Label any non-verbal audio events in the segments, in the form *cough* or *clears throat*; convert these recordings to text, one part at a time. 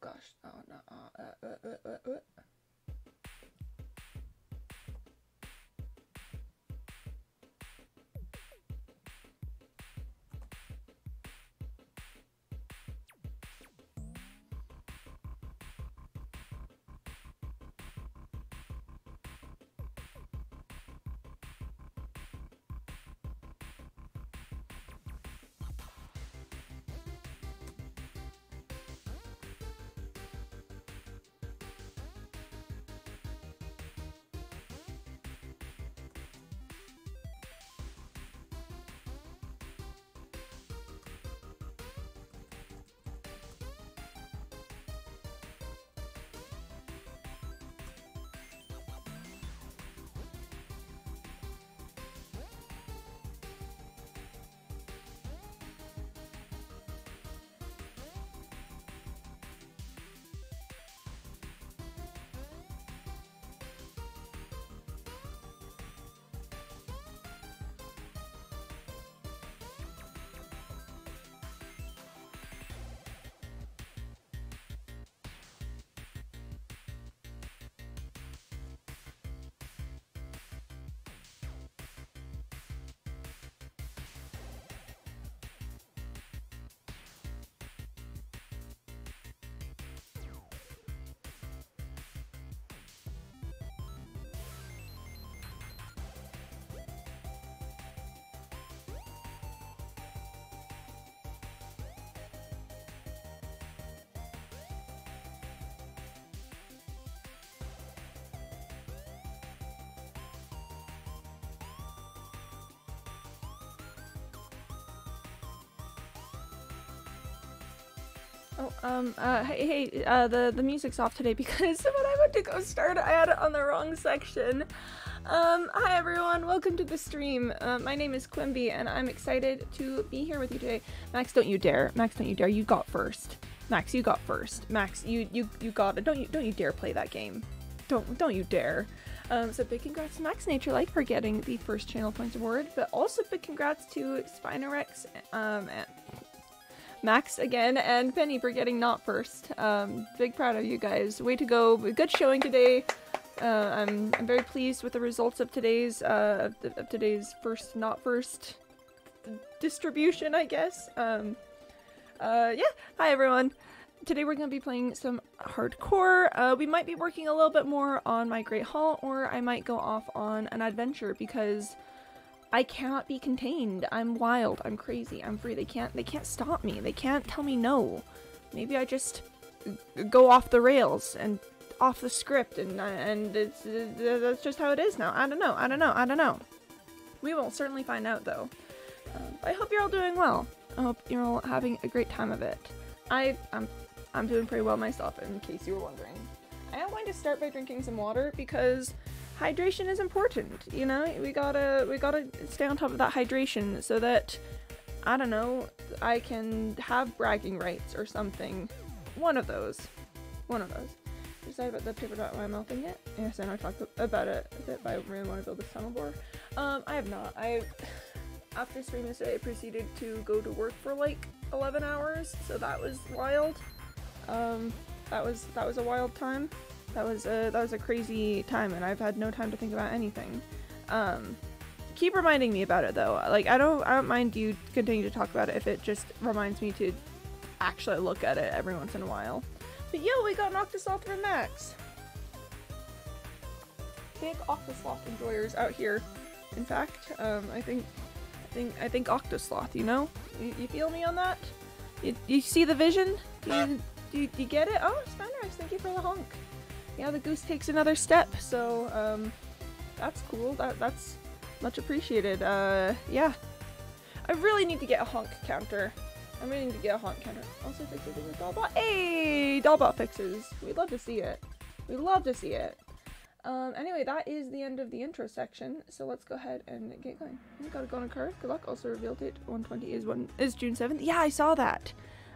gosh. Oh no. Uh, uh, uh, uh, uh. Oh, um, uh, hey, hey, uh, the, the music's off today *laughs* because when I went to go start, I had it on the wrong section. Um, hi everyone, welcome to the stream. Uh, my name is Quimby and I'm excited to be here with you today. Max, don't you dare. Max, don't you dare. You got first. Max, you got first. Max, you, you, you got it. Don't you, don't you dare play that game. Don't, don't you dare. Um, so big congrats to Max Nature Life for getting the first channel points award, but also big congrats to Spinorex, um, and Max again, and Penny for getting not first. Um, big proud of you guys. Way to go. Good showing today. Uh, I'm, I'm very pleased with the results of today's uh, of, of today's first not first distribution, I guess. Um, uh, yeah. Hi everyone. Today we're going to be playing some hardcore. Uh, we might be working a little bit more on my Great Hall, or I might go off on an adventure because I cannot be contained. I'm wild. I'm crazy. I'm free. They can't they can't stop me. They can't tell me no. Maybe I just go off the rails and off the script and and it's uh, that's just how it is now. I don't know. I don't know. I don't know. We will certainly find out though. Um, I hope you're all doing well. I hope you're all having a great time of it. I I'm I'm doing pretty well myself in case you were wondering. I am going to start by drinking some water because hydration is important, you know? We gotta we gotta stay on top of that hydration so that I don't know, I can have bragging rights or something. One of those. One of those. Decided about the paper dot am I'm melting it? Yes, and I talked about it a bit, but I really want to build this tunnel bore. Um, I have not. I after stream yesterday I proceeded to go to work for like 11 hours, so that was wild. Um, that was that was a wild time. That was a that was a crazy time, and I've had no time to think about anything. Um, keep reminding me about it though. Like I don't I don't mind you continue to talk about it if it just reminds me to actually look at it every once in a while. But yo, we got an Octosloth from Max. Big Octosloth enjoyers out here. In fact, um, I think I think I think Octosloth. You know, you, you feel me on that? You, you see the vision? Do you, do you, do you get it? Oh, Spinorex, thank you for the honk yeah, the goose takes another step, so, um, that's cool. That That's much appreciated. Uh, yeah. I really need to get a honk counter. I really need to get a honk counter. Also fixes with Dollbot. Hey! Dollbot fixes. We'd love to see it. We'd love to see it. Um, anyway, that is the end of the intro section, so let's go ahead and get going. We gotta go on a car. Good luck. Also revealed date 120 is one is June 7th. Yeah, I saw that.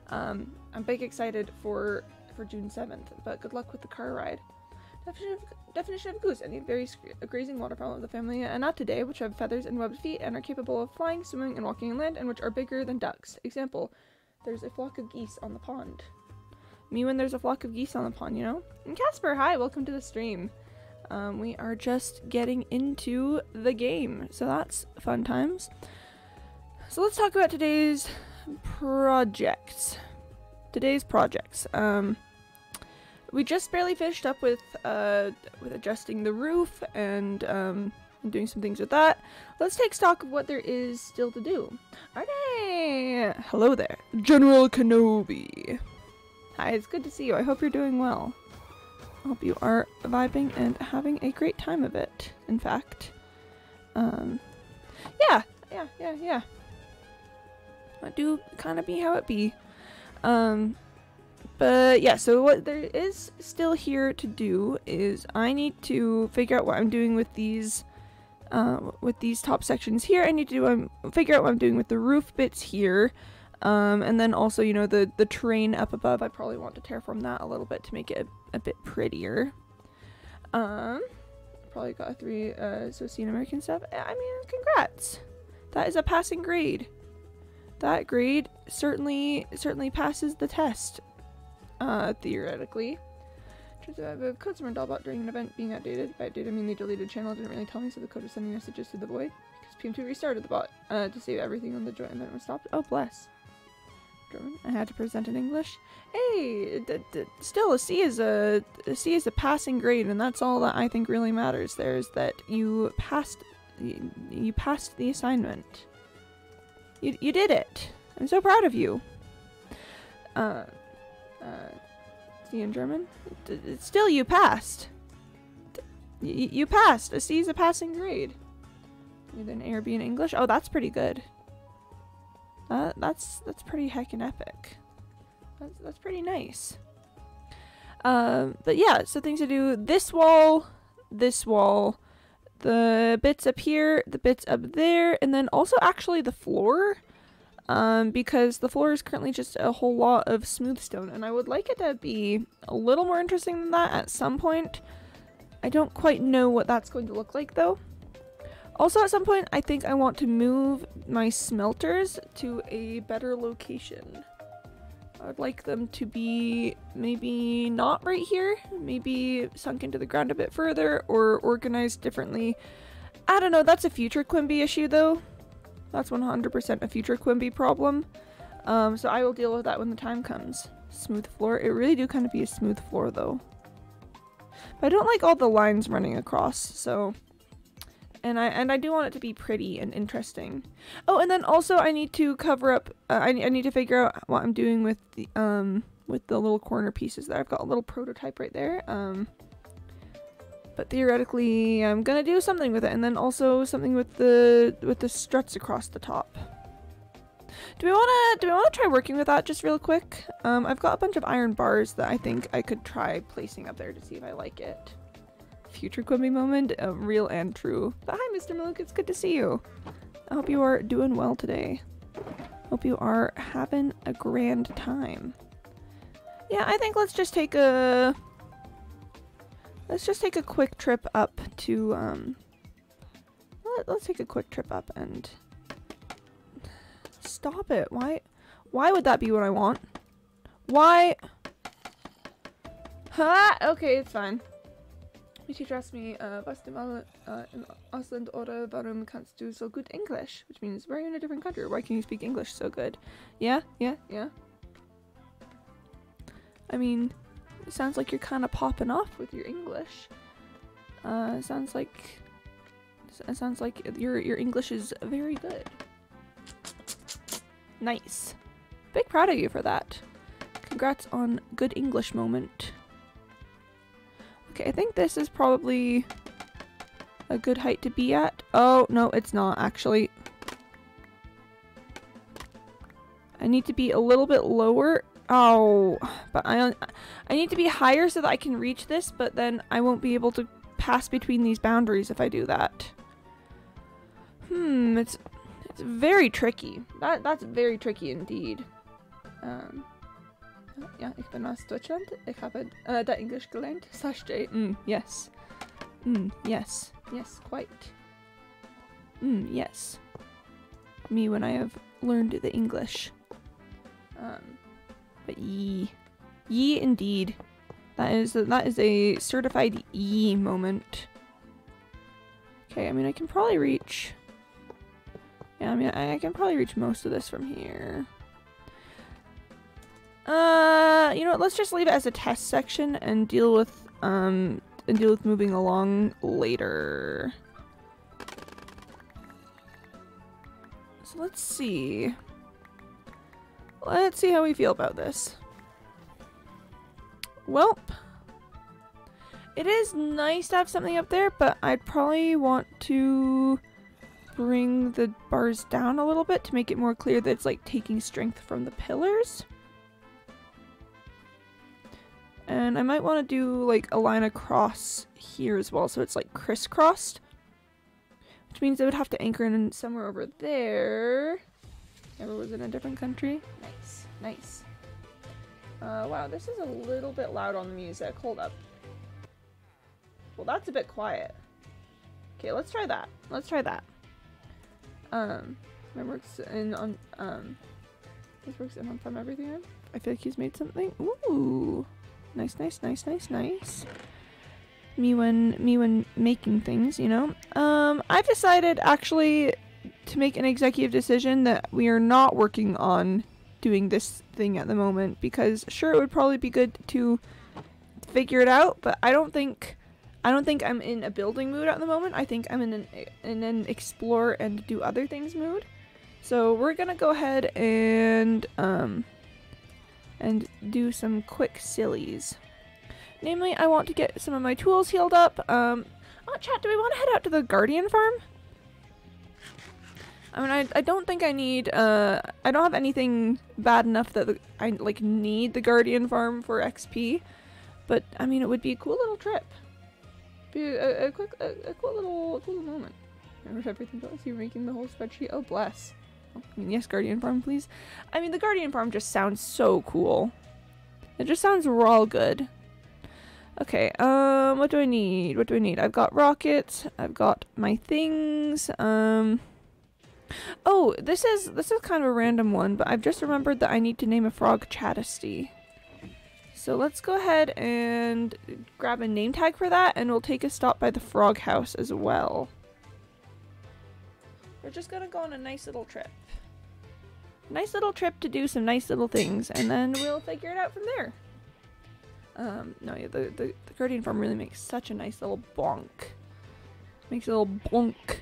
Um, I'm big excited for for June 7th, but good luck with the car ride. Definition of, definition of goose, any very grazing waterfowl of the family Anatidae, which have feathers and webbed feet and are capable of flying, swimming, and walking on land, and which are bigger than ducks. Example, there's a flock of geese on the pond. me when there's a flock of geese on the pond, you know? And Casper, hi, welcome to the stream. Um, we are just getting into the game, so that's fun times. So let's talk about today's projects. Today's projects. Um, we just barely finished up with uh, with adjusting the roof and um, doing some things with that. Let's take stock of what there is still to do. Okay, hello there, General Kenobi. Hi, it's good to see you. I hope you're doing well. I hope you are vibing and having a great time of it. In fact, um, yeah, yeah, yeah, yeah. I do kind of be how it be. Um, but yeah, so what there is still here to do is I need to figure out what I'm doing with these uh, with these top sections here. I need to do, um, figure out what I'm doing with the roof bits here. Um, and then also, you know, the, the terrain up above, I probably want to terraform that a little bit to make it a, a bit prettier. Um, probably got a three, uh, so seeing American stuff. I mean, congrats. That is a passing grade. That grade certainly, certainly passes the test, uh, theoretically. The code someone bot during an event being outdated. By outdated, I mean the deleted channel didn't really tell me, so the code was sending messages to the void. Because PM2 restarted the bot uh, to save everything on the joint event was stopped. Oh, bless. German. I had to present in English. Hey, still a C is a, a C is a passing grade, and that's all that I think really matters. There is that you passed, you, you passed the assignment. You you did it. I'm so proud of you. Uh, uh, C in German. Still, you passed. You passed. A C is a passing grade. With an A or B in English. Oh, that's pretty good. Uh, that's that's pretty heckin' epic. That's that's pretty nice. Um, but yeah, so things to do. This wall, this wall, the bits up here, the bits up there, and then also actually the floor. Um, because the floor is currently just a whole lot of smooth stone, and I would like it to be a little more interesting than that at some point. I don't quite know what that's going to look like though. Also, at some point, I think I want to move my smelters to a better location. I would like them to be maybe not right here, maybe sunk into the ground a bit further or organized differently. I don't know, that's a future Quimby issue though. That's 100% a future Quimby problem. Um, so I will deal with that when the time comes. Smooth floor. It really do kind of be a smooth floor though. But I don't like all the lines running across, so and I and I do want it to be pretty and interesting. Oh, and then also I need to cover up. Uh, I I need to figure out what I'm doing with the um with the little corner pieces there. I've got a little prototype right there. Um, but theoretically, I'm gonna do something with it, and then also something with the with the struts across the top. Do we wanna do we wanna try working with that just real quick? Um, I've got a bunch of iron bars that I think I could try placing up there to see if I like it future Quimby moment, uh, real and true. But hi, Mr. Maluk, it's good to see you. I hope you are doing well today. Hope you are having a grand time. Yeah, I think let's just take a... Let's just take a quick trip up to, um... Let, let's take a quick trip up and... Stop it. Why... Why would that be what I want? Why... Ha! Okay, it's fine. Teacher asked me, uh, was mal uh, im Ausland oder warum kannst du so gut English? Which means, why are you in a different country? Why can you speak English so good? Yeah, yeah, yeah. I mean, sounds like you're kind of popping off with your English. Uh, sounds like sounds like your your English is very good. Nice. Big proud of you for that. Congrats on good English moment. Okay, I think this is probably a good height to be at. Oh, no, it's not actually. I need to be a little bit lower. Oh, but I, I need to be higher so that I can reach this, but then I won't be able to pass between these boundaries if I do that. Hmm, it's, it's very tricky. That, that's very tricky indeed. Um, ja, ich bin aus Deutschland. Ich habe uh, da Englisch gelernt. Verstehe. Mm, yes. Mm, yes. Yes, quite. Mm, yes. Me when I have learned the English. Um, but ye, Ye indeed. That is a, that is a certified ye moment. Okay, I mean I can probably reach. Yeah, I mean I, I can probably reach most of this from here. Uh, you know what? Let's just leave it as a test section and deal with um and deal with moving along later. So let's see. Let's see how we feel about this. Welp. It is nice to have something up there, but I'd probably want to bring the bars down a little bit to make it more clear that it's like taking strength from the pillars. And I might want to do like a line across here as well, so it's like crisscrossed. Which means I would have to anchor in somewhere over there. Ever was in a different country? Nice, nice. Uh, wow, this is a little bit loud on the music. Hold up. Well, that's a bit quiet. Okay, let's try that. Let's try that. Um, my works in on, um, this works in on from everything. I feel like he's made something. Ooh. Nice, nice, nice, nice, nice. Me when me when making things, you know. Um, I've decided actually to make an executive decision that we are not working on doing this thing at the moment because sure it would probably be good to figure it out, but I don't think I don't think I'm in a building mood at the moment. I think I'm in an in an explore and do other things mood. So we're gonna go ahead and um and do some quick sillies. Namely, I want to get some of my tools healed up. Um, oh, chat, do we want to head out to the Guardian farm? I mean, I, I don't think I need, uh, I don't have anything bad enough that I, like, need the Guardian farm for XP. But, I mean, it would be a cool little trip. Be a, a quick, a, a cool little, a cool little moment. Remember everything goes, you're making the whole spreadsheet. Oh, bless. I mean, yes, Guardian Farm, please. I mean, the Guardian Farm just sounds so cool. It just sounds raw good. Okay, um, what do I need? What do I need? I've got rockets. I've got my things. Um, oh, this is this is kind of a random one, but I've just remembered that I need to name a frog Chadisty. So let's go ahead and grab a name tag for that, and we'll take a stop by the frog house as well. We're just gonna go on a nice little trip. Nice little trip to do some nice little things, and then we'll figure it out from there. Um, no, yeah, the, the, the Guardian Farm really makes such a nice little bonk. Makes a little bonk.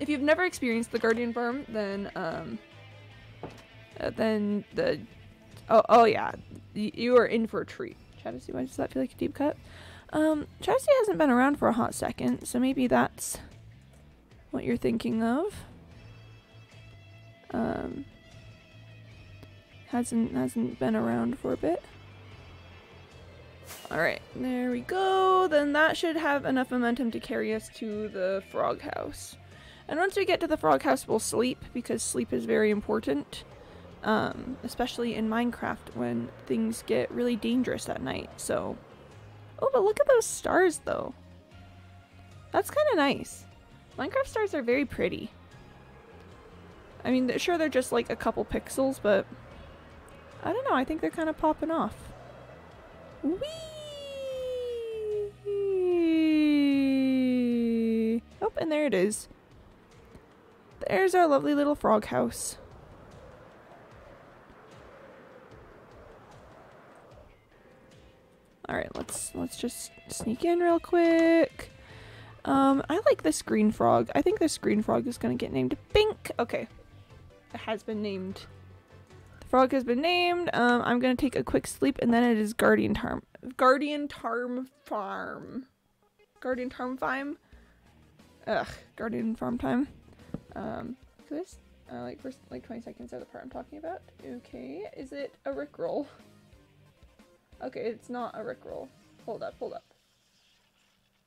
If you've never experienced the Guardian Farm, then, um, uh, then the, oh, oh yeah, y you are in for a treat. Chadisty, why does that feel like a deep cut? Um, hasn't been around for a hot second, so maybe that's what you're thinking of. Um, hasn't hasn't been around for a bit. Alright, there we go. Then that should have enough momentum to carry us to the frog house. And once we get to the frog house, we'll sleep, because sleep is very important. Um, especially in Minecraft when things get really dangerous at night, so... Oh, but look at those stars, though. That's kind of nice. Minecraft stars are very pretty. I mean, sure, they're just like a couple pixels, but I don't know. I think they're kind of popping off. Whee! Oh, and there it is. There's our lovely little frog house. All right, let's let's just sneak in real quick. Um, I like this green frog. I think this green frog is gonna get named Pink. Okay. It has been named. The frog has been named. Um, I'm gonna take a quick sleep and then it is Guardian Tarm. Guardian Tarm Farm. Guardian Tarm Farm. Ugh, Guardian Farm time. Um, this, uh, like first, like 20 seconds of the part I'm talking about. Okay, is it a Rickroll? *laughs* Okay, it's not a Rickroll. Hold up, hold up.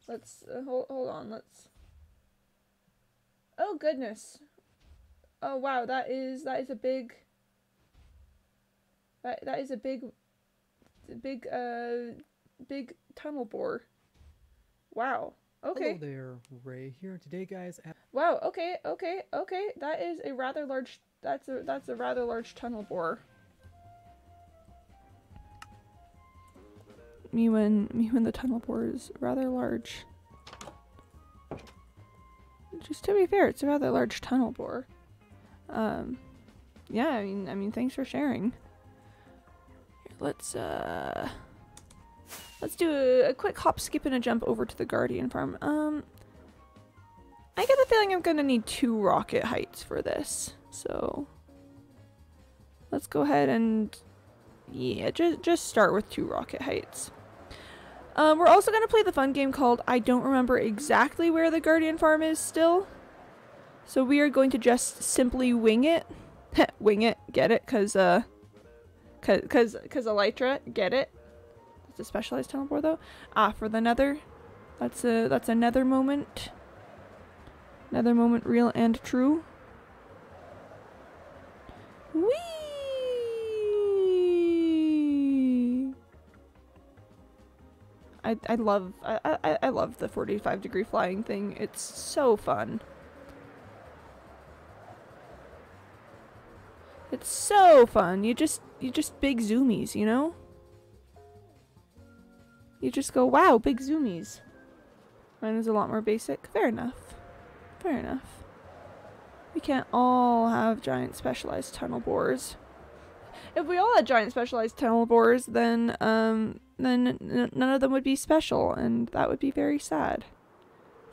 Let's uh, hold hold on. Let's. Oh goodness. Oh wow, that is that is a big. That that is a big, big uh, big tunnel bore. Wow. Okay. Hello there, Ray here today, guys. Wow. Okay. Okay. Okay. That is a rather large. That's a that's a rather large tunnel bore. me when me when the tunnel bore is rather large. Just to be fair, it's a rather large tunnel bore. Um, yeah, I mean, I mean, thanks for sharing. Here, let's uh, let's do a, quick hop, skip, and a jump over to the Guardian farm. Um, I get the feeling I'm gonna need two rocket heights for this, so let's go ahead and yeah, just just start with two rocket heights. Um, we're also going to play the fun game called I don't remember exactly where the Guardian Farm is still. So we are going to just simply wing it. *laughs* wing it, get it? Because, uh, cause, cause, cause Elytra, get it? It's a specialized tunnel though. Ah, for the nether. That's a, that's another moment. Another moment real and true. Whee! I, I love I, I, I love the 45 degree flying thing. It's so fun. It's so fun. You just you just big zoomies, you know? You just go, wow, big zoomies. Mine is a lot more basic. Fair enough. Fair enough. We can't all have giant specialized tunnel bores. If we all had giant specialized tunnel bores, then um then none of them would be special, and that would be very sad.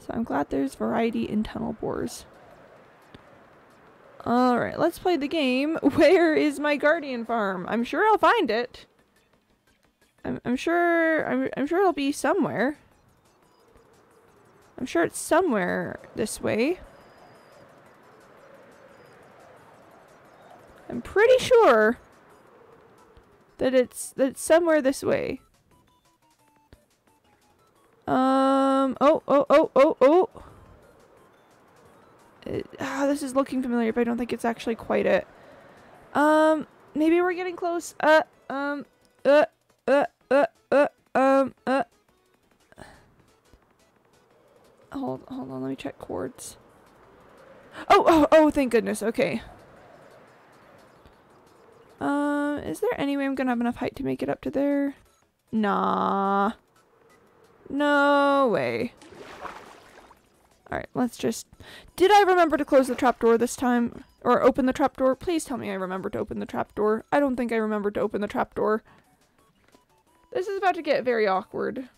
So I'm glad there's variety in tunnel bores. Alright, let's play the game. *laughs* Where is my guardian farm? I'm sure I'll find it. I'm, I'm sure I'm, I'm sure it'll be somewhere. I'm sure it's somewhere this way. I'm pretty sure that it's that it's somewhere this way. Um, oh, oh, oh, oh, oh. It, ah, this is looking familiar, but I don't think it's actually quite it. Um, maybe we're getting close. Uh, um, uh, uh, uh, uh, um, uh. Hold, hold on, let me check chords. Oh, oh, oh, thank goodness, okay. Um, is there any way I'm gonna have enough height to make it up to there? Nah. No way. Alright, let's just... Did I remember to close the trapdoor this time? Or open the trapdoor? Please tell me I remembered to open the trapdoor. I don't think I remembered to open the trapdoor. This is about to get very awkward.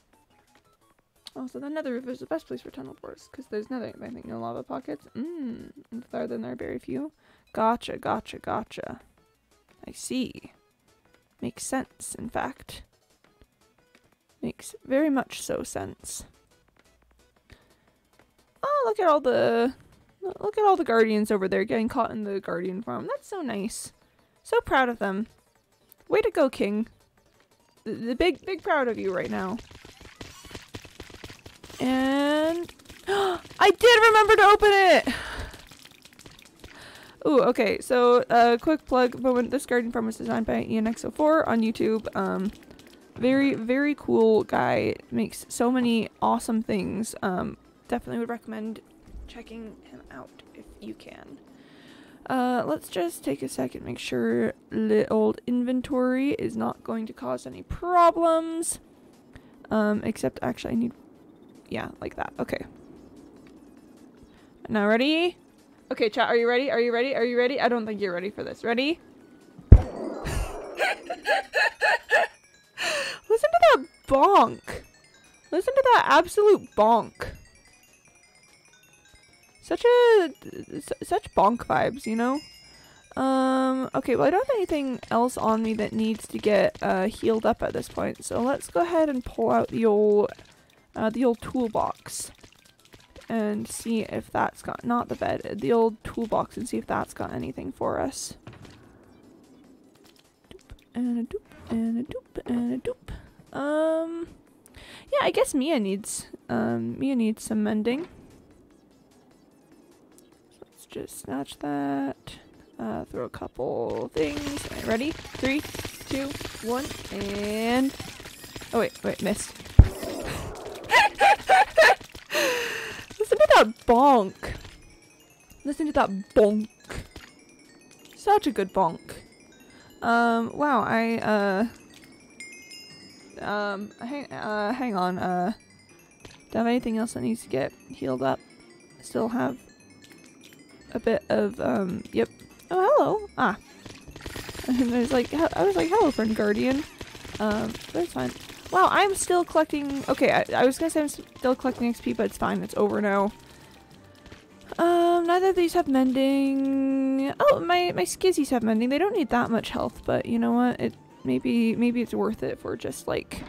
Oh, so the nether roof is the best place for tunnel bores, because there's nether, I think, no lava pockets. Mmm, farther than there are very few. Gotcha, gotcha, gotcha. I see. Makes sense, in fact. Makes very much so sense. Oh, look at all the look at all the guardians over there getting caught in the guardian farm. That's so nice. So proud of them. Way to go, King. The, big big proud of you right now. And *gasps* I did remember to open it. Ooh, okay. So, uh, quick plug moment. This guardian farm was designed by ENX04 on YouTube. Um, very, very cool guy. Makes so many awesome things. Um, definitely would recommend checking him out if you can. Uh, let's just take a second, make sure the old inventory is not going to cause any problems. Um, except actually I need, yeah, like that. Okay. Now ready? Okay, chat, are you ready? Are you ready? Are you ready? I don't think you're ready for this. Ready? *laughs* Listen to that bonk. Listen to that absolute bonk. Such a such bonk vibes, you know. Um. Okay. Well, I don't have anything else on me that needs to get uh, healed up at this point. So let's go ahead and pull out the old uh, the old toolbox and see if that's got not the bed, the old toolbox, and see if that's got anything for us. Doop and a doop and a doop and a doop. Um, yeah, I guess Mia needs, um, Mia needs some mending. Just snatch that. Uh, throw a couple things. Right, ready? Three, two, one, and... Oh, wait, wait, missed. *laughs* Listen to that bonk. Listen to that bonk. Such a good bonk. Um, wow, I, uh... Um, hang, uh, hang on. Uh, do I have anything else that needs to get healed up? Still have a bit of, um, yep. Oh, hello. Ah. *laughs* And there's like, I was like, hello, friend guardian. Um, that's fine. Wow, I'm still collecting, okay, I, I was gonna say I'm still collecting XP, but it's fine, it's over now. Um, neither of these have mending. Oh, my, my skizzies have mending. They don't need that much health, but you know what? It, maybe, maybe it's worth it for just like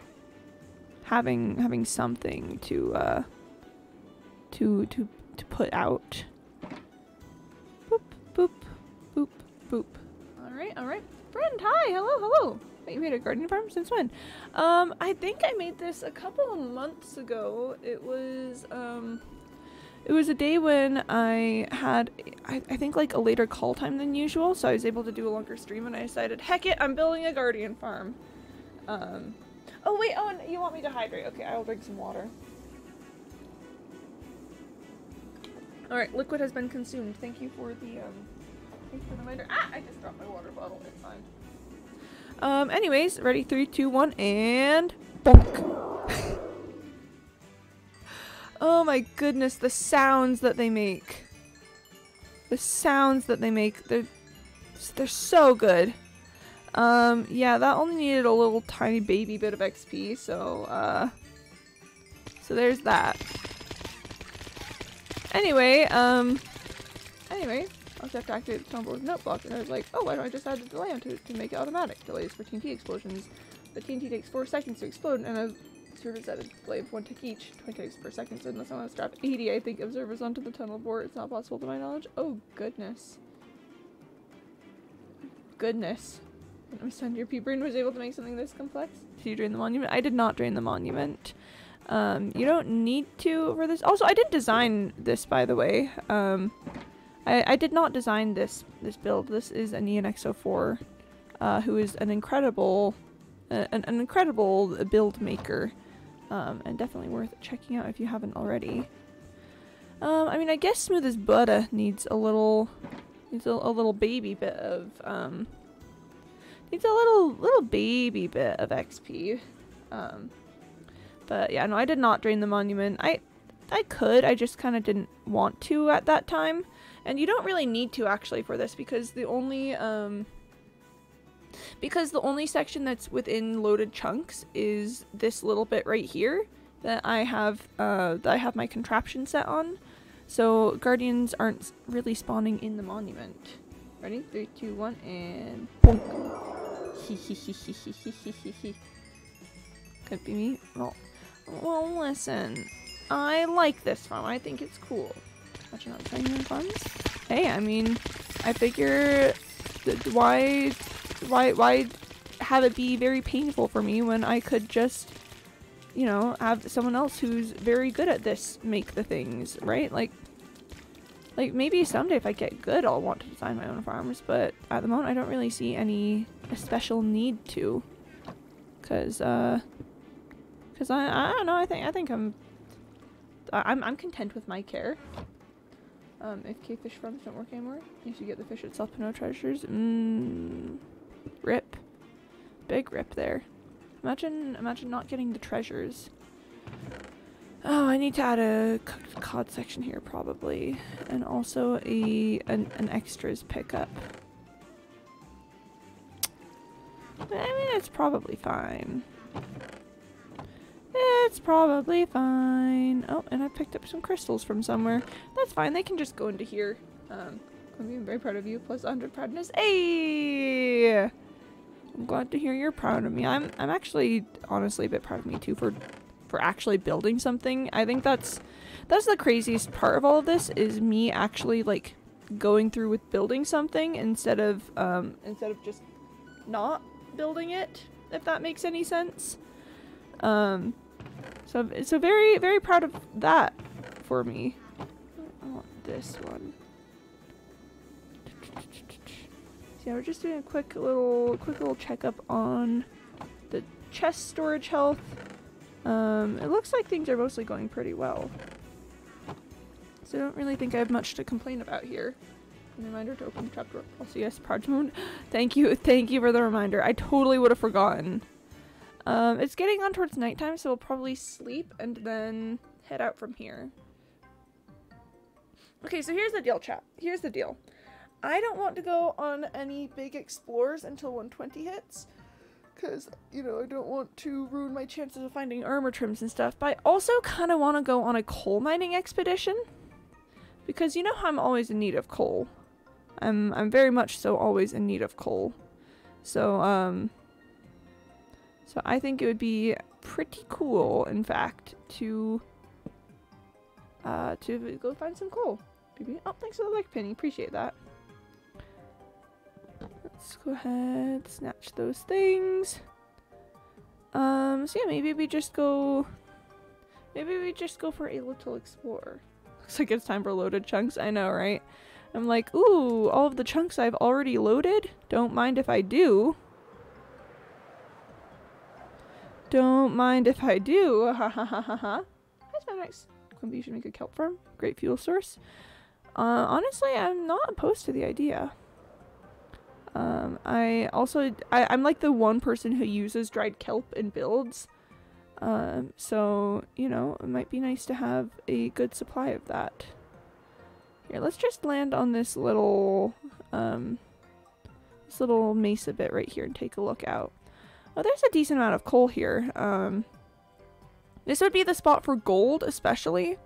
having, having something to, uh, to, to, to put out. Boop, boop, boop. Alright, alright. Friend, hi, hello, hello. Wait, you made a gardening farm? Since when? Um, I think I made this a couple of months ago. It was, um, it was a day when I had, I, I think, like a later call time than usual, so I was able to do a longer stream, and I decided, heck it, I'm building a guardian farm. Um, oh wait, oh, and you want me to hydrate? Okay, I will drink some water. Alright, liquid has been consumed. Thank you for the, um, thank you for the reminder. Ah, I just dropped my water bottle. It's fine. Um, anyways, ready? Three, two, one, and bonk. *laughs* oh my goodness, the sounds that they make. The sounds that they make, they're, they're so good. Um, yeah, that only needed a little tiny baby bit of XP, so, uh, so there's that. Anyway, um, anyway, I also have to activate the tunnel note block, and I was like, oh, why don't I just add the delay on to, to make it automatic? Delays for TNT explosions. The TNT takes 4 seconds to explode, and a servers at a delay of 1 tick each, 20 ticks per second, so unless I want to strap 80, I think, observers onto the tunnel bore, it's not possible to my knowledge. Oh, goodness. Goodness. My son, your pea-brain was able to make something this complex? Did you drain the monument? I did not drain the monument. Um, you don't need to for this. Also, I didn't design this, by the way. Um, I, I did not design this this build. This is an ENX04, uh, who is an incredible, uh, an, an incredible build maker, um, and definitely worth checking out if you haven't already. Um, I mean, I guess Smooth as Butter needs a little, needs a, a little baby bit of, um, needs a little little baby bit of XP. Um, but yeah, no, I did not drain the monument. I I could, I just kind of didn't want to at that time. And you don't really need to actually for this because the only um because the only section that's within loaded chunks is this little bit right here that I have uh that I have my contraption set on. So guardians aren't really spawning in the monument. Ready? Three, two, one, and bonk. Could be me. Well, well, listen. I like this farm. I think it's cool. Watching out training farms. Hey, I mean, I figure, why, why, why have it be very painful for me when I could just, you know, have someone else who's very good at this make the things, right? Like, like maybe someday if I get good, I'll want to design my own farms. But at the moment, I don't really see any special need to, cause, uh. Cause I I don't know I think I think I'm I'm I'm content with my care. Um, if K fish farms don't work anymore, you should get the fish itself, but no treasures. Mmm, rip, big rip there. Imagine imagine not getting the treasures. Oh, I need to add a cod section here probably, and also a an, an extras pickup. I mean, it's probably fine. It's probably fine. Oh, and I picked up some crystals from somewhere. That's fine. They can just go into here. Um, I'm being very proud of you. Plus 100 proudness. Hey! I'm glad to hear you're proud of me. I'm I'm actually honestly a bit proud of me too for for actually building something. I think that's that's the craziest part of all of this is me actually like going through with building something instead of um instead of just not building it if that makes any sense. Um so so very very proud of that for me. I want this one. Yeah, we're just doing a quick little quick little checkup on the chest storage health. Um, it looks like things are mostly going pretty well. So I don't really think I have much to complain about here. And reminder to open the. Also, yes, Project Moon. Thank you, thank you for the reminder. I totally would have forgotten. Um, it's getting on towards nighttime, so we'll probably sleep and then head out from here. Okay, so here's the deal, chat. Here's the deal. I don't want to go on any big explores until 120 hits. Because, you know, I don't want to ruin my chances of finding armor trims and stuff. But I also kind of want to go on a coal mining expedition. Because you know how I'm always in need of coal. I'm, I'm very much so always in need of coal. So, um... So I think it would be pretty cool, in fact, to... Uh, to go find some coal. Oh, thanks for the like penny. Appreciate that. Let's go ahead, snatch those things. Um, so yeah, maybe we just go... Maybe we just go for a little explore. *laughs* Looks like it's time for loaded chunks. I know, right? I'm like, ooh, all of the chunks I've already loaded? Don't mind if I do. Don't mind if I do. *laughs* Ha ha ha ha ha. That's should make a kelp farm. Great fuel source. Uh, honestly, I'm not opposed to the idea. Um, I also, I, I'm like the one person who uses dried kelp in builds. Um, so, you know, it might be nice to have a good supply of that. Here, let's just land on this little, um, this little mesa bit right here and take a look out. Oh, there's a decent amount of coal here. Um, this would be the spot for gold, especially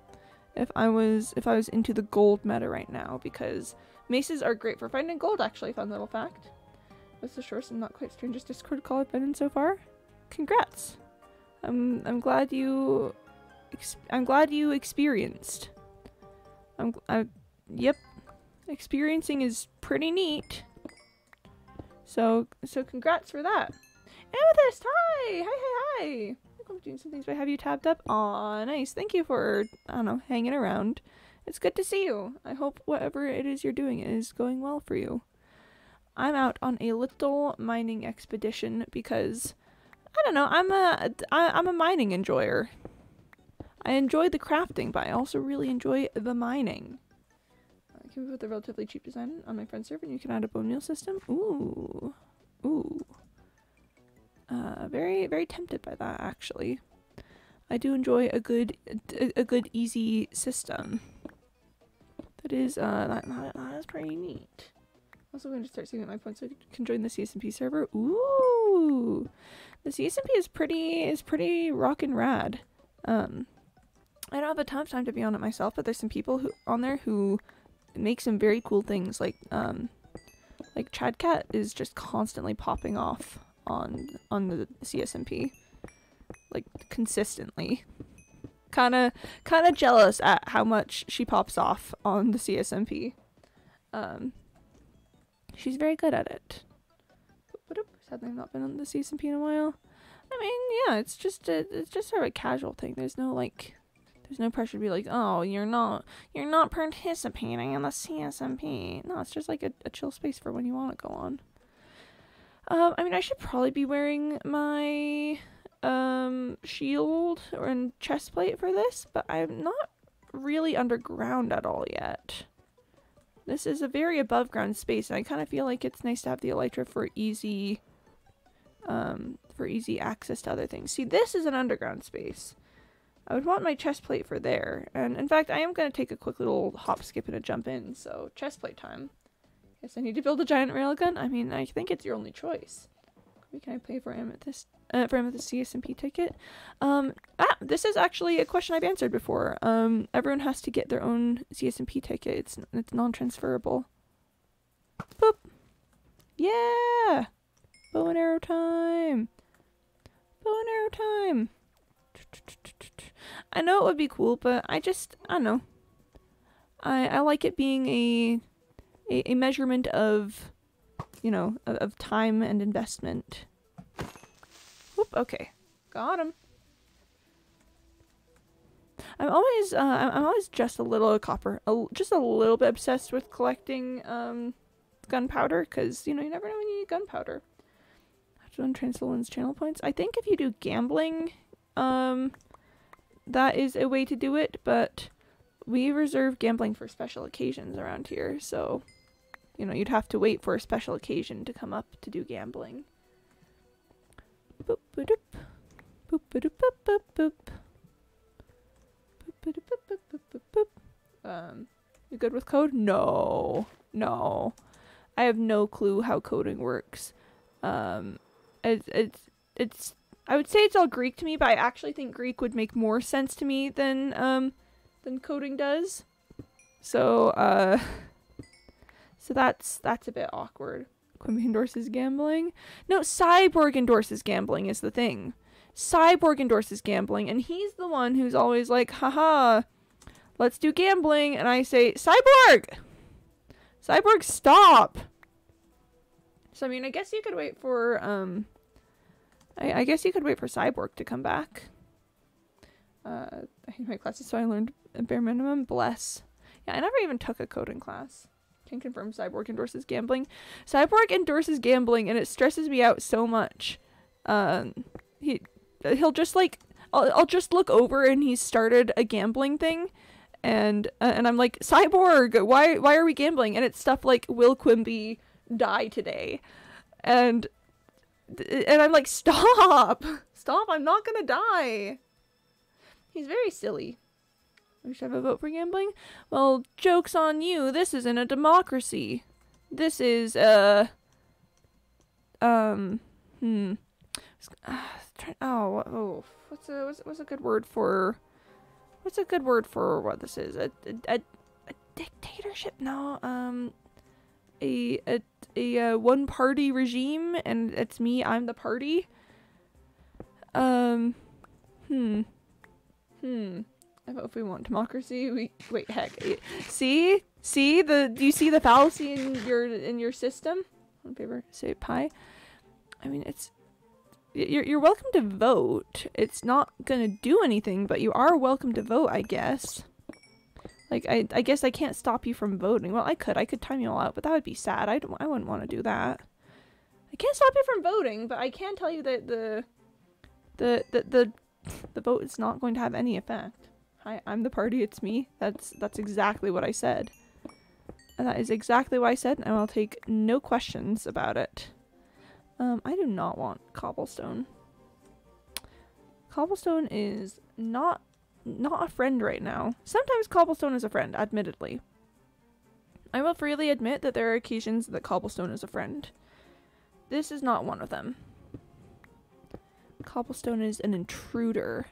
if I was if I was into the gold meta right now because mesas are great for finding gold actually fun little fact. What's the shortest and not quite strangest discord call I've been in so far. Congrats. I'm I'm glad you I'm glad you experienced. I'm I yep. Experiencing is pretty neat. So so congrats for that Amethyst hi hi hi hi I'm doing some things, but have you tabbed up. Aw, nice. Thank you for, I don't know, hanging around. It's good to see you. I hope whatever it is you're doing is going well for you. I'm out on a little mining expedition because, I don't know, I'm a, I'm a mining enjoyer. I enjoy the crafting, but I also really enjoy the mining. I came up with a relatively cheap design on my friend's server, and you can add a bone meal system. Ooh. Ooh. Uh, very, very tempted by that, actually. I do enjoy a good, a, a good easy system. That is, uh, that, that, that is pretty neat. Also going to start saving my points so I can join the CSMP server. Ooh! The CSMP is pretty, is pretty rockin' rad. Um, I don't have a ton of time to be on it myself, but there's some people who on there who make some very cool things, like, um, like Chad Cat is just constantly popping off on on the CSMP like consistently. Kind of kind of jealous at how much she pops off on the CSMP. Um she's very good at it. Sadly, I've not been on the CSMP in a while. I mean, yeah, it's just a, it's just sort of a casual thing. There's no like there's no pressure to be like, oh, you're not you're not participating in the CSMP. No, it's just like a, a chill space for when you want to go on. Um, I mean, I should probably be wearing my um shield or chest plate for this, but I'm not really underground at all yet. This is a very above ground space, and I kind of feel like it's nice to have the elytra for easy, um, for easy access to other things. See, this is an underground space. I would want my chest plate for there, and in fact, I am going to take a quick little hop, skip, and a jump in, so chest plate time. Guess I need to build a giant railgun? I mean, I think it's your only choice. Can I pay for Amethyst, uh, for Amethyst CSMP ticket? Um, ah, this is actually a question I've answered before. Um, everyone has to get their own CSMP ticket. It's, it's non-transferable. Boop. Yeah! Bow and arrow time! Bow and arrow time! I know it would be cool, but I just, I don't know. I, I like it being a a, a measurement of, you know, of, of time and investment. Whoop, okay. Got him. I'm always, uh, I'm always just a little copper, a, just a little bit obsessed with collecting, um, gunpowder, because, you know, you never know when you need gunpowder. Have to untransfer channel points. I think if you do gambling, um, that is a way to do it, but we reserve gambling for special occasions around here, so you know, you'd have to wait for a special occasion to come up to do gambling. Boop, boop, boop. boop, boop. Boop, boop. Um, you good with code? No, no. I have no clue how coding works. Um, it's it's it's. I would say it's all Greek to me, but I actually think Greek would make more sense to me than um than coding does. So uh, *laughs* so that's that's a bit awkward. Quimby endorses gambling. No, Cyborg endorses gambling is the thing. Cyborg endorses gambling, and he's the one who's always like, haha, let's do gambling. And I say, Cyborg! Cyborg, stop! So, I mean, I guess you could wait for, um, I, I guess you could wait for Cyborg to come back. Uh, I hate my classes, so I learned a bare minimum. Bless. Yeah, I never even took a coding class. Can confirm Cyborg endorses gambling. Cyborg endorses gambling, and it stresses me out so much. Um, he he'll just like I'll I'll just look over and he's started a gambling thing, and uh, and I'm like Cyborg, why why are we gambling? And it's stuff like will Quimby die today, and and I'm like stop *laughs* stop I'm not gonna die. He's very silly. We should have a vote for gambling? Well, joke's on you. This isn't a democracy. This is, uh. Um. Hmm. Oh, oh. What's a, what's, what's a good word for. What's a good word for what this is? A, a, a, a dictatorship? No, um. A, a, a, uh, one party regime, and it's me, I'm the party. Um. Hmm. Hmm if we want democracy, we wait. Heck, see, see the. Do you see the fallacy in your in your system? On paper, say pi. I mean, it's you're you're welcome to vote. It's not gonna do anything, but you are welcome to vote, I guess. Like I I guess I can't stop you from voting. Well, I could. I could time you all out, but that would be sad. I don't. I wouldn't want to do that. I can't stop you from voting, but I can tell you that the the the the the vote is not going to have any effect. Hi, I'm the party, it's me. That's that's exactly what I said. And that is exactly what I said, and I'll take no questions about it. Um, I do not want cobblestone. Cobblestone is not not a friend right now. Sometimes cobblestone is a friend, admittedly. I will freely admit that there are occasions that cobblestone is a friend. This is not one of them. Cobblestone is an intruder.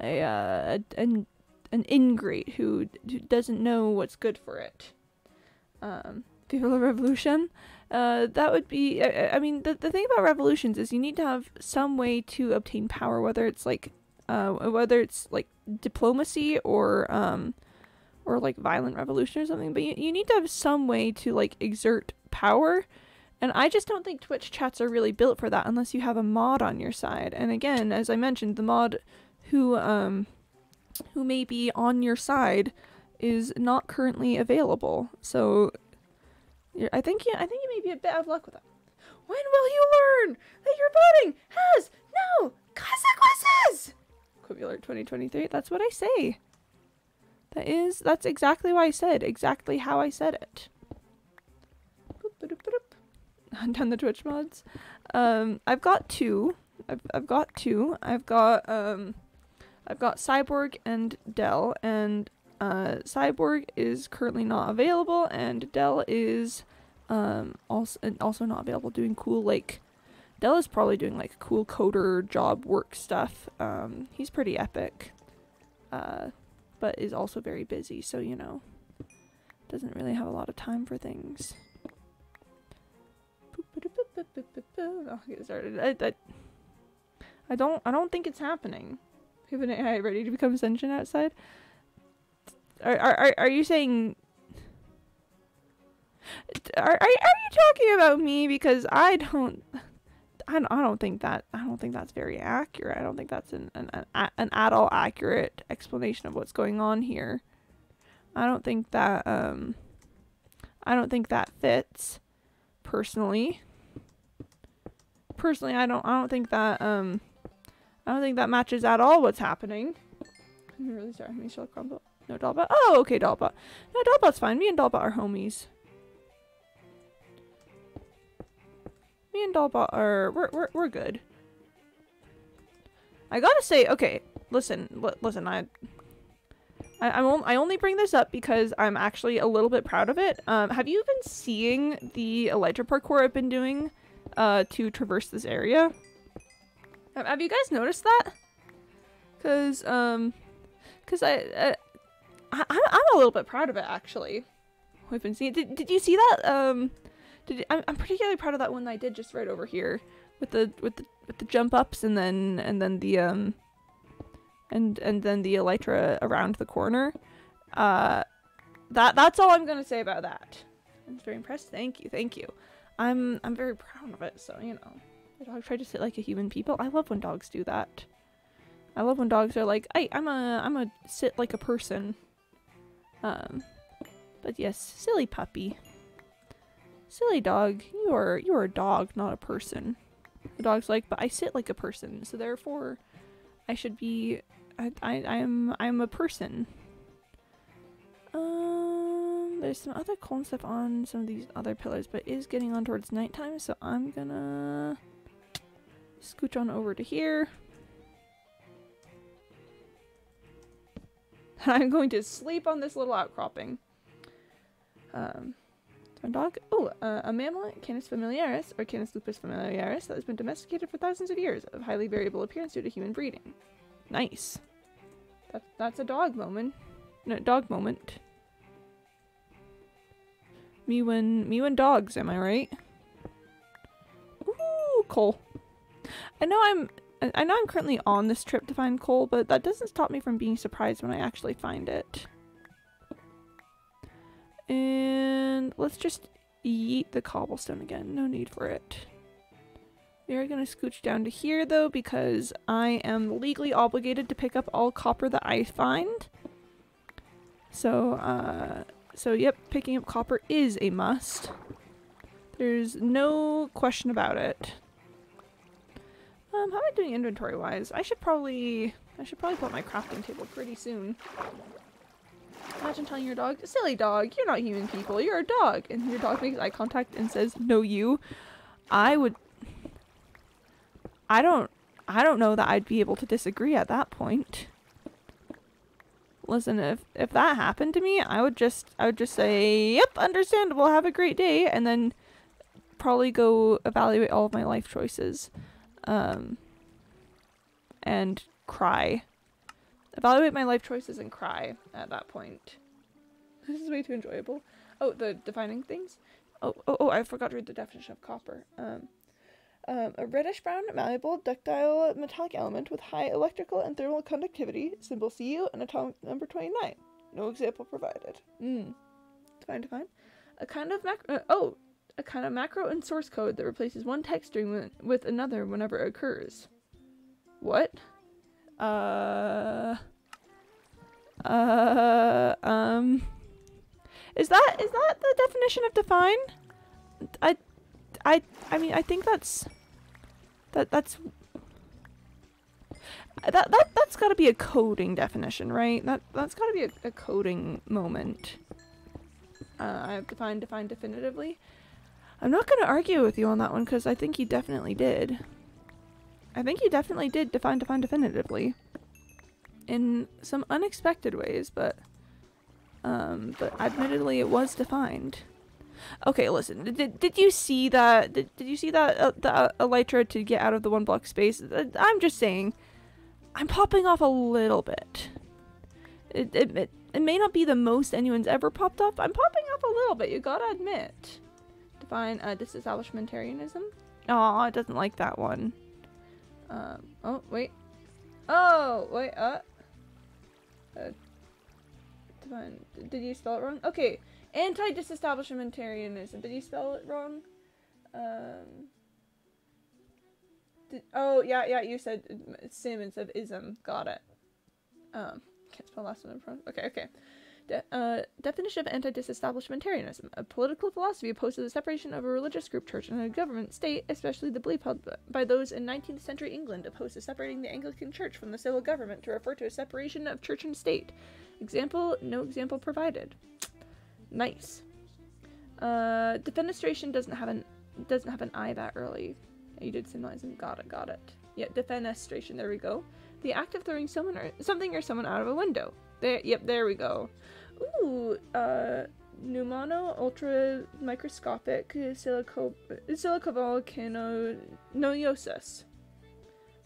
A, uh, an an ingrate who, who doesn't know what's good for it. Um, people of revolution. Uh, that would be. I, I, mean, the the thing about revolutions is you need to have some way to obtain power, whether it's like, uh, whether it's like diplomacy or um, or like violent revolution or something. But you you need to have some way to like exert power. And I just don't think Twitch chats are really built for that unless you have a mod on your side. And again, as I mentioned, the mod who um who may be on your side is not currently available. So I think you, I think you may be a bit out of luck with that. When will you learn that your voting has no consequences? Equivalent 2023. That's what I say. That is that's exactly what I said. Exactly how I said it. *laughs* Done the Twitch mods. Um, I've got two. I've I've got two. I've got um I've got Cyborg and Dell, and uh, Cyborg is currently not available, and Dell is um, also also not available doing cool like Dell is probably doing like cool coder job work stuff. Um, he's pretty epic, uh, but is also very busy, so you know doesn't really have a lot of time for things. I'll get started. I, I, I don't I don't think it's happening. We have an AI ready to become sentient outside. Are are are you saying? Are, are are you talking about me? Because I don't. I don't, think that I don't think that's very accurate. I don't think that's an an, an, an at all accurate explanation of what's going on here. I don't think that um I don't think that fits personally. Personally, I don't I don't think that um I don't think that matches at all what's happening. I'm really sorry. Me Michelle Crumble. No, Dollbot. Oh, okay, Dollbot. No, Dollbot's fine. Me and Dollbot are homies. Me and Dollbot are... We're, we're, we're good. I gotta say, okay, listen, listen, I, I, I'm on- I only bring this up because I'm actually a little bit proud of it. Um, have you been seeing the elytra parkour I've been doing, uh, to traverse this area? Have, you guys noticed that? Cause, um, cause I, uh, I, I'm I'm a little bit proud of it actually. We've been seeing. Did Did you see that? Um, did I'm I'm particularly proud of that one that I did just right over here with the with the with the jump ups and then and then the um and and then the elytra around the corner. Uh, that that's all I'm gonna say about that. I'm very impressed. Thank you, thank you. I'm I'm very proud of it. So you know, the dog tried to sit like a human people. I love when dogs do that. I love when dogs are like, "Hey, I'm a I'm a sit like a person." Um, but yes, silly puppy. Silly dog, you are you are a dog, not a person. The dog's like, but I sit like a person, so therefore, I should be. I I I am I am a person. Um, there's some other cool stuff on some of these other pillars, but it is getting on towards nighttime, so I'm gonna scooch on over to here. *laughs* I'm going to sleep on this little outcropping. Um, dog? Oh, uh, a mammal, Canis familiaris, or Canis lupus familiaris, that has been domesticated for thousands of years, of highly variable appearance due to human breeding. Nice. That, that's a dog moment. No, dog moment. Me when me when dogs, am I right? Ooh, coal. I know I'm I- know I'm currently on this trip to find coal, but that doesn't stop me from being surprised when I actually find it. And let's just yeet the cobblestone again. No need for it. We are going to scooch down to here though because I am legally obligated to pick up all copper that I find. So, uh, so yep, picking up copper is a must. There's no question about it. Um, how am I doing inventory wise? I should probably, I should probably put my crafting table pretty soon. Imagine telling your dog, silly dog, you're not human people, you're a dog. And your dog makes eye contact and says, no you. I would, I don't, I don't know that I'd be able to disagree at that point. Listen, if, if that happened to me, I would just, I would just say, yep, understandable, have a great day. And then probably go evaluate all of my life choices. Um, and cry. Evaluate my life choices and cry at that point. *laughs* This is way too enjoyable. Oh, the defining things? Oh, oh, oh, I forgot to read the definition of copper. Um, um, a reddish brown, malleable, ductile metallic element with high electrical and thermal conductivity, symbol CU, and atomic number 29. No example provided. Hmm. Define, define. A kind of mac- Uh, oh, a kind of macro and source code that replaces one text string with, with another whenever it occurs. What? Uh. Uh. Um. Is that is that the definition of define? I, I, I mean, I think that's that that's that that that's got to be a coding definition, right? That that's got to be a, a coding moment. Uh, I have defined define definitively. I'm not going to argue with you on that one because I think you definitely did. I think you definitely did define define definitively. In some unexpected ways, but um, but admittedly it was defined. Okay, listen. Did, did you see that? Did, did you see that uh, the uh, elytra to get out of the one block space? Uh, I'm just saying, I'm popping off a little bit. It, it, it, it may not be the most anyone's ever popped off. I'm popping off a little bit. You gotta admit. Define uh, disestablishmentarianism. Oh, it doesn't like that one. Um. Oh wait. Oh wait. Uh. uh define. Did you spell it wrong? Okay. Anti-disestablishmentarianism. Did you spell it wrong? Um. Did, oh yeah, yeah. You said sim instead of ism. Got it. Um. Can't spell last one in front. Okay, okay. De uh, definition of anti-disestablishmentarianism: a political philosophy opposed to the separation of a religious group, church, and a government state, especially the belief held by those in 19th century England opposed to separating the Anglican Church from the civil government to refer to a separation of church and state. Example: no example provided. Nice. Uh, defenestration doesn't have an doesn't have an I that early. You did symbolism. Got it. Got it. Yeah, defenestration. There we go. The act of throwing someone or something or someone out of a window. There. Yep. There we go. Ooh. Uh. Pneumono ultra microscopic silico silicovolcanonoiosis.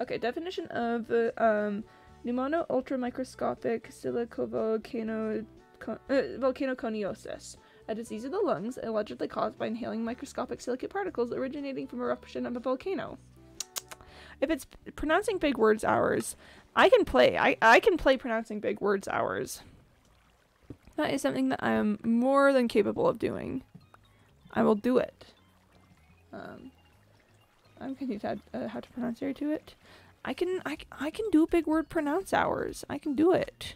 Okay, definition of uh, um, pneumono ultra microscopic silicovolcano uh, volcanoconiosis, a disease of the lungs allegedly caused by inhaling microscopic silicate particles originating from eruption of a volcano. If it's pronouncing big words hours, I can play. I, I can play pronouncing big words hours. That is something that I am more than capable of doing. I will do it. Um, I'm to add uh, how to pronounce to it. I can I, I can do big word pronounce hours. I can do it.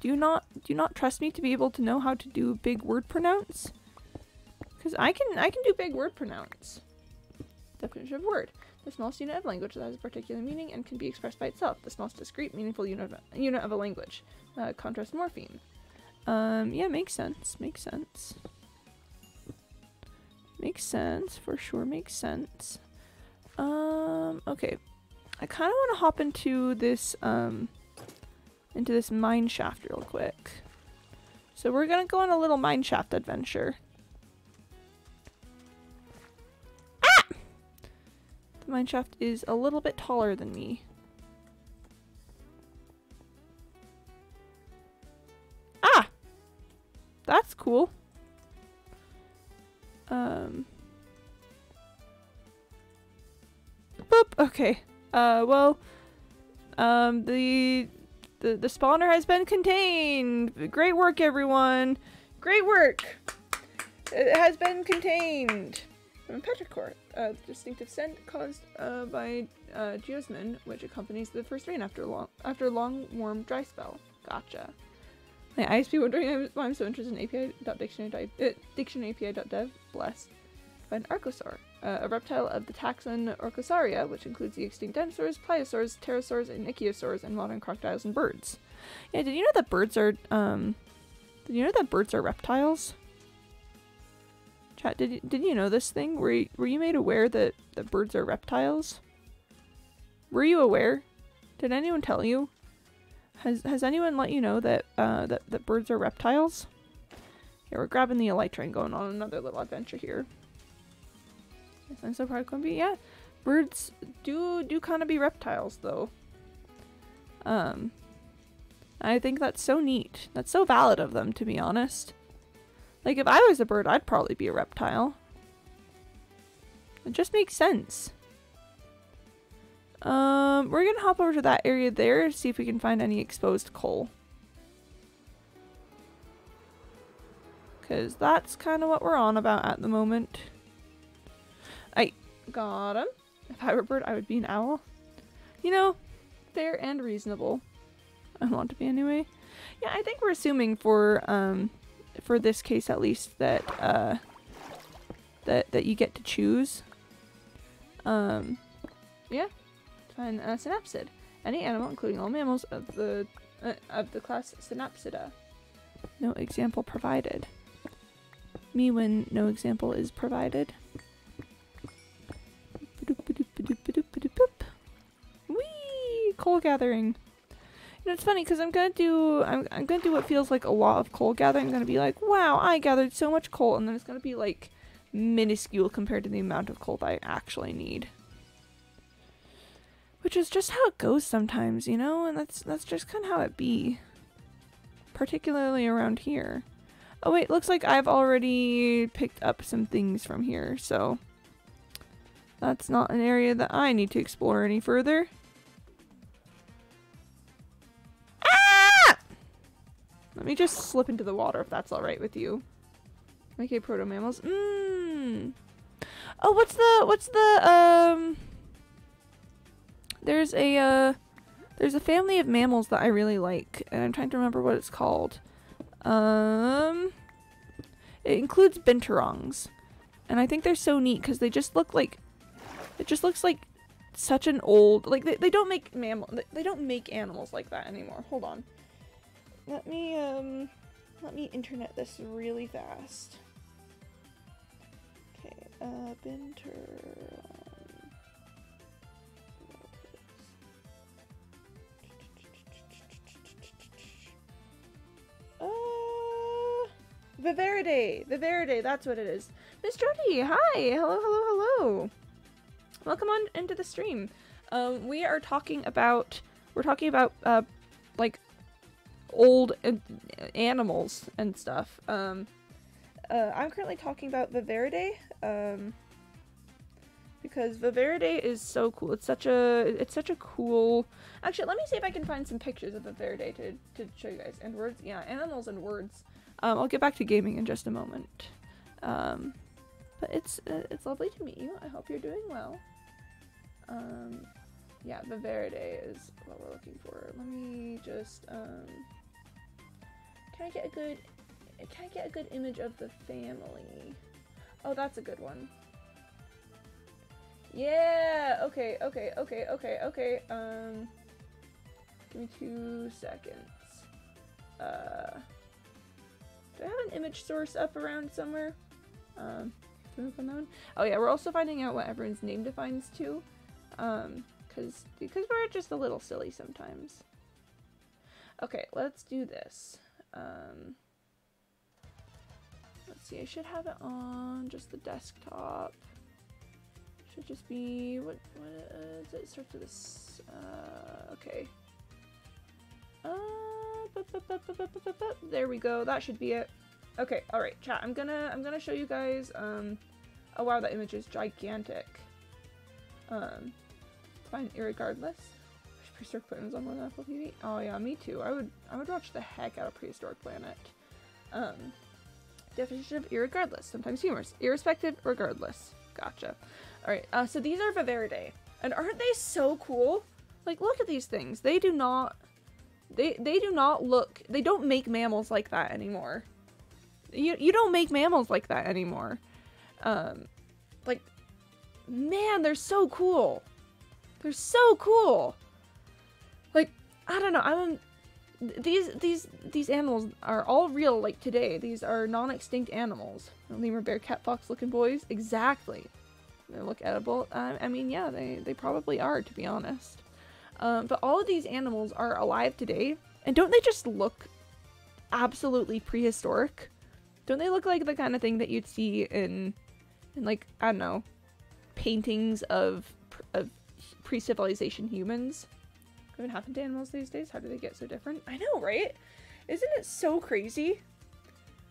Do you not do you not trust me to be able to know how to do big word pronounce? Cuz I can I can do big word pronounce. Definition of word. The smallest unit of language that has a particular meaning and can be expressed by itself. The smallest discrete meaningful unit of, unit of a language. Uh, contrast morpheme. Um, yeah, makes sense. Makes sense. Makes sense. For sure makes sense. Um, okay. I kind of want to hop into this, um, into this mine shaft real quick. So we're going to go on a little mine shaft adventure. Ah! The mine shaft is a little bit taller than me. Cool. Um... Boop, okay. Uh, well, um, the, the, the spawner has been contained. Great work, everyone. Great work. It has been contained. From petrichor, a distinctive scent caused uh, by uh, geosmin, which accompanies the first rain after long after a long, warm, dry spell. Gotcha. My be wondering why I'm so interested in API.dictionary.dev. Uh, Blessed. Find Archosaur uh, a reptile of the taxon Archosauria, which includes the extinct dinosaurs, pliosaurs, pterosaurs, and ichthyosaurs, and modern crocodiles and birds. Yeah, did you know that birds are, um, did you know that birds are reptiles? Chat, did you, did you know this thing? Were you, were you made aware that, that birds are reptiles? Were you aware? Did anyone tell you? Has has anyone let you know that uh that, that birds are reptiles? Yeah, we're grabbing the elytra and going on another little adventure here. I'm so proud of Yeah, birds do do kind of be reptiles though. Um, I think that's so neat. That's so valid of them, to be honest. Like if I was a bird, I'd probably be a reptile. It just makes sense. Um, we're gonna hop over to that area there, see if we can find any exposed coal. Because that's kind of what we're on about at the moment. I got him. If I were a bird, I would be an owl. You know, fair and reasonable. I want to be anyway. Yeah, I think we're assuming for um for this case at least that uh that that you get to choose. Um yeah. Find a synapsid. Any animal, including all mammals of the uh, of the class Synapsida. No example provided. Me when no example is provided. Whee! Coal gathering. You know, it's funny because I'm gonna do I'm I'm gonna do what feels like a lot of coal gathering. I'm gonna be like, wow, I gathered so much coal, and then it's gonna be like minuscule compared to the amount of coal that I actually need. Which is just how it goes sometimes, you know, and that's that's just kind of how it be. Particularly around here. Oh wait, looks like I've already picked up some things from here, so that's not an area that I need to explore any further. Ah! Let me just slip into the water if that's alright with you. Okay, proto-mammals. Mmm. Oh, what's the, what's the, um... There's a, uh... There's a family of mammals that I really like, and I'm trying to remember what it's called. Um... It includes binturongs. And I think they're so neat because they just look like it just looks like such an old like they, they don't make mammal they don't make animals like that anymore. Hold on. Let me um let me internet this really fast. Okay, uh Binter Viverridae. Viverridae, that's what it is. Miss Jody, hi. Hello, hello, hello. Welcome on into the stream. Um, we are talking about we're talking about uh, like old uh, animals and stuff. Um, uh, I'm currently talking about Viverridae. Um, because Viverridae is so cool. It's such a it's such a cool. Actually, let me see if I can find some pictures of Viverridae to to show you guys. And words, yeah, animals and words. Um, I'll get back to gaming in just a moment. Um, but it's uh, it's lovely to meet you. I hope you're doing well. Um, yeah, Viverridae is what we're looking for. Let me just um. Can I get a good? Can I get a good image of the family? Oh, that's a good one. Yeah, okay, okay, okay, okay, okay. Um, give me two seconds. Uh, do I have an image source up around somewhere? Um, oh yeah, we're also finding out what everyone's name defines too. Um, cause, because we're just a little silly sometimes. Okay, let's do this. Um, let's see, I should have it on just the desktop. Should just be what what is it? Starts with this. Uh, okay. Uh, there we go. That should be it. Okay. All right, chat. I'm gonna I'm gonna show you guys. Um. Oh wow, that image is gigantic. Um. Fine. Irregardless. Prehistoric Planet is on one Apple TV. Oh yeah, me too. I would I would watch the heck out of Prehistoric Planet. Um. Definition of irregardless. Sometimes humorous. Irrespective. Regardless. Gotcha. Alright, uh, so these are Viverridae. And aren't they so cool? Like, look at these things. They do not... They, they do not look... They don't make mammals like that anymore. You, you don't make mammals like that anymore. Um, like, man, they're so cool. They're so cool. Like, I don't know, I'm... These these these animals are all real like today. These are non-extinct animals. Lemur, bear, cat, fox looking boys. Exactly. They look edible. Uh, I mean, yeah, they, they probably are, to be honest. Um, but all of these animals are alive today, and don't they just look absolutely prehistoric? Don't they look like the kind of thing that you'd see in, in like, I don't know, paintings of, of pre-civilization humans? What happened to animals these days? How do they get so different? I know, right? Isn't it so crazy?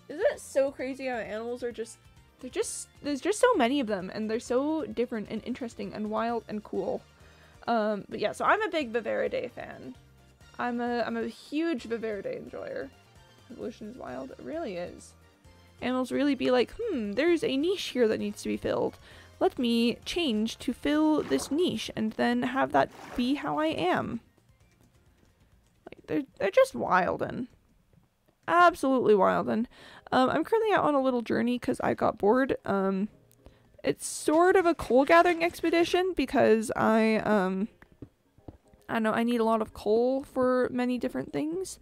Isn't it so crazy how animals are just they're just there's just so many of them and they're so different and interesting and wild and cool. Um, but yeah, so I'm a big Viverridae fan. I'm a I'm a huge Viverridae enjoyer. Evolution is wild. It really is. Animals really be like, hmm, there's a niche here that needs to be filled. Let me change to fill this niche and then have that be how I am. Like they're they're just wild and absolutely wild and um, I'm currently out on a little journey because I got bored. Um, it's sort of a coal gathering expedition because I, um, I know I need a lot of coal for many different things,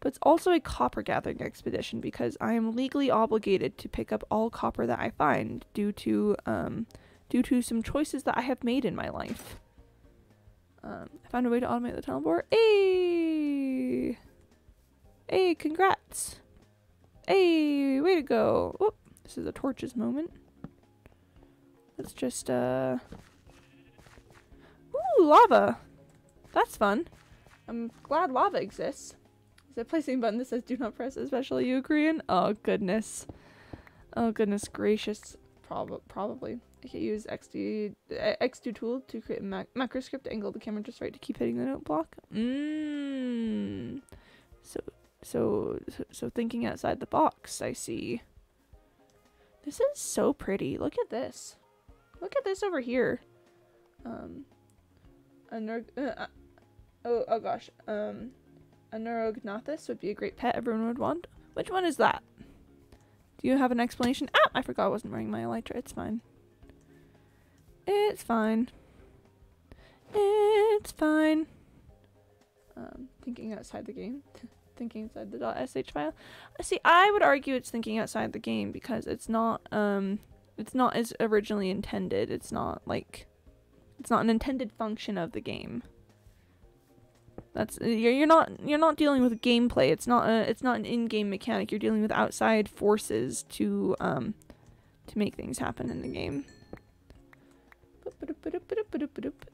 but it's also a copper gathering expedition because I am legally obligated to pick up all copper that I find due to, um, due to some choices that I have made in my life. Um, I found a way to automate the tunnel bore. Hey! Hey, congrats! Hey, way to go. Oh, this is a torches moment. Let's just, uh... Ooh, lava. That's fun. I'm glad lava exists. Is it placing button that says do not press, especially you, Korean? Oh, goodness. Oh, goodness gracious. Prob probably. I can use XD, X2 tool to create a mac macro script angle the camera just right to keep hitting the note block. Mmm. So so, so thinking outside the box, I see. This is so pretty. Look at this. Look at this over here. Um, a ner uh, uh, oh, oh gosh. Um, Anurognathus would be a great pet everyone would want. Which one is that? Do you have an explanation? Ah, I forgot I wasn't wearing my elytra. It's fine. It's fine. It's fine. Um, thinking outside the game. *laughs* thinking inside the .sh file. See, I would argue it's thinking outside the game because it's not um it's not as originally intended. It's not like it's not an intended function of the game. That's you're, not you're not dealing with gameplay. It's not a it's not an in-game mechanic. You're dealing with outside forces to um to make things happen in the game.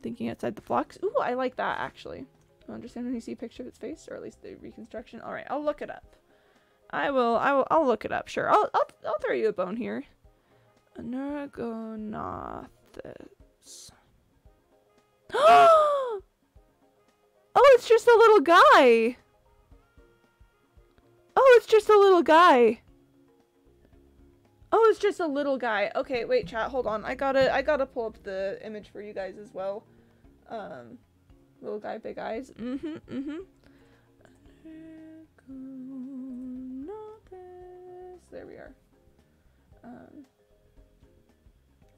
Thinking outside the blocks. Ooh, I like that actually. I understand when you see a picture of its face, or at least the reconstruction. All right, I'll look it up. I will. I will. I'll look it up. Sure. I'll. I'll. I'll throw you a bone here. Anurognathus. *gasps* oh, it's just a little guy. Oh, it's just a little guy. Oh, it's just a little guy. Okay, wait, chat. Hold on. I gotta. I gotta pull up the image for you guys as well. Um, little guy, big eyes. Mm-hmm. Mm-hmm. There we are. Um,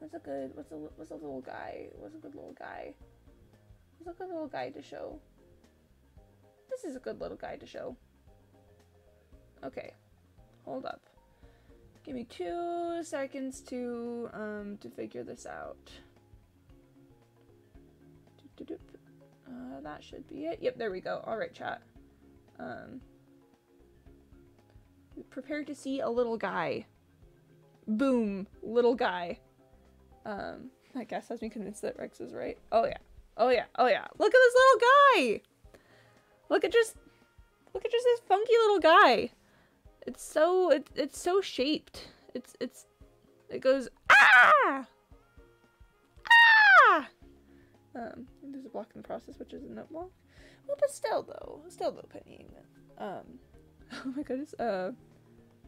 what's a good? What's a what's a little guy? What's a good little guy? What's a good little guy to show? This is a good little guy to show. Okay, hold up. Give me two seconds to um to figure this out. Uh, that should be it. Yep, there we go. All right, chat. Um, prepare to see a little guy. Boom, little guy. Um, I guess has me convinced that Rex is right. Oh yeah, oh yeah, oh yeah. Look at this little guy. Look at just, look at just this funky little guy. It's so, it, it's so shaped. It's, it's, it goes, ah! Ah! Um, there's a block in the process, which is a note block. Well, but still, though, still though, Penny. Um, *laughs* oh my goodness, uh,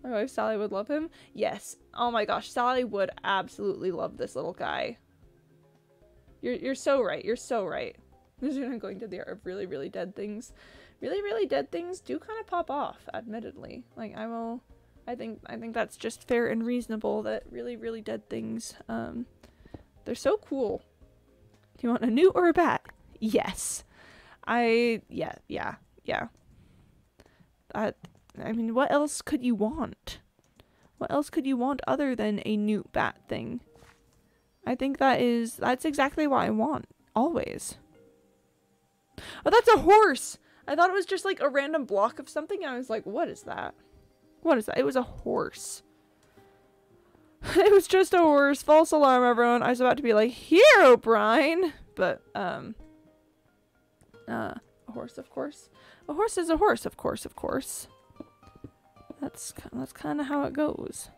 my wife Sally would love him. Yes. Oh my gosh, Sally would absolutely love this little guy. You're, you're so right. You're so right. *laughs* This is going to the art of really, really dead things. Really, really dead things do kind of pop off, admittedly. Like, I will... I think I think that's just fair and reasonable that really, really dead things, um, they're so cool. Do you want a newt or a bat? Yes. I, yeah, yeah, yeah. That, I mean, what else could you want? What else could you want other than a new bat thing? I think that is, that's exactly what I want. Always. Oh, that's a horse! I thought it was just like a random block of something. and I was like, what is that? What is that? It was a horse. *laughs* it was just a horse. False alarm, everyone. I was about to be like, here, O'Brien. But, um, uh, a horse, of course. A horse is a horse, of course, of course. That's, that's kind of how it goes.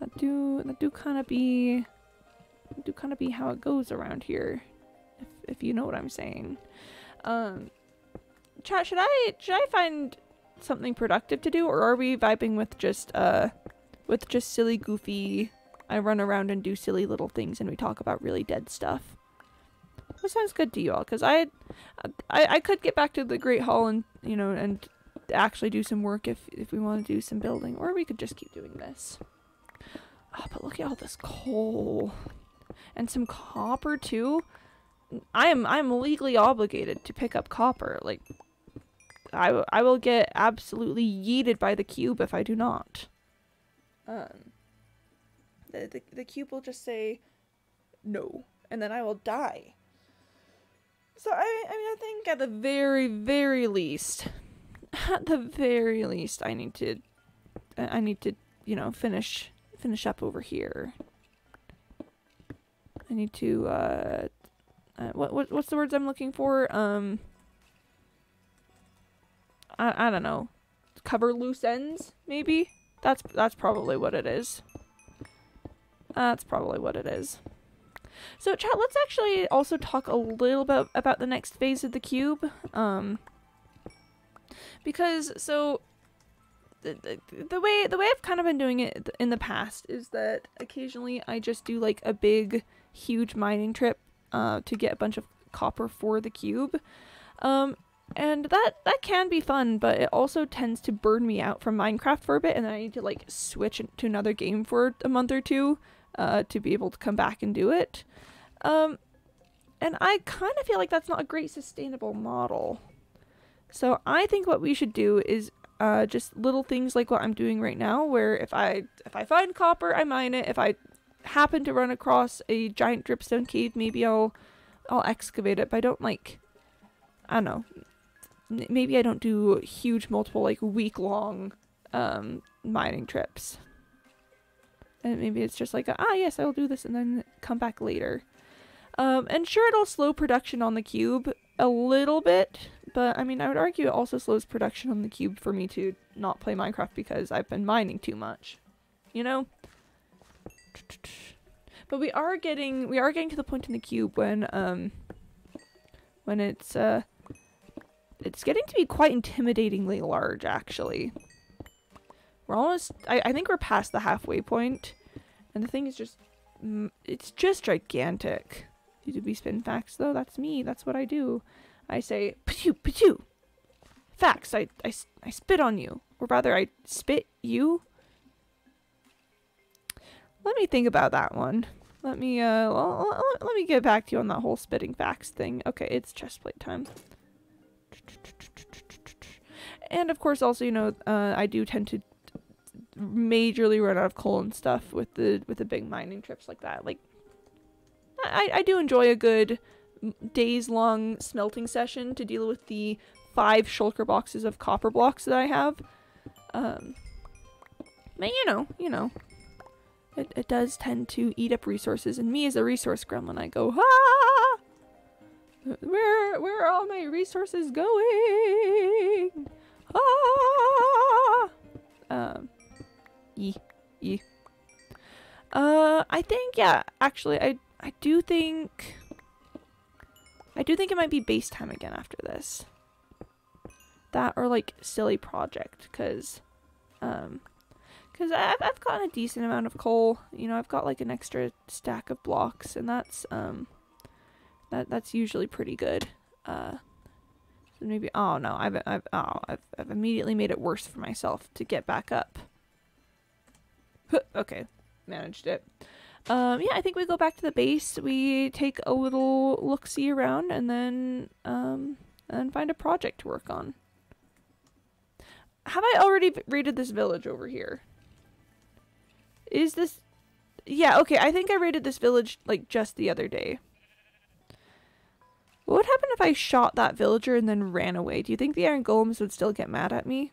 That do, that do kind of be, do kind of be how it goes around here. If, if you know what I'm saying. Um, chat, should I, should I find something productive to do, or are we vibing with just uh with just silly goofy I run around and do silly little things and we talk about really dead stuff? What sounds good to you all? Because I, I I could get back to the Great Hall and you know and actually do some work if if we want to do some building, or we could just keep doing this. Oh, but look at all this coal and some copper too. I am I'm legally obligated to pick up copper. Like I, I will get absolutely yeeted by the cube if I do not. Um, the, the, the cube will just say no, and then I will die. So, I, I mean, I think at the very, very least, at the very least, I need to, I need to, you know, finish, finish up over here. I need to, uh, uh what, what, what's the words I'm looking for? Um, I, I don't know, cover loose ends, maybe? That's, that's probably what it is. That's probably what it is. So chat, let's actually also talk a little bit about the next phase of the cube. Um, because, so, the, the, the way the way I've kind of been doing it in the past is that occasionally I just do like a big, huge mining trip uh, to get a bunch of copper for the cube. Um, and that that can be fun, but it also tends to burn me out from Minecraft for a bit, and then I need to like switch to another game for a month or two uh, to be able to come back and do it. Um, and I kind of feel like that's not a great sustainable model. So I think what we should do is uh, just little things like what I'm doing right now, where if I if I find copper, I mine it. If I happen to run across a giant dripstone cave, maybe I'll I'll excavate it. But I don't like I don't know. Maybe I don't do huge multiple like week long um mining trips. And maybe it's just like, ah, yes, I will do this and then come back later. Um, and sure, it'll slow production on the cube a little bit, but I mean, I would argue it also slows production on the cube for me to not play Minecraft because I've been mining too much. You know? But we are getting we are getting to the point in the cube when um when it's uh it's getting to be quite intimidatingly large actually. We're almost I, I think we're past the halfway point and the thing is just it's just gigantic. Do we spin facts though? That's me. That's what I do. I say pachoo pachoo. Facts. I, I, I spit on you, or rather, I spit you. Let me think about that one. Let me uh l- l- let me get back to you on that whole spitting facts thing. Okay, it's chest plate time. And of course, also you know, uh, I do tend to majorly run out of coal and stuff with the with the big mining trips like that. Like, I I do enjoy a good days long smelting session to deal with the five shulker boxes of copper blocks that I have. Um, but you know, you know, it, it does tend to eat up resources, and me as a resource gremlin, I go, ah! Where, where are all my resources going? Ah! Um, ye, ye. Uh, I think, yeah, actually, I, I do think, I do think it might be base time again after this. That or like silly project because um because I've, I've gotten a decent amount of coal. You know i've got like an extra stack of blocks and that's um that that's usually pretty good. Uh so maybe oh no i've i've oh i've, I've immediately made it worse for myself to get back up. *laughs* Okay managed it um yeah i think we go back to the base we take a little look see around and then um and find a project to work on have I already rated this village over here? Is this. Yeah, okay, I think I rated this village, like, just the other day. What would happen if I shot that villager and then ran away? Do you think the iron golems would still get mad at me?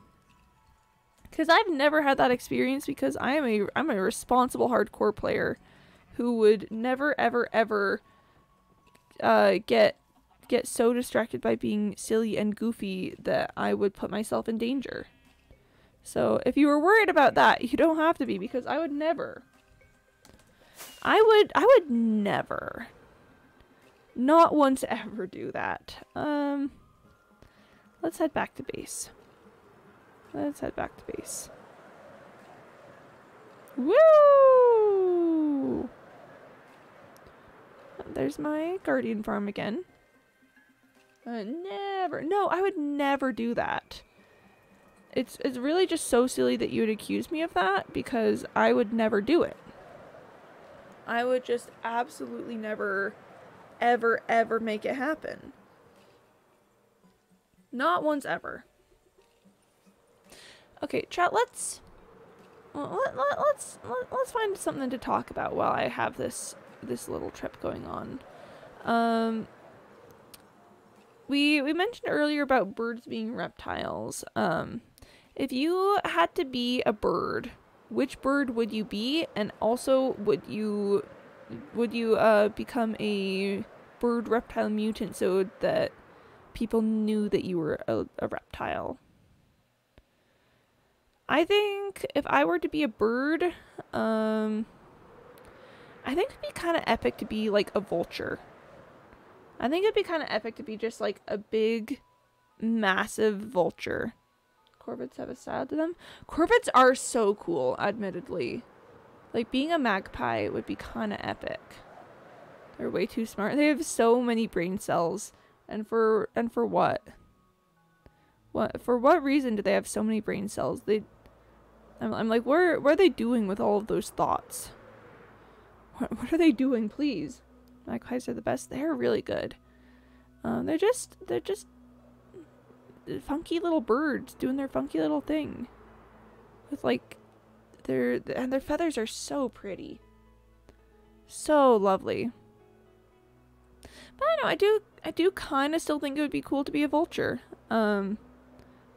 because I've never had that experience because I am a I'm a responsible hardcore player who would never ever ever uh get get so distracted by being silly and goofy that I would put myself in danger. So if you were worried about that, you don't have to be because I would never. I would I would never not once ever do that. Um let's head back to base. Let's head back to base. Woo! There's my guardian farm again. Uh, never. No, I would never do that. It's it's really just so silly that you would accuse me of that because I would never do it. I would just absolutely never ever ever make it happen. Not once ever. Okay, chat, let's let, let, let's let, let's find something to talk about while I have this this little trip going on. Um we we mentioned earlier about birds being reptiles. Um if you had to be a bird, which bird would you be and also would you would you uh become a bird reptile mutant so that people knew that you were a, a reptile? I think if I were to be a bird, um I think it'd be kind of epic to be like a vulture. I think it'd be kind of epic to be just like a big massive vulture. Corvids have a style to them. Corvids are so cool, admittedly. Like being a magpie would be kind of epic. They're way too smart. They have so many brain cells. And for and for what? What for? What reason do they have so many brain cells? They, I'm, I'm like, where, what are they doing with all of those thoughts? What, what are they doing? Please, My guys are the best. They're really good. Um, they're just, they're just funky little birds doing their funky little thing. With like, their and their feathers are so pretty. So lovely. But I know I do I do kind of still think it would be cool to be a vulture. Um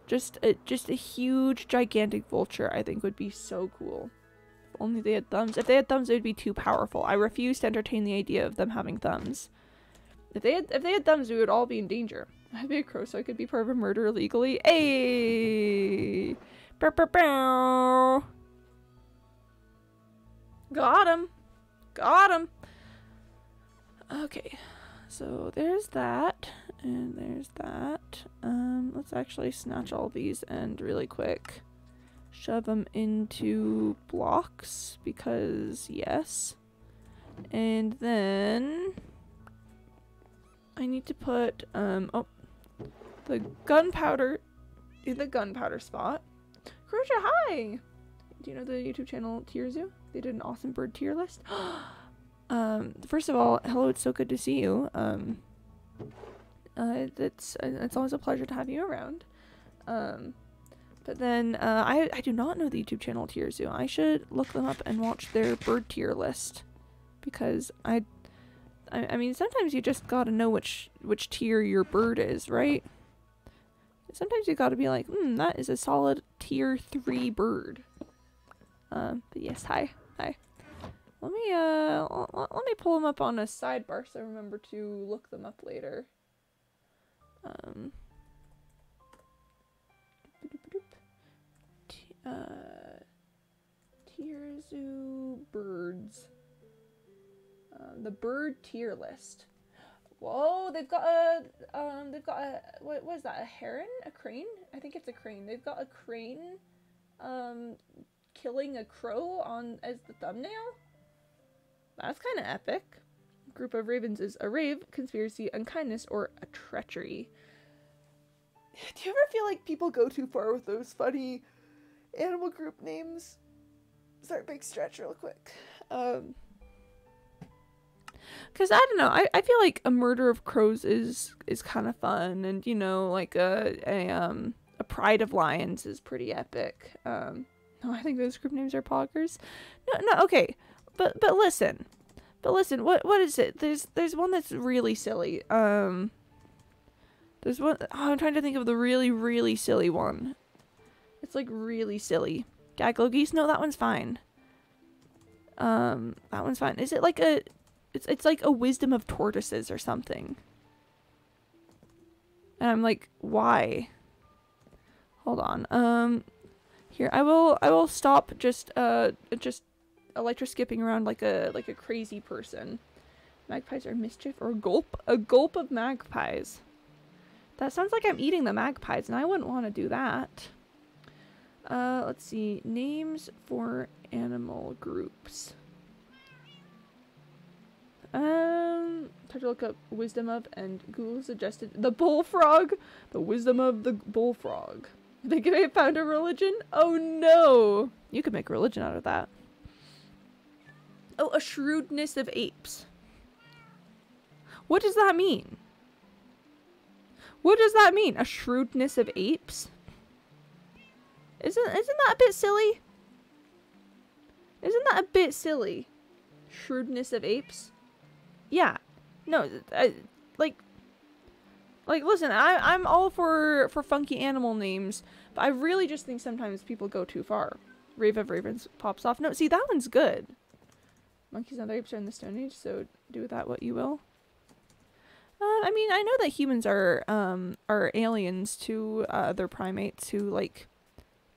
just a just a huge gigantic vulture I think would be so cool. If only they had thumbs. If they had thumbs it would be too powerful. I refuse to entertain the idea of them having thumbs. If they had if they had thumbs we would all be in danger. I'd be a crow so I could be part of a murder illegally. Hey. Bow, bow, bow. Got him. Got him. Okay. So there's that, and there's that. Um, let's actually snatch all these and really quick shove them into blocks because yes. And then I need to put um oh the gunpowder in the gunpowder spot. Croja, hi! Do you know the YouTube channel Tier Zoo? They did an awesome bird tier list. *gasps* *gasps* Um, first of all, hello, it's so good to see you. Um, uh, it's, uh, it's always a pleasure to have you around. Um, but then, uh, I, I do not know the YouTube channel Tier Zoo. I should look them up and watch their bird tier list. Because I, I, I mean, sometimes you just gotta know which, which tier your bird is, right? Sometimes you gotta be like, hmm, that is a solid tier 3 bird. Um, but yes, hi. Hi. Let me, uh, let me pull them up on a sidebar so I remember to look them up later. Um, uh, tier zoo birds. Um, the bird tier list. Whoa, they've got a, um, they've got a, what was that, a heron? A crane? I think it's a crane. They've got a crane, um, killing a crow on, as the thumbnail? That's kind of epic. Group of ravens is a rave, conspiracy, unkindness, or a treachery. Do you ever feel like people go too far with those funny animal group names? Sorry, big stretch real quick. Um, Cause I don't know, I, I feel like a murder of crows is is kind of fun, and you know, like a a um a pride of lions is pretty epic. Um, no, I think those group names are poggers. No, no, okay, but but listen, but listen. What what is it? There's there's one that's really silly. Um, there's one. Oh, I'm trying to think of the really really silly one. It's like really silly. Gaggle geese. No, that one's fine. Um, that one's fine. Is it like a? It's it's like a wisdom of tortoises or something. And I'm like, why? Hold on. Um, here I will I will stop just uh just electro skipping around like a like a crazy person. Magpies are mischief or gulp a gulp of magpies. That sounds like I'm eating the magpies, and I wouldn't want to do that. Uh, let's see. Names for animal groups. Um, try to look up wisdom of, and Google suggested the bullfrog. The wisdom of the bullfrog. They I found a religion? Oh no! You could make religion out of that. Oh, a shrewdness of apes. What does that mean? What does that mean? A shrewdness of apes? Isn't isn't that a bit silly? Isn't that a bit silly? Shrewdness of apes? Yeah. No, I, like like listen, I I'm all for for funky animal names, but I really just think sometimes people go too far. Rave of Ravens pops off. No, see that one's good. Monkeys and other apes are in the Stone Age, so do with that what you will. Uh, I mean, I know that humans are um are aliens to uh, other primates who like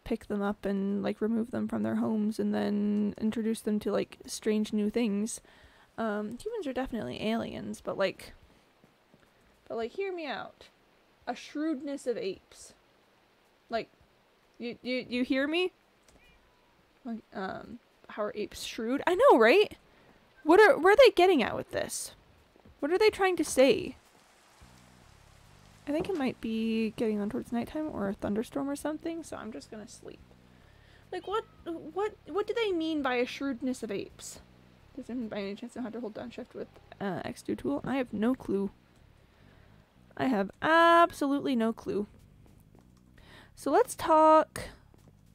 pick them up and like remove them from their homes and then introduce them to like strange new things. Um, humans are definitely aliens, but like, but like, hear me out. A shrewdness of apes. Like, you you you hear me? Like, um, how are apes shrewd? I know, right? What are where are they getting at with this? What are they trying to say? I think it might be getting on towards nighttime or a thunderstorm or something, so I'm just gonna sleep. Like what what what do they mean by a shrewdness of apes? Does anyone by any chance know how to hold down shift with uh, X2 tool? I have no clue. I have absolutely no clue. So let's talk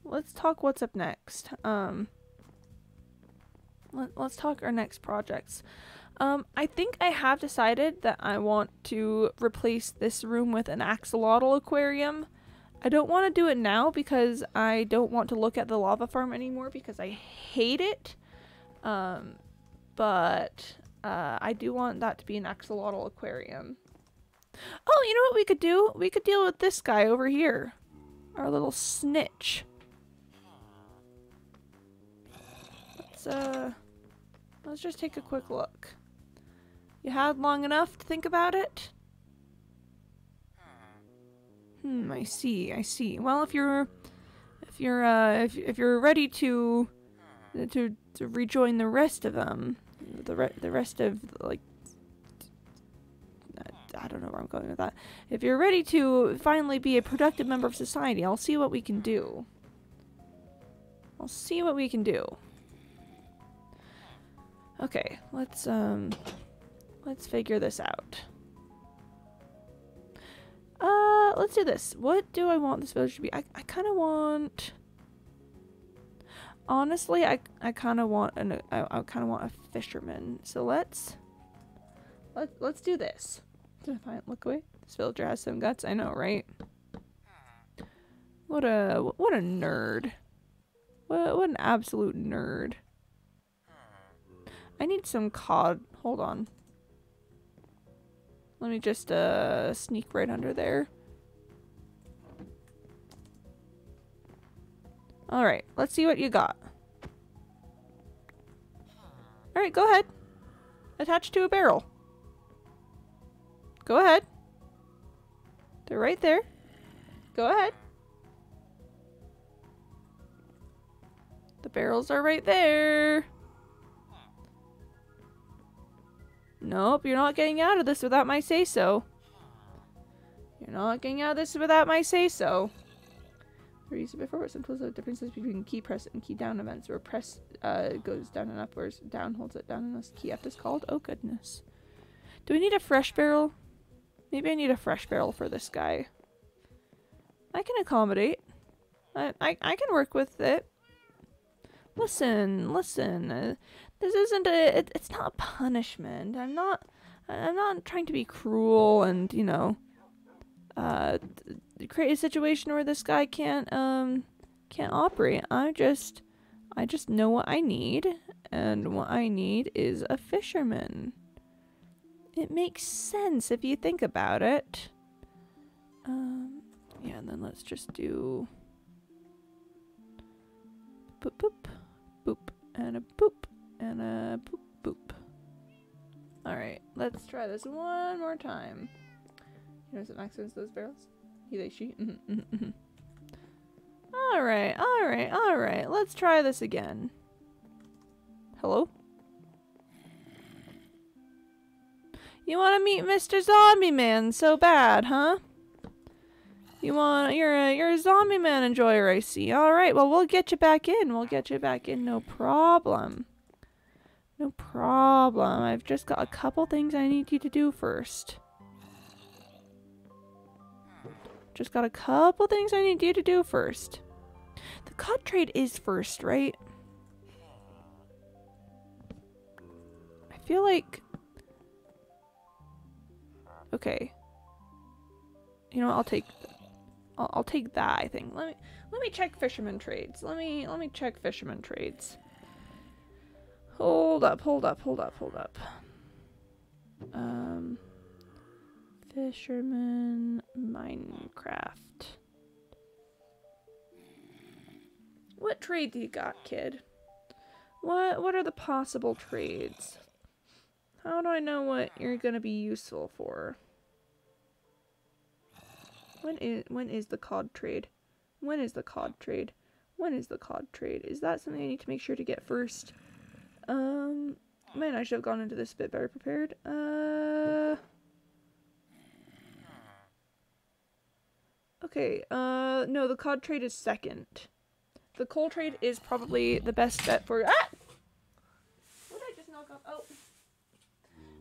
let's talk what's up next. Um let, let's talk our next projects. Um, I think I have decided that I want to replace this room with an axolotl aquarium. I don't want to do it now because I don't want to look at the lava farm anymore because I hate it. Um, but uh, I do want that to be an axolotl aquarium. Oh, you know what we could do? We could deal with this guy over here. Our little snitch. Let's, uh, let's just take a quick look. You had long enough to think about it? Hmm, I see, I see. Well, if you're, if you're, uh, if, if you're ready to, to, to rejoin the rest of them, the re the rest of, like, I don't know where I'm going with that. If you're ready to finally be a productive member of society, I'll see what we can do. I'll see what we can do. Okay, let's, um, let's figure this out. Uh, let's do this. What do I want this village to be? I, I kind of want... Honestly, I, I kind of want an I, I kind of want a fisherman. So let's let let's do this. Did I find look away? This villager has some guts. I know, right? What a what a nerd. What what an absolute nerd. I need some cod. Hold on. Let me just uh sneak right under there. Alright, let's see what you got. Alright, go ahead. Attach to a barrel. Go ahead. They're right there. Go ahead. The barrels are right there. Nope, you're not getting out of this without my say-so. You're not getting out of this without my say-so. We used it before, some tools have differences between key press and key down events, where press uh, goes down and up, whereas down holds it down unless key up is called. Oh goodness. Do we need a fresh barrel? Maybe I need a fresh barrel for this guy. I can accommodate. I, I, I can work with it. Listen, listen. Uh, this isn't a. It, it's not a punishment. I'm not. I'm not trying to be cruel and you know, uh, create a situation where this guy can't um can't operate. I just, I just know what I need, and what I need is a fisherman. It makes sense if you think about it. Um, yeah, and then let's just do boop boop boop and a boop and a boop boop. Alright, let's try this one more time. You know, it maximizes those barrels? He, they, she? Mm-hmm, mm-hmm, mm-hmm. Alright, alright, alright. Let's try this again. Hello? You want to meet Mr. Zombie Man so bad, huh? You want you're a you're a zombie man enjoyer, I see. All right, well we'll get you back in. We'll get you back in, no problem. No problem. I've just got a couple things I need you to do first. Just got a couple things I need you to do first. The cod trade is first, right? I feel like... Okay. You know what, I'll take... I'll, I'll take that, I think. Let me let me check fisherman trades. Let me let me check fisherman trades. Hold up, hold up, hold up, hold up. Um, Fisherman Minecraft. What trade do you got, kid? What what are the possible trades? How do I know what you're gonna be useful for? When is when is the cod trade? When is the cod trade? When is the cod trade? Is that something I need to make sure to get first? Um, man, I should have gone into this a bit better prepared. Uh, Okay, uh, no, the cod trade is second. The coal trade is probably the best bet for- Ah! What did I just knock off? Oh.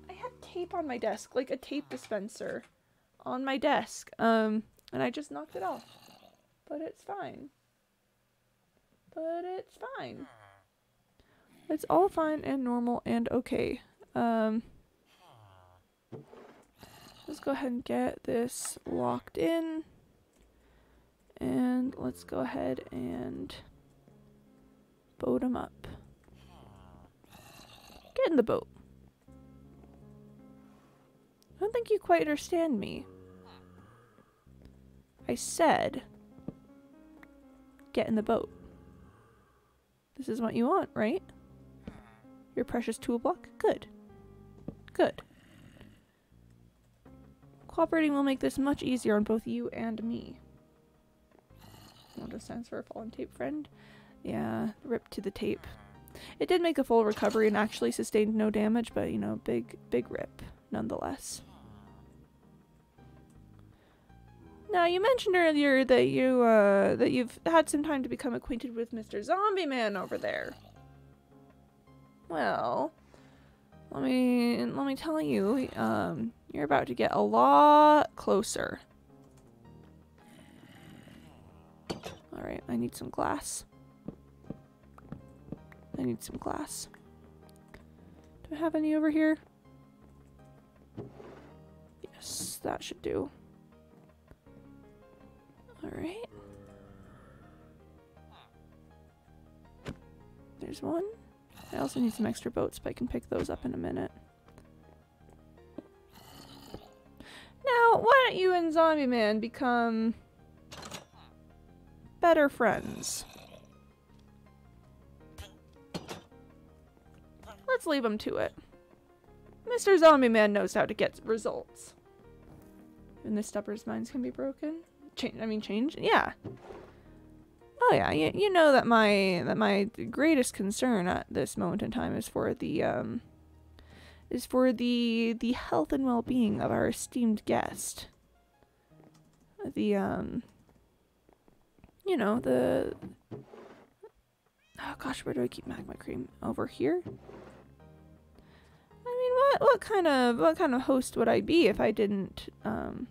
I had tape on my desk, like a tape dispenser on my desk. Um, and I just knocked it off. But it's fine. But it's fine. It's all fine and normal and okay. Um, let's go ahead and get this locked in. And let's go ahead and boat him up. Get in the boat. I don't think you quite understand me. I said, get in the boat. This is what you want, right? Your precious tool block? Good. Good. Cooperating will make this much easier on both you and me. What just stands for a fallen tape friend? Yeah, rip to the tape. It did make a full recovery and actually sustained no damage, but you know, big, big rip nonetheless. Now, you mentioned earlier that you, uh, that you've had some time to become acquainted with Mr. Zombie Man over there. Well, let me, let me tell you, um, you're about to get a lot closer. Alright, I need some glass. I need some glass. Do I have any over here? Yes, that should do. Alright. There's one. I also need some extra boats, but I can pick those up in a minute. Now, why don't you and Zombie Man become better friends? Let's leave him to it. Mr. Zombie Man knows how to get results. And the stubborn's minds can be broken? Change, I mean, change? Yeah. Oh yeah, you, you know that my that my greatest concern at this moment in time is for the um is for the the health and well-being of our esteemed guest. The um you know, the Oh gosh, where do I keep magma cream? Over here? I mean, what what kind of what kind of host would I be if I didn't um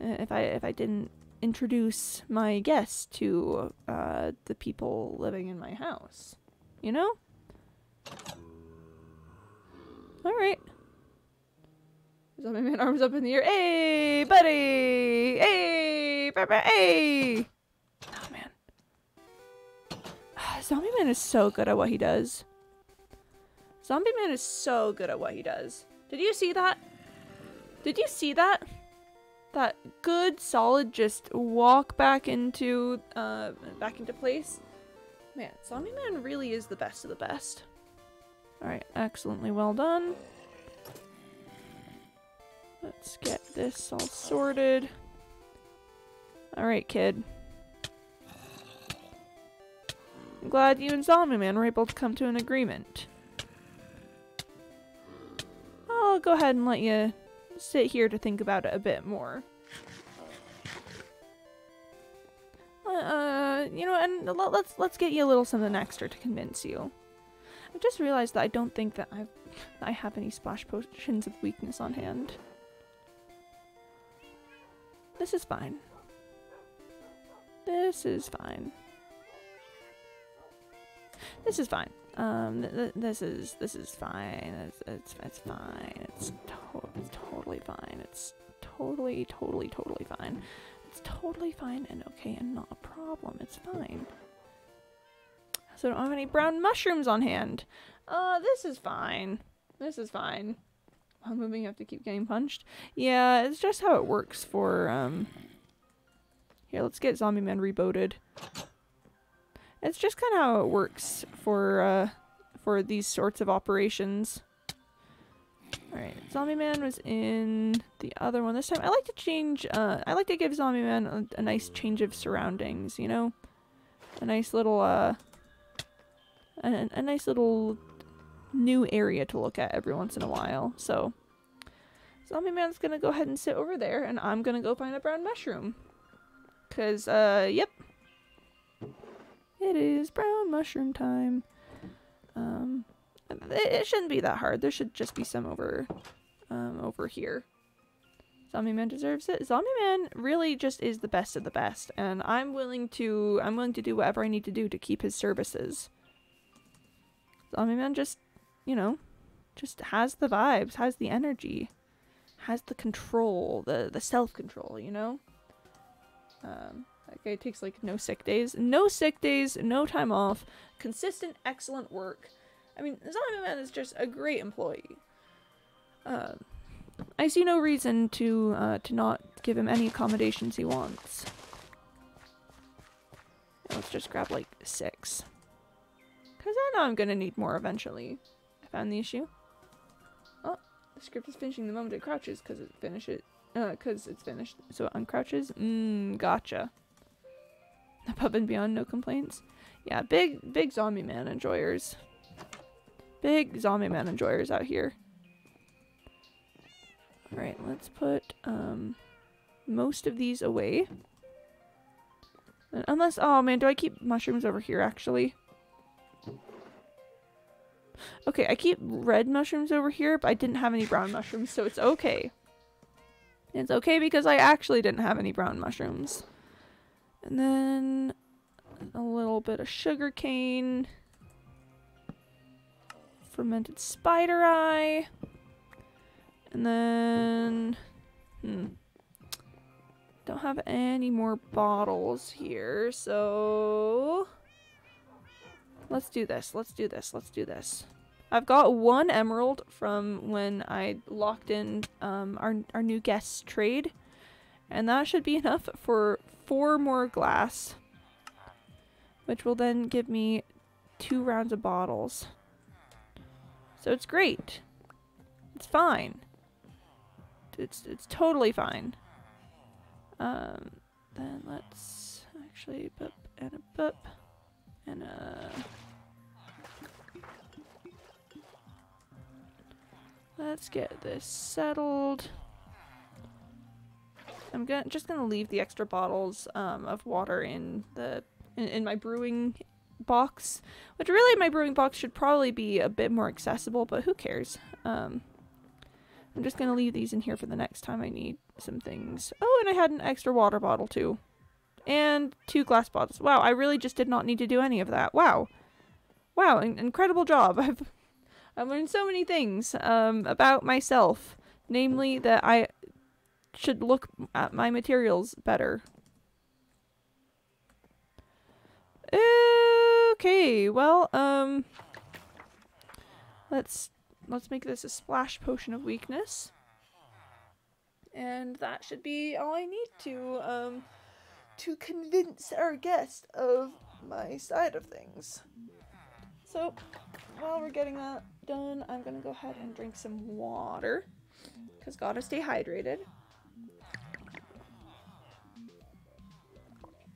if I if I didn't introduce my guests to uh, the people living in my house. You know? Alright. Zombie man arms up in the air. Hey, buddy! Hey! Hey! Oh, man. Zombie man is so good at what he does. Zombie man is so good at what he does. Did you see that? Did you see that? That good solid just walk back into uh back into place. Man zombie man really is the best of the best. All right excellently well done. Let's get this all sorted. All right kid. I'm glad you and zombie man were able to come to an agreement. I'll go ahead and let you sit here to think about it a bit more. Uh, you know, and let's let's get you a little something extra to convince you. I just realized that I don't think that I've I have any splash potions of weakness on hand. This is fine. This is fine. This is fine. Um, th this is this is fine. It's it's, it's fine. It's, to it's totally fine. It's totally totally totally fine. It's totally fine and okay and not a problem. It's fine. So I don't have any brown mushrooms on hand. Uh, this is fine. This is fine. While moving, you have to keep getting punched. Yeah, it's just how it works for um. Here, let's get Zombie Man rebooted. It's just kind of how it works for uh, for these sorts of operations. Alright, Zombie Man was in the other one this time. I like to change, uh, I like to give Zombie Man a, a nice change of surroundings, you know? A nice little, uh, a, a nice little new area to look at every once in a while. So, Zombie Man's gonna go ahead and sit over there, and I'm gonna go find a brown mushroom. Cause, uh, yep. It is brown mushroom time. Um, it, it shouldn't be that hard. There should just be some over, um, over here. Zombie Man deserves it. Zombie Man really just is the best of the best, and I'm willing to I'm willing to do whatever I need to do to keep his services. Zombie Man just, you know, just has the vibes, has the energy, has the control, the the self control, you know. Um, that guy takes like no sick days, no sick days, no time off, consistent, excellent work. I mean, Zombie is just a great employee. Um, I see no reason to uh, to not give him any accommodations he wants. Let's just grab like six. Because I know I'm going to need more eventually. I found the issue. Oh, the script is finishing the moment it crouches because it finishes. Because uh, it's finished. So it uncrouches? Mmm, gotcha. *laughs* Above and beyond, no complaints. Yeah, big, big zombie man enjoyers. Big zombie man enjoyers out here. Alright, let's put um, most of these away. Unless, oh man, do I keep mushrooms over here actually? Okay, I keep red mushrooms over here, but I didn't have any brown mushrooms, so it's okay. It's okay because I actually didn't have any brown mushrooms. And then a little bit of sugar cane. Fermented spider eye. And then... Hmm. Don't have any more bottles here, so... Let's do this, let's do this, let's do this. I've got one emerald from when I locked in um, our, our new guest trade. And that should be enough for four more glass. Which will then give me two rounds of bottles. So it's great. It's fine. It's it's totally fine. Um, then let's actually boop and a boop and a. Let's get this settled. I'm gonna just gonna leave the extra bottles um, of water in the in, in my brewing box, which really my brewing box should probably be a bit more accessible, but who cares? Um, I'm just gonna leave these in here for the next time I need some things. Oh, and I had an extra water bottle too. And two glass bottles. Wow, I really just did not need to do any of that. Wow. Wow, in incredible job. *laughs* I've I've learned so many things um, about myself. Namely that I should look at my materials better. Okay, well, um let's let's make this a splash potion of weakness. And that should be all I need to, um, to convince our guest of my side of things. So, while we're getting that done, I'm gonna go ahead and drink some water. Because gotta stay hydrated.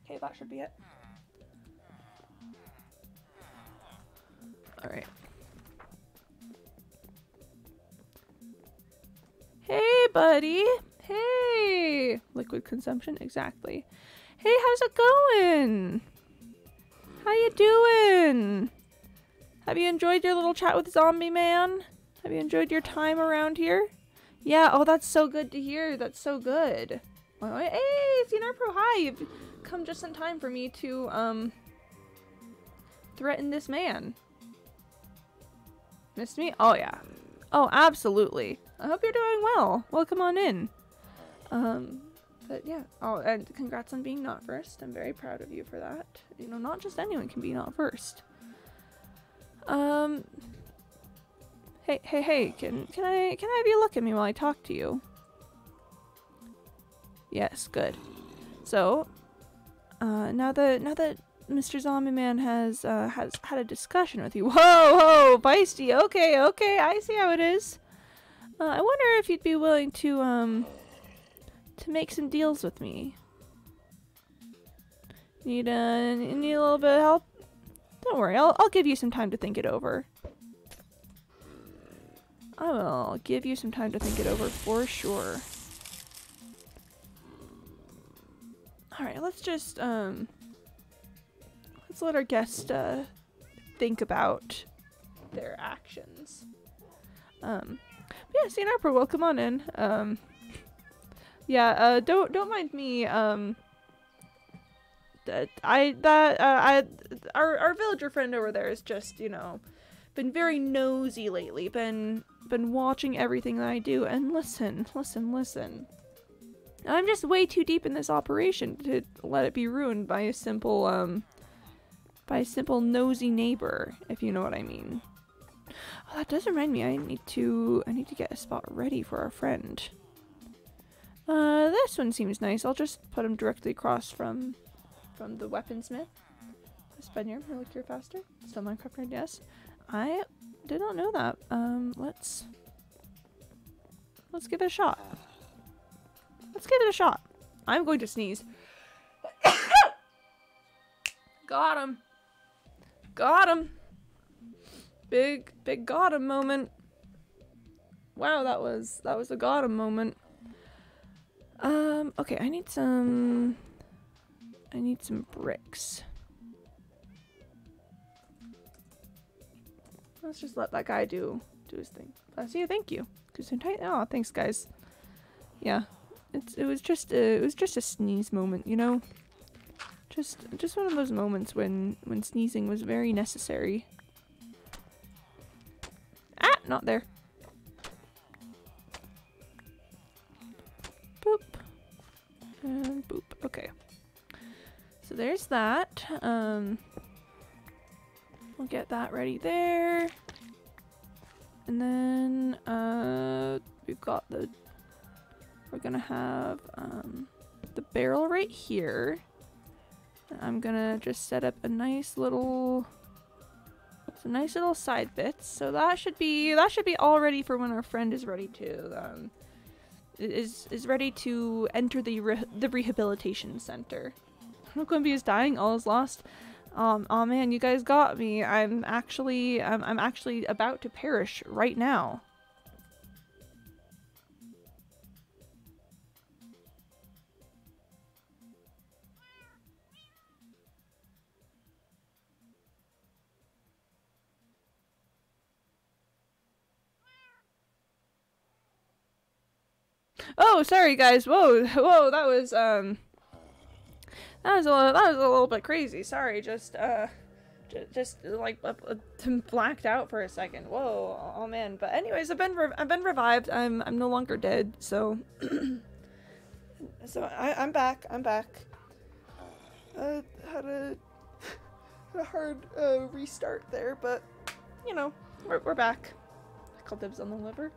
Okay, that should be it. Alright. Hey, buddy. Hey. Liquid consumption, exactly. Hey, how's it going? How you doing? Have you enjoyed your little chat with Zombie Man? Have you enjoyed your time around here? Yeah, oh, that's so good to hear. That's so good. Hey, CNR Pro, hi. Come just in time for me to, um, threaten this man. Missed me? Oh, yeah. Oh, absolutely. I hope you're doing well. Welcome on in. Um, but yeah. Oh, and congrats on being not first. I'm very proud of you for that. You know, not just anyone can be not first. Um. Hey, hey, hey! Can can I can I have you look at me while I talk to you? Yes, good. So, uh, now that now that Mr. Zombie Man has uh, has had a discussion with you. *laughs* Whoa, whoa, feisty. Okay, okay, I see how it is. Uh, I wonder if you'd be willing to, um, to make some deals with me. Need, uh, need a little bit of help? Don't worry, I'll, I'll give you some time to think it over. I will give you some time to think it over for sure. All right, let's just um let's let our guest uh think about their actions. Um yeah, St. Harper, welcome on in. Um yeah, uh don't don't mind me um I that uh, I our our villager friend over there is just, you know, been very nosy lately. Been been watching everything that I do and listen, listen, listen. I'm just way too deep in this operation to let it be ruined by a simple, um, by a simple nosy neighbor, if you know what I mean. Oh, that does remind me, I need to, I need to get a spot ready for our friend. Uh, this one seems nice. I'll just put him directly across from, from the weaponsmith. Spaniard, Reliquary Faster. Still Minecraft nerd, yes. I did not know that. Um, let's, let's give it a shot. Let's give it a shot. I'm going to sneeze. *coughs* got him. Got him. Big, big got him moment. Wow, that was, that was a got him moment. Um, okay, I need some, I need some bricks. Let's just let that guy do, do his thing. Bless you, thank you. Oh, thanks guys. Yeah, it's it was just a it was just a sneeze moment, you know. Just just one of those moments when when sneezing was very necessary. Ah, not there. Boop. And boop. Okay. So there's that. Um we'll get that ready there. And then uh we've got the we're gonna have um, the barrel right here. I'm gonna just set up a nice little some nice little side bits. So that should be that should be all ready for when our friend is ready to um, is is ready to enter the re the rehabilitation center. *laughs* Quimby is dying, all is lost. Um, oh man, you guys got me. I'm actually I'm, I'm actually about to perish right now. Oh, sorry guys. Whoa, whoa, that was um that was a little, that was a little bit crazy. Sorry, just uh just, like blacked out for a second. Whoa, oh man. But anyways, I've been I've been revived. I'm I'm no longer dead. So *clears throat* so I I'm back. I'm back. Uh, had a, a hard uh, restart there, but you know we're we're back. I called dibs on the liver.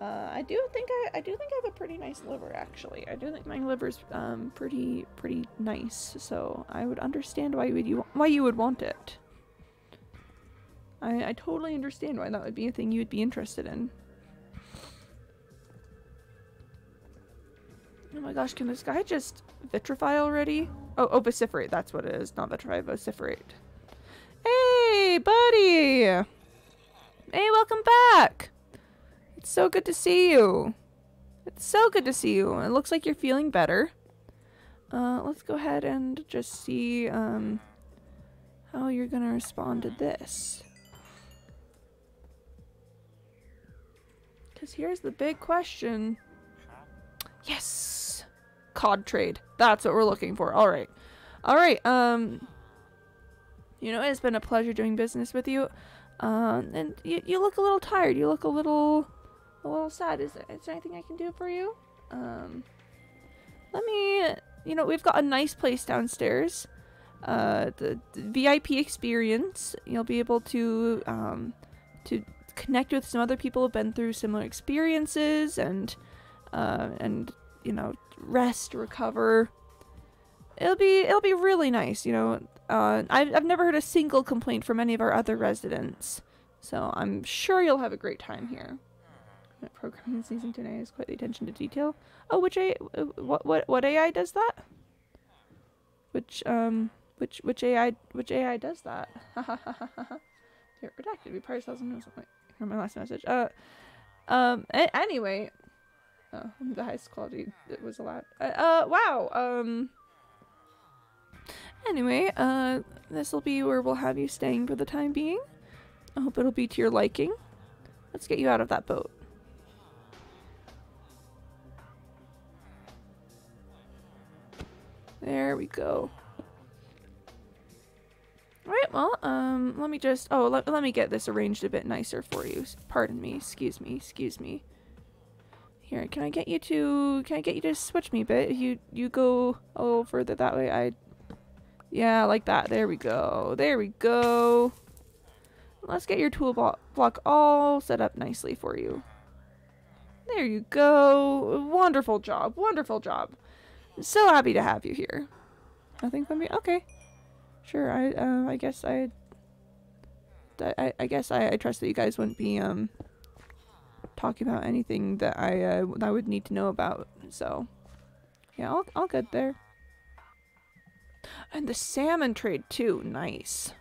Uh, I do think I, I do think I have a pretty nice liver actually. I do think my liver's um pretty pretty nice, so I would understand why you would you why you would want it. I I totally understand why that would be a thing you would be interested in. Oh my gosh, can this guy just vitrify already? Oh, oh, vociferate, that's what it is, not vitrify, vociferate. Hey, buddy! Hey, welcome back! It's so good to see you. It's so good to see you. It looks like you're feeling better. Uh, let's go ahead and just see um, how you're going to respond to this. Because here's the big question. Yes! COD trade. That's what we're looking for. Alright. Alright, um... You know, it's been a pleasure doing business with you. Um, and you, you look a little tired. You look a little a little sad. Is there, is there anything I can do for you? Um, let me, you know, we've got a nice place downstairs. Uh, the, the VIP experience. You'll be able to, um, to connect with some other people who've been through similar experiences and, uh, and, you know, rest, recover. It'll be, it'll be really nice, you know. Uh, I've, I've never heard a single complaint from any of our other residents. So I'm sure you'll have a great time here. Programming season today is quite the attention to detail. Oh, which AI? What what what AI does that? Which um which which AI which AI does that? Here, redacted. We probably thousand. Hear my last message. Uh, um. anyway, oh, the highest quality that was allowed. Uh, uh, wow. Um. Anyway, uh, this will be where we'll have you staying for the time being. I hope it'll be to your liking. Let's get you out of that boat. There we go. Alright, well, um, let me just, oh, let, let me get this arranged a bit nicer for you. Pardon me, excuse me, excuse me. Here, can I get you to, can I get you to switch me a bit? You, you go a little further that way, I, yeah, like that, there we go, there we go. Let's get your tool block all set up nicely for you. There you go, wonderful job, wonderful job. So happy to have you here. Nothing from me, okay. Sure, I, uh, I guess I, I, I guess I, I trust that you guys wouldn't be, um, talking about anything that I, uh, I would need to know about, so, yeah, I'll, I'll get there. And the salmon trade, too, nice.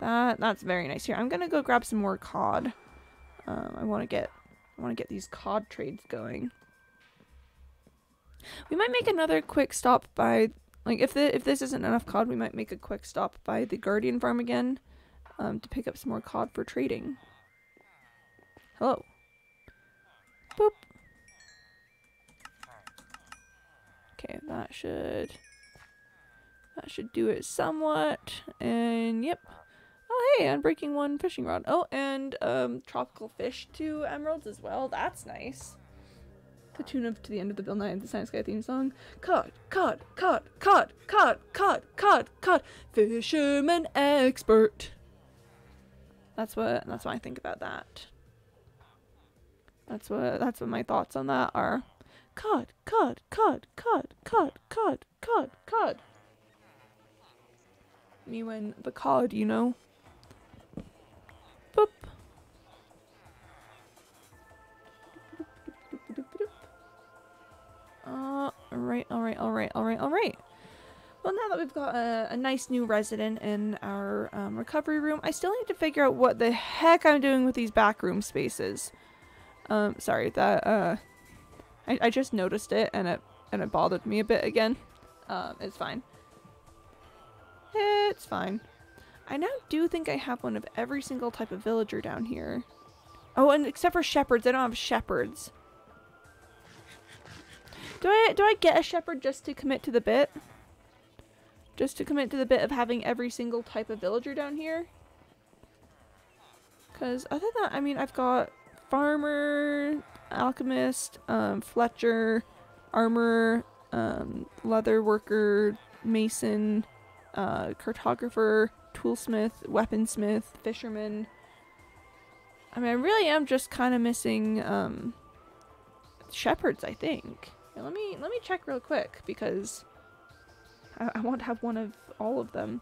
That, that's very nice. Here, I'm gonna go grab some more cod. Um, I want to get, I want to get these cod trades going. We might make another quick stop by like if the if this isn't enough cod, we might make a quick stop by the Guardian farm again, um, to pick up some more cod for trading. Hello. Boop. Okay, that should that should do it somewhat. And yep. Oh hey, I'm breaking one fishing rod. Oh, and um tropical fish two emeralds as well. That's nice the tune of To the End of the Bill Nye the Science Guy theme song. Cod, cod, cod, cod, cod, cod, cod, cod, fisherman expert. That's what that's what I think about that. That's what that's what my thoughts on that are. Cod, cod, cod, cod, cod, cod, cod, cod. Me when the cod, you know. Uh, alright, alright, alright, alright, alright. Well, now that we've got a, a nice new resident in our um, recovery room, I still need to figure out what the heck I'm doing with these back room spaces. Um, sorry, that, uh, I, I just noticed it and it, and it bothered me a bit again. Um, it's fine. It's fine. I now do think I have one of every single type of villager down here. Oh, and except for shepherds, I don't have shepherds. Do I do I get a shepherd just to commit to the bit? Just to commit to the bit of having every single type of villager down here? Because other than that, I mean, I've got farmer, alchemist, um, Fletcher, armor, um, leather worker, mason, uh, cartographer, toolsmith, weaponsmith, fisherman. I mean, I really am just kind of missing um, shepherds, I think let me let me check real quick because I, I want to have one of all of them.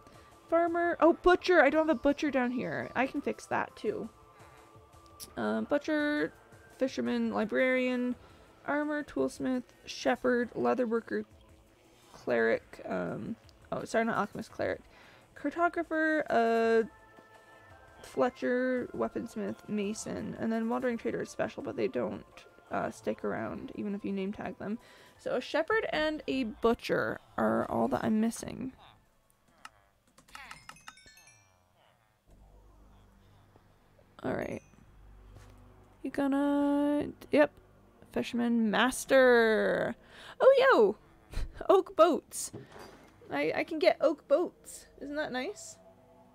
Farmer. Oh, butcher. I don't have a butcher down here. I can fix that too. Um, butcher, fisherman, librarian, armor, toolsmith, shepherd, leatherworker, cleric. Um, oh, sorry, not alchemist, cleric. Cartographer, uh, Fletcher, weaponsmith, mason, and then wandering trader is special, but they don't uh, stick around, even if you name tag them. So a shepherd and a butcher are all that I'm missing. Alright. You gonna... Yep. Fisherman Master! Oh, yo! *laughs* oak boats! I, I can get oak boats. Isn't that nice?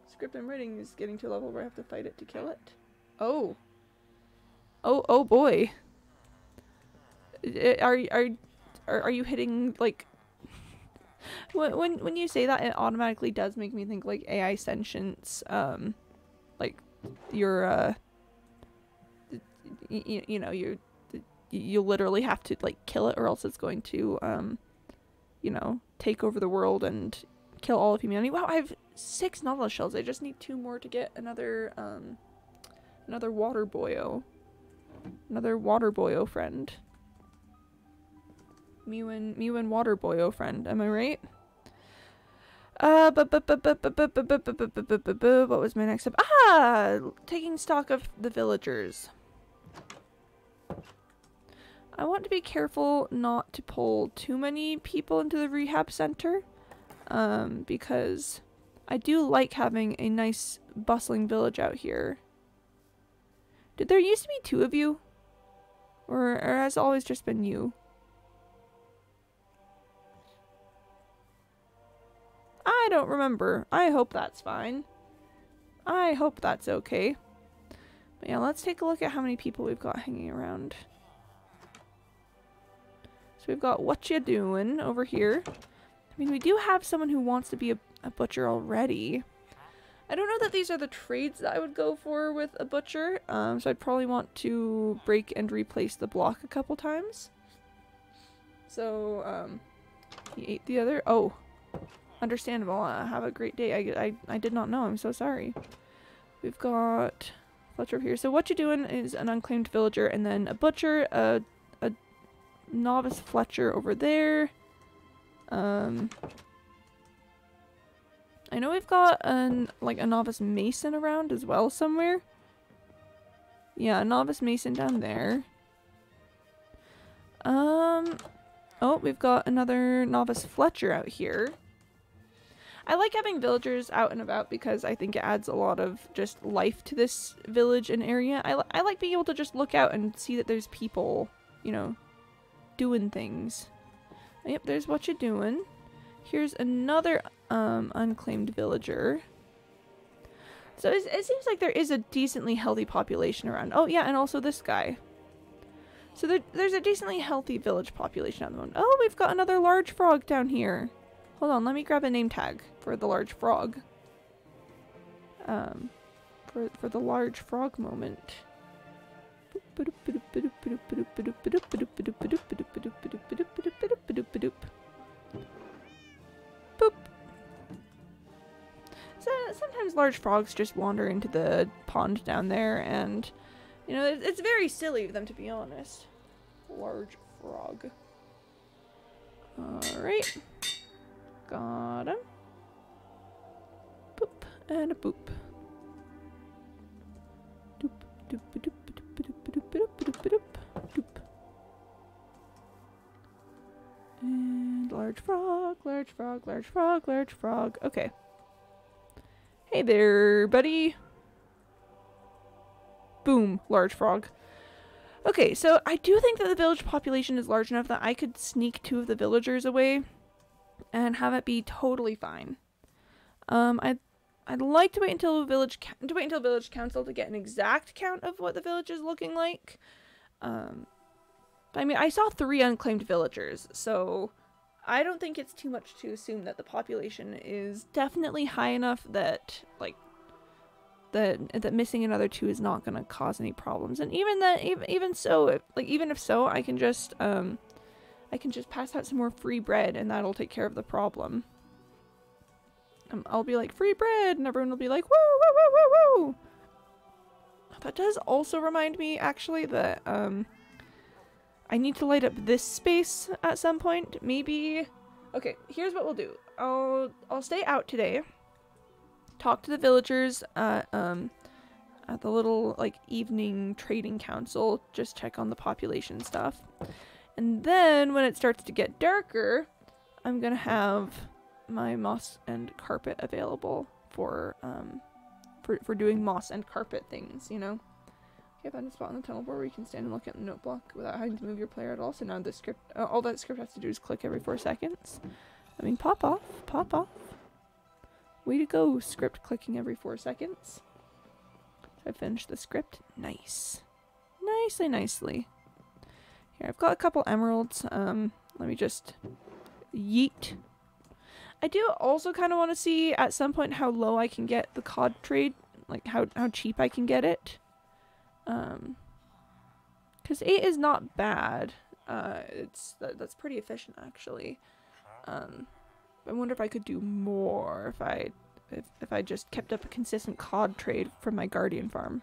Script I'm writing is getting to a level where I have to fight it to kill it. Oh. Oh, oh boy. Are are are, are you hitting like when when you say that it automatically does make me think like AI sentience um like you're uh you, you know you you literally have to like kill it or else it's going to um you know take over the world and kill all of humanity. Wow, I have six Nautilus shells. I just need two more to get another um another water boyo. Another water boyo friend. Mew and Mew and Water Boyo friend. Am I right? Uh, what was my next step? Ah, taking stock of the villagers. I want to be careful not to pull too many people into the rehab center. um, because I do like having a nice bustling village out here. Did there used to be two of you? Or, or has always just been you? Don't remember. I hope that's fine. I hope that's okay. But yeah, let's take a look at how many people we've got hanging around. So we've got what you doing over here. I mean, we do have someone who wants to be a, a butcher already. I don't know that these are the trades that I would go for with a butcher, um, so I'd probably want to break and replace the block a couple times. So, um, he ate the other. Oh, understandable. Uh, have a great day. I, I, I did not know. I'm so sorry. We've got Fletcher here. So what you're doing is an unclaimed villager and then a butcher, a, a novice Fletcher over there. Um, I know we've got an like a novice mason around as well somewhere. Yeah, a novice mason down there. Um, oh, we've got another novice Fletcher out here. I like having villagers out and about because I think it adds a lot of just life to this village and area. I, li I like being able to just look out and see that there's people, you know, doing things. Yep, there's what you're doing. Here's another um, unclaimed villager. So it, it seems like there is a decently healthy population around. Oh yeah, and also this guy. So there, there's a decently healthy village population at the moment. Oh, we've got another large frog down here. Hold on, let me grab a name tag for the large frog. Um, for, for the large frog moment. Boop. So sometimes large frogs just wander into the pond down there and, you know, it's very silly of them to be honest. Large frog. Alright. Got him. Boop. And a boop. Doop, doop, doop, doop, doop, doop, doop, doop, doop, doop. And large frog, large frog, large frog, large frog. Okay. Hey there, buddy. Boom, large frog. Okay, so I do think that the village population is large enough that I could sneak two of the villagers away and have it be totally fine. Um, I'd I'd like to wait until village to wait until village council to get an exact count of what the village is looking like. Um, I mean, I saw three unclaimed villagers, so I don't think it's too much to assume that the population is definitely high enough that like that that missing another two is not going to cause any problems. And even that, even even so, if, like even if so, I can just um I can just pass out some more free bread and that'll take care of the problem. Um, I'll be like, free bread! And everyone will be like, woo, woo, woo, woo, woo! That does also remind me, actually, that, um, I need to light up this space at some point. Maybe... Okay, here's what we'll do. I'll, I'll stay out today. Talk to the villagers at, um, at the little, like, evening trading council. Just check on the population stuff. And then when it starts to get darker, I'm gonna have my moss and carpet available for um for, for doing moss and carpet things, you know? Okay, I found a spot on the tunnel bore where you can stand and look at the note block without having to move your player at all. So now the script, uh, all that script has to do is click every four seconds. I mean, pop off, pop off. Way to go, script clicking every four seconds. So I finished the script. Nice. Nicely, nicely. Here, I've got a couple emeralds. Um, let me just yeet. I do also kind of want to see at some point how low I can get the cod trade, like how, how cheap I can get it. Um, because 8 is not bad. Uh, it's that, that's pretty efficient actually. Um, I wonder if I could do more if I if, if I just kept up a consistent cod trade from my guardian farm.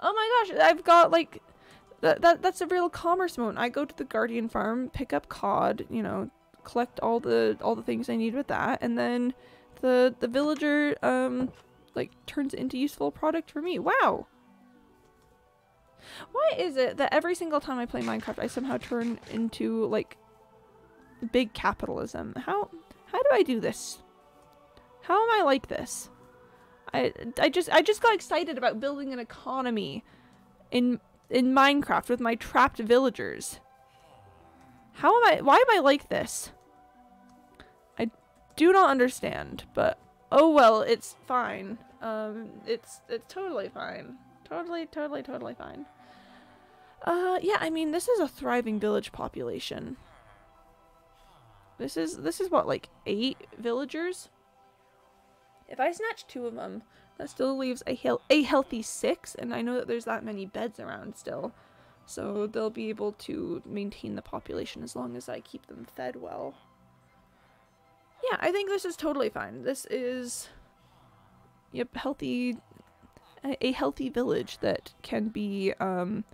Oh my gosh, I've got like that, that that's a real commerce mode. I go to the Guardian farm, pick up cod, you know, collect all the all the things I need with that, and then the the villager um like turns into useful product for me. Wow. Why is it that every single time I play Minecraft I somehow turn into like big capitalism? How How do I do this? How am I like this? I I just I just got excited about building an economy in in Minecraft with my trapped villagers. How am I why am I like this? I do not understand, but oh well, it's fine. Um it's it's totally fine. Totally totally totally fine. Uh yeah, I mean this is a thriving village population. This is this is what like 8 villagers? If I snatch two of them, that still leaves a, he a healthy six, and I know that there's that many beds around still. So they'll be able to maintain the population as long as I keep them fed well. Yeah, I think this is totally fine. This is, yep, healthy, a, healthy village that can be um,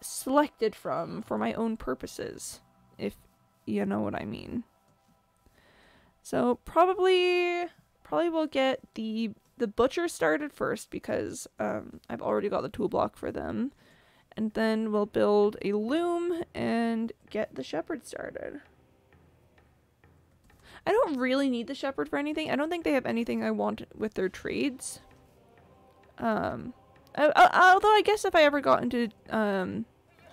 selected from for my own purposes, if you know what I mean. So probably probably will get the the butcher started first because um, I've already got the tool block for them. And then we'll build a loom and get the shepherd started. I don't really need the shepherd for anything. I don't think they have anything I want with their trades. Um, I, I, although I guess if I ever got into um,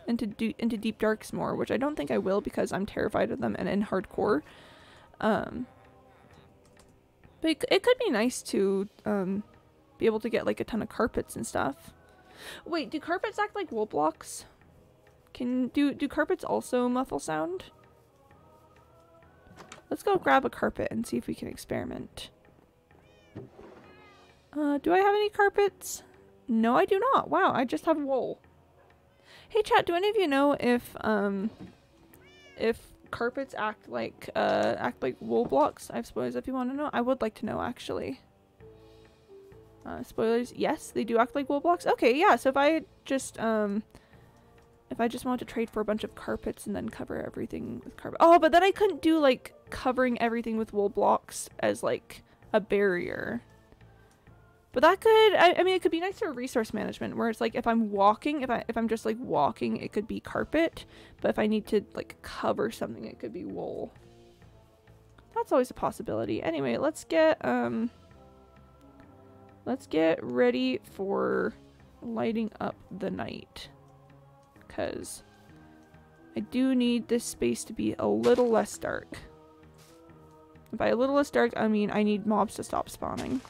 into do, into deep darks more, which I don't think I will because I'm terrified of them and in hardcore. Um, but it, it could be nice to um, be able to get like a ton of carpets and stuff. Wait, do carpets act like wool blocks? Can do do carpets also muffle sound? Let's go grab a carpet and see if we can experiment. Uh, do I have any carpets? No, I do not. Wow, I just have wool. Hey chat, do any of you know if um if carpets act like uh act like wool blocks i suppose if you want to know. I would like to know actually. Uh, spoilers yes they do act like wool blocks? Okay yeah so if i just um if i just want to trade for a bunch of carpets and then cover everything with carpet. Oh but then i couldn't do like covering everything with wool blocks as like a barrier but that could, I, I, mean, it could be nice for resource management where it's like if I'm walking, if I if I'm just like walking, it could be carpet. But if I need to like cover something, it could be wool. That's always a possibility. Anyway, let's get um, let's get ready for lighting up the night, cause I do need this space to be a little less dark. By a little less dark, I mean I need mobs to stop spawning.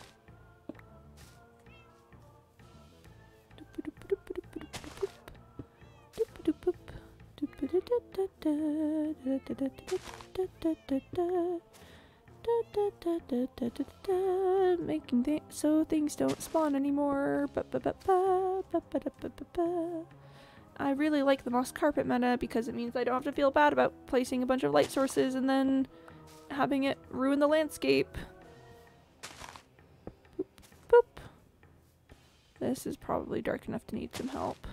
Making things so things don't spawn anymore. I really like the moss carpet meta because it means I don't have to feel bad about placing a bunch of light sources and then having it ruin the landscape. Boop, boop. This is probably dark enough to need some help.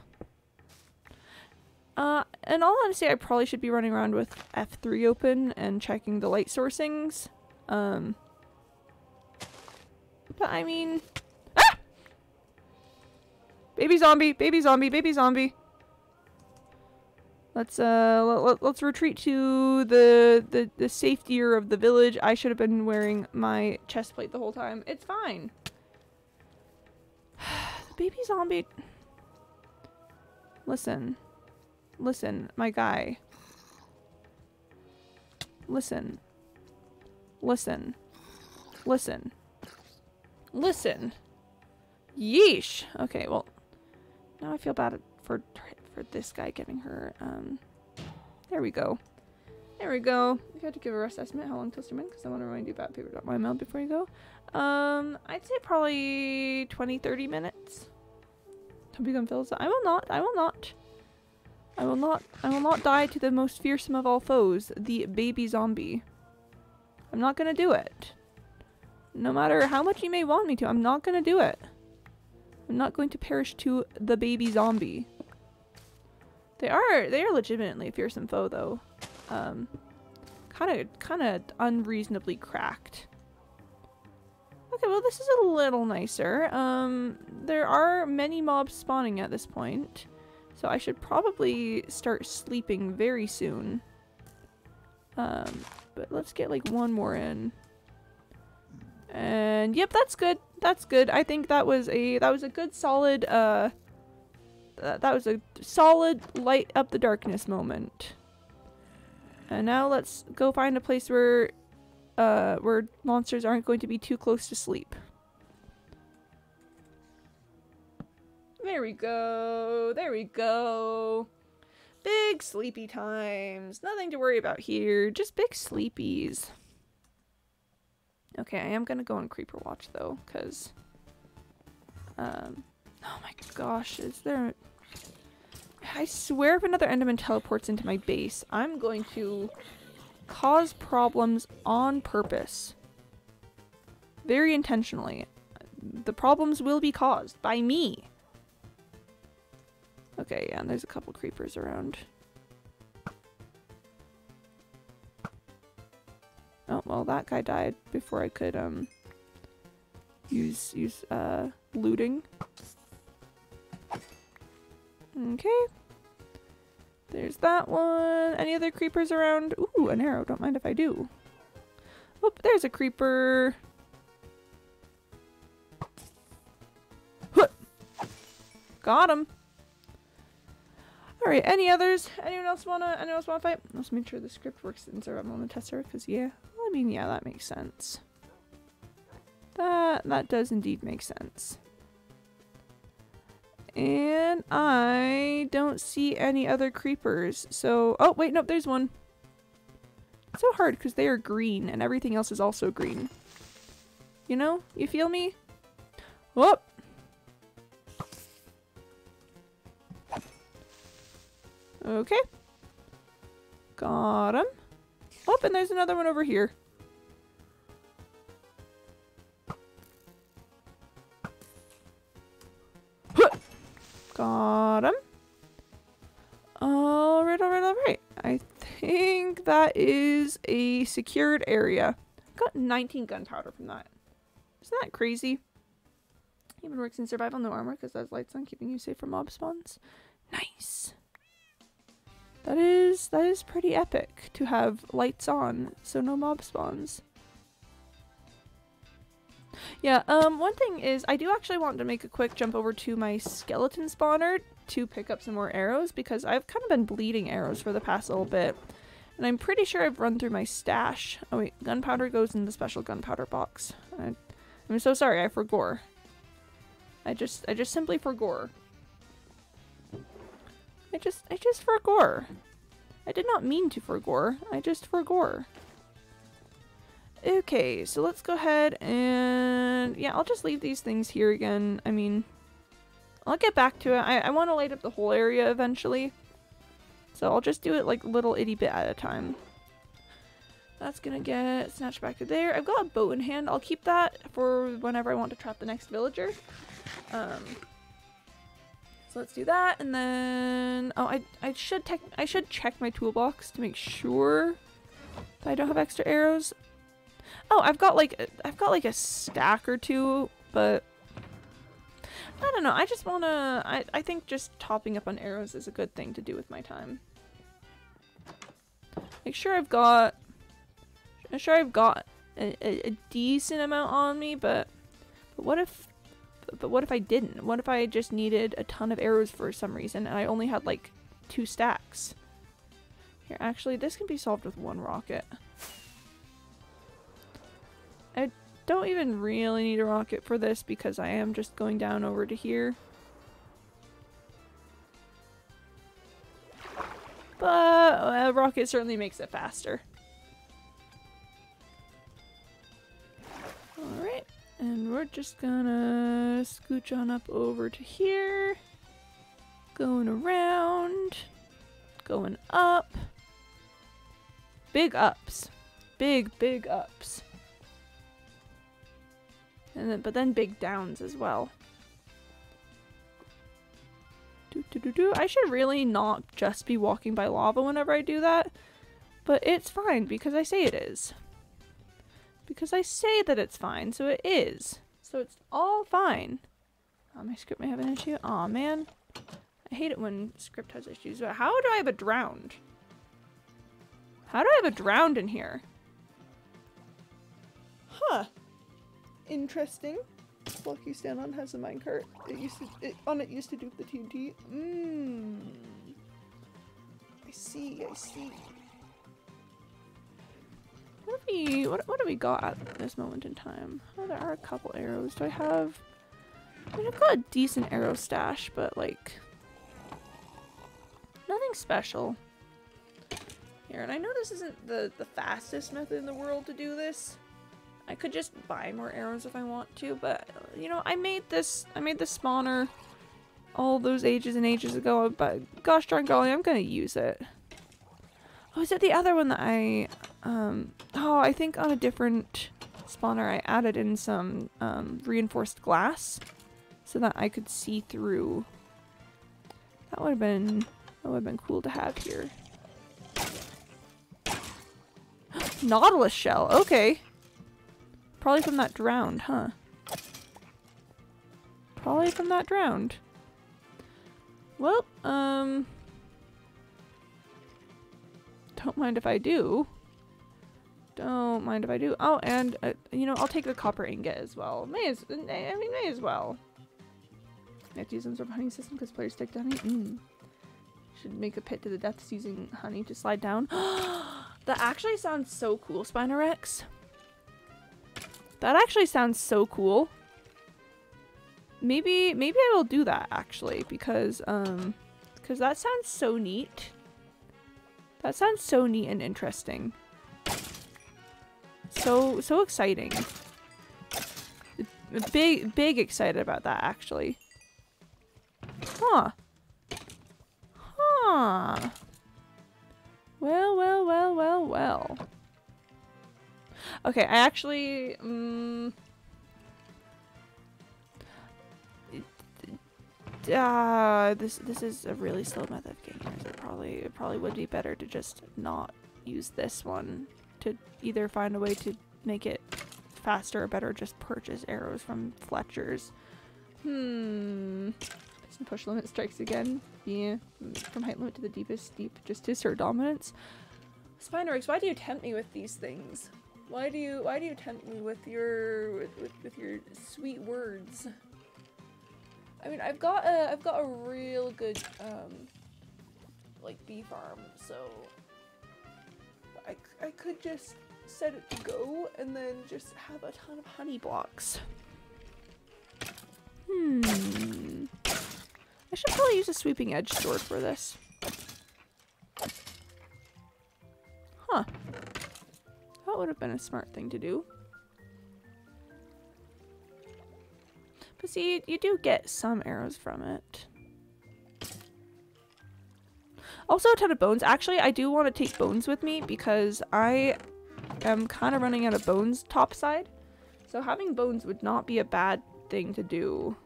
Uh, in all honesty, I probably should be running around with F3 open and checking the light sourcings. Um, but I mean, ah! Baby zombie, baby zombie, baby zombie. Let's uh let, let's retreat to the the the safetier of the village. I should have been wearing my chest plate the whole time. It's fine. *sighs* the baby zombie. Listen. Listen, my guy. Listen. Listen. Listen. Listen. Yeesh. Okay, well, now I feel bad for for this guy getting her. Um, there we go. There we go. You had to give a rest estimate, how long till stream Because I want to remind you about paper.yml before you go. Um, I'd say probably 20, 30 minutes. Don't become Phyllis. I will not. I will not. I will not I will not die to the most fearsome of all foes, the baby zombie. I'm not gonna do it. No matter how much you may want me to, I'm not gonna do it. I'm not going to perish to the baby zombie. They are they are legitimately a fearsome foe though. Um kind of kind of unreasonably cracked. Okay, well this is a little nicer. Um there are many mobs spawning at this point. So I should probably start sleeping very soon. Um, but let's get like one more in. And yep, that's good. That's good. I think that was a that was a good solid uh th that was a solid light up the darkness moment. And now let's go find a place where uh where monsters aren't going to be too close to sleep. There we go. There we go. Big sleepy times. Nothing to worry about here. Just big sleepies. Okay, I am gonna go on Creeper Watch though, because... Um, oh my gosh, is there... I swear if another Enderman teleports into my base, I'm going to cause problems on purpose. Very intentionally. The problems will be caused by me. Okay, yeah, and there's a couple creepers around. Oh, well, that guy died before I could, um, use, use, uh, looting. Okay. There's that one. Any other creepers around? Ooh, an arrow. Don't mind if I do. Oh, there's a creeper. Got him. All right. Any others? Anyone else wanna? Anyone else wanna fight? Let's make sure the script works in the test server. Cause yeah, I mean yeah, that makes sense. That that does indeed make sense. And I don't see any other creepers. So, oh wait, nope, there's one. It's so hard because they are green and everything else is also green. You know? You feel me? Whoop! Okay. Got him. Oh, and there's another one over here. Got him. Alright, alright, alright. I think that is a secured area. Got 19 gunpowder from that. Isn't that crazy? Even works in survival, no armor, because that's lights on, keeping you safe from mob spawns. Nice. That is that is pretty epic to have lights on, so no mob spawns. Yeah, um, one thing is I do actually want to make a quick jump over to my skeleton spawner to pick up some more arrows because I've kind of been bleeding arrows for the past little bit. And I'm pretty sure I've run through my stash. Oh wait, gunpowder goes in the special gunpowder box. I, am so sorry, I forgore. I just, I just simply forgore. I just, I just forgore. I did not mean to forgore. I just forgore. Okay, so let's go ahead and... Yeah, I'll just leave these things here again. I mean, I'll get back to it. I, I want to light up the whole area eventually. So I'll just do it like little itty bit at a time. That's gonna get snatched back to there. I've got a boat in hand. I'll keep that for whenever I want to trap the next villager. Um, so let's do that, and then oh, I I should tech I should check my toolbox to make sure that I don't have extra arrows. Oh, I've got like I've got like a stack or two, but I don't know. I just wanna. I I think just topping up on arrows is a good thing to do with my time. Make sure I've got. I'm sure I've got a, a, a decent amount on me, but but what if but what if I didn't? What if I just needed a ton of arrows for some reason and I only had like two stacks? Here, actually, this can be solved with one rocket. I don't even really need a rocket for this because I am just going down over to here. But a rocket certainly makes it faster. And we're just gonna scooch on up over to here. Going around. Going up. Big ups. Big, big ups. And then, but then big downs as well. Do, do, do, do. I should really not just be walking by lava whenever I do that. But it's fine because I say it is. Because I say that it's fine, so it is. So it's all fine. Oh, my script may have an issue. Aw, oh, man. I hate it when script has issues. But how do I have a drowned? How do I have a drowned in here? Huh. Interesting. Block you stand on has a minecart. It used to it, on it used to do the TNT. Mmm. I see. I see. What have we? What what do we got at this moment in time? Oh, there are a couple arrows. Do I have? I mean, I've got a decent arrow stash, but like nothing special. Here, and I know this isn't the the fastest method in the world to do this. I could just buy more arrows if I want to, but you know, I made this I made this spawner all those ages and ages ago, but gosh darn golly, I'm gonna use it. Oh, is it the other one that I um oh I think on a different spawner I added in some um, reinforced glass so that I could see through. That would have been that would have been cool to have here. *gasps* Nautilus shell, okay. Probably from that drowned, huh? Probably from that drowned. Well, um... Don't mind if I do. Don't mind if I do. Oh, and, uh, you know, I'll take the copper ingot as well. May as, I mean, may as well. I have to use some sort of honey system because players stick to honey. Mm. Should make a pit to the depths using honey to slide down. *gasps* that actually sounds so cool, Spinorex. That actually sounds so cool. Maybe, maybe I will do that actually because, um, because that sounds so neat. That sounds so neat and interesting. So, so exciting. Big, big excited about that actually. Huh. Huh. Well, well, well, well, well. Okay, I actually... Um, uh, this this is a really slow method of getting. It probably it probably would be better to just not use this one to either find a way to make it faster or better just purchase arrows from Fletcher's. Hmm. Push limit strikes again. Yeah. From height limit to the deepest deep just to assert dominance. Spinorex, why do you tempt me with these things? Why do you why do you tempt me with your with, with, with your sweet words? I mean, I've got a I've got a real good um like bee farm, so I I could just set it to go and then just have a ton of honey blocks. Hmm. I should probably use a sweeping edge sword for this. Huh. That would have been a smart thing to do. But see, you do get some arrows from it. Also a ton of bones. Actually, I do want to take bones with me because I am kind of running out of bones topside. So having bones would not be a bad thing to do.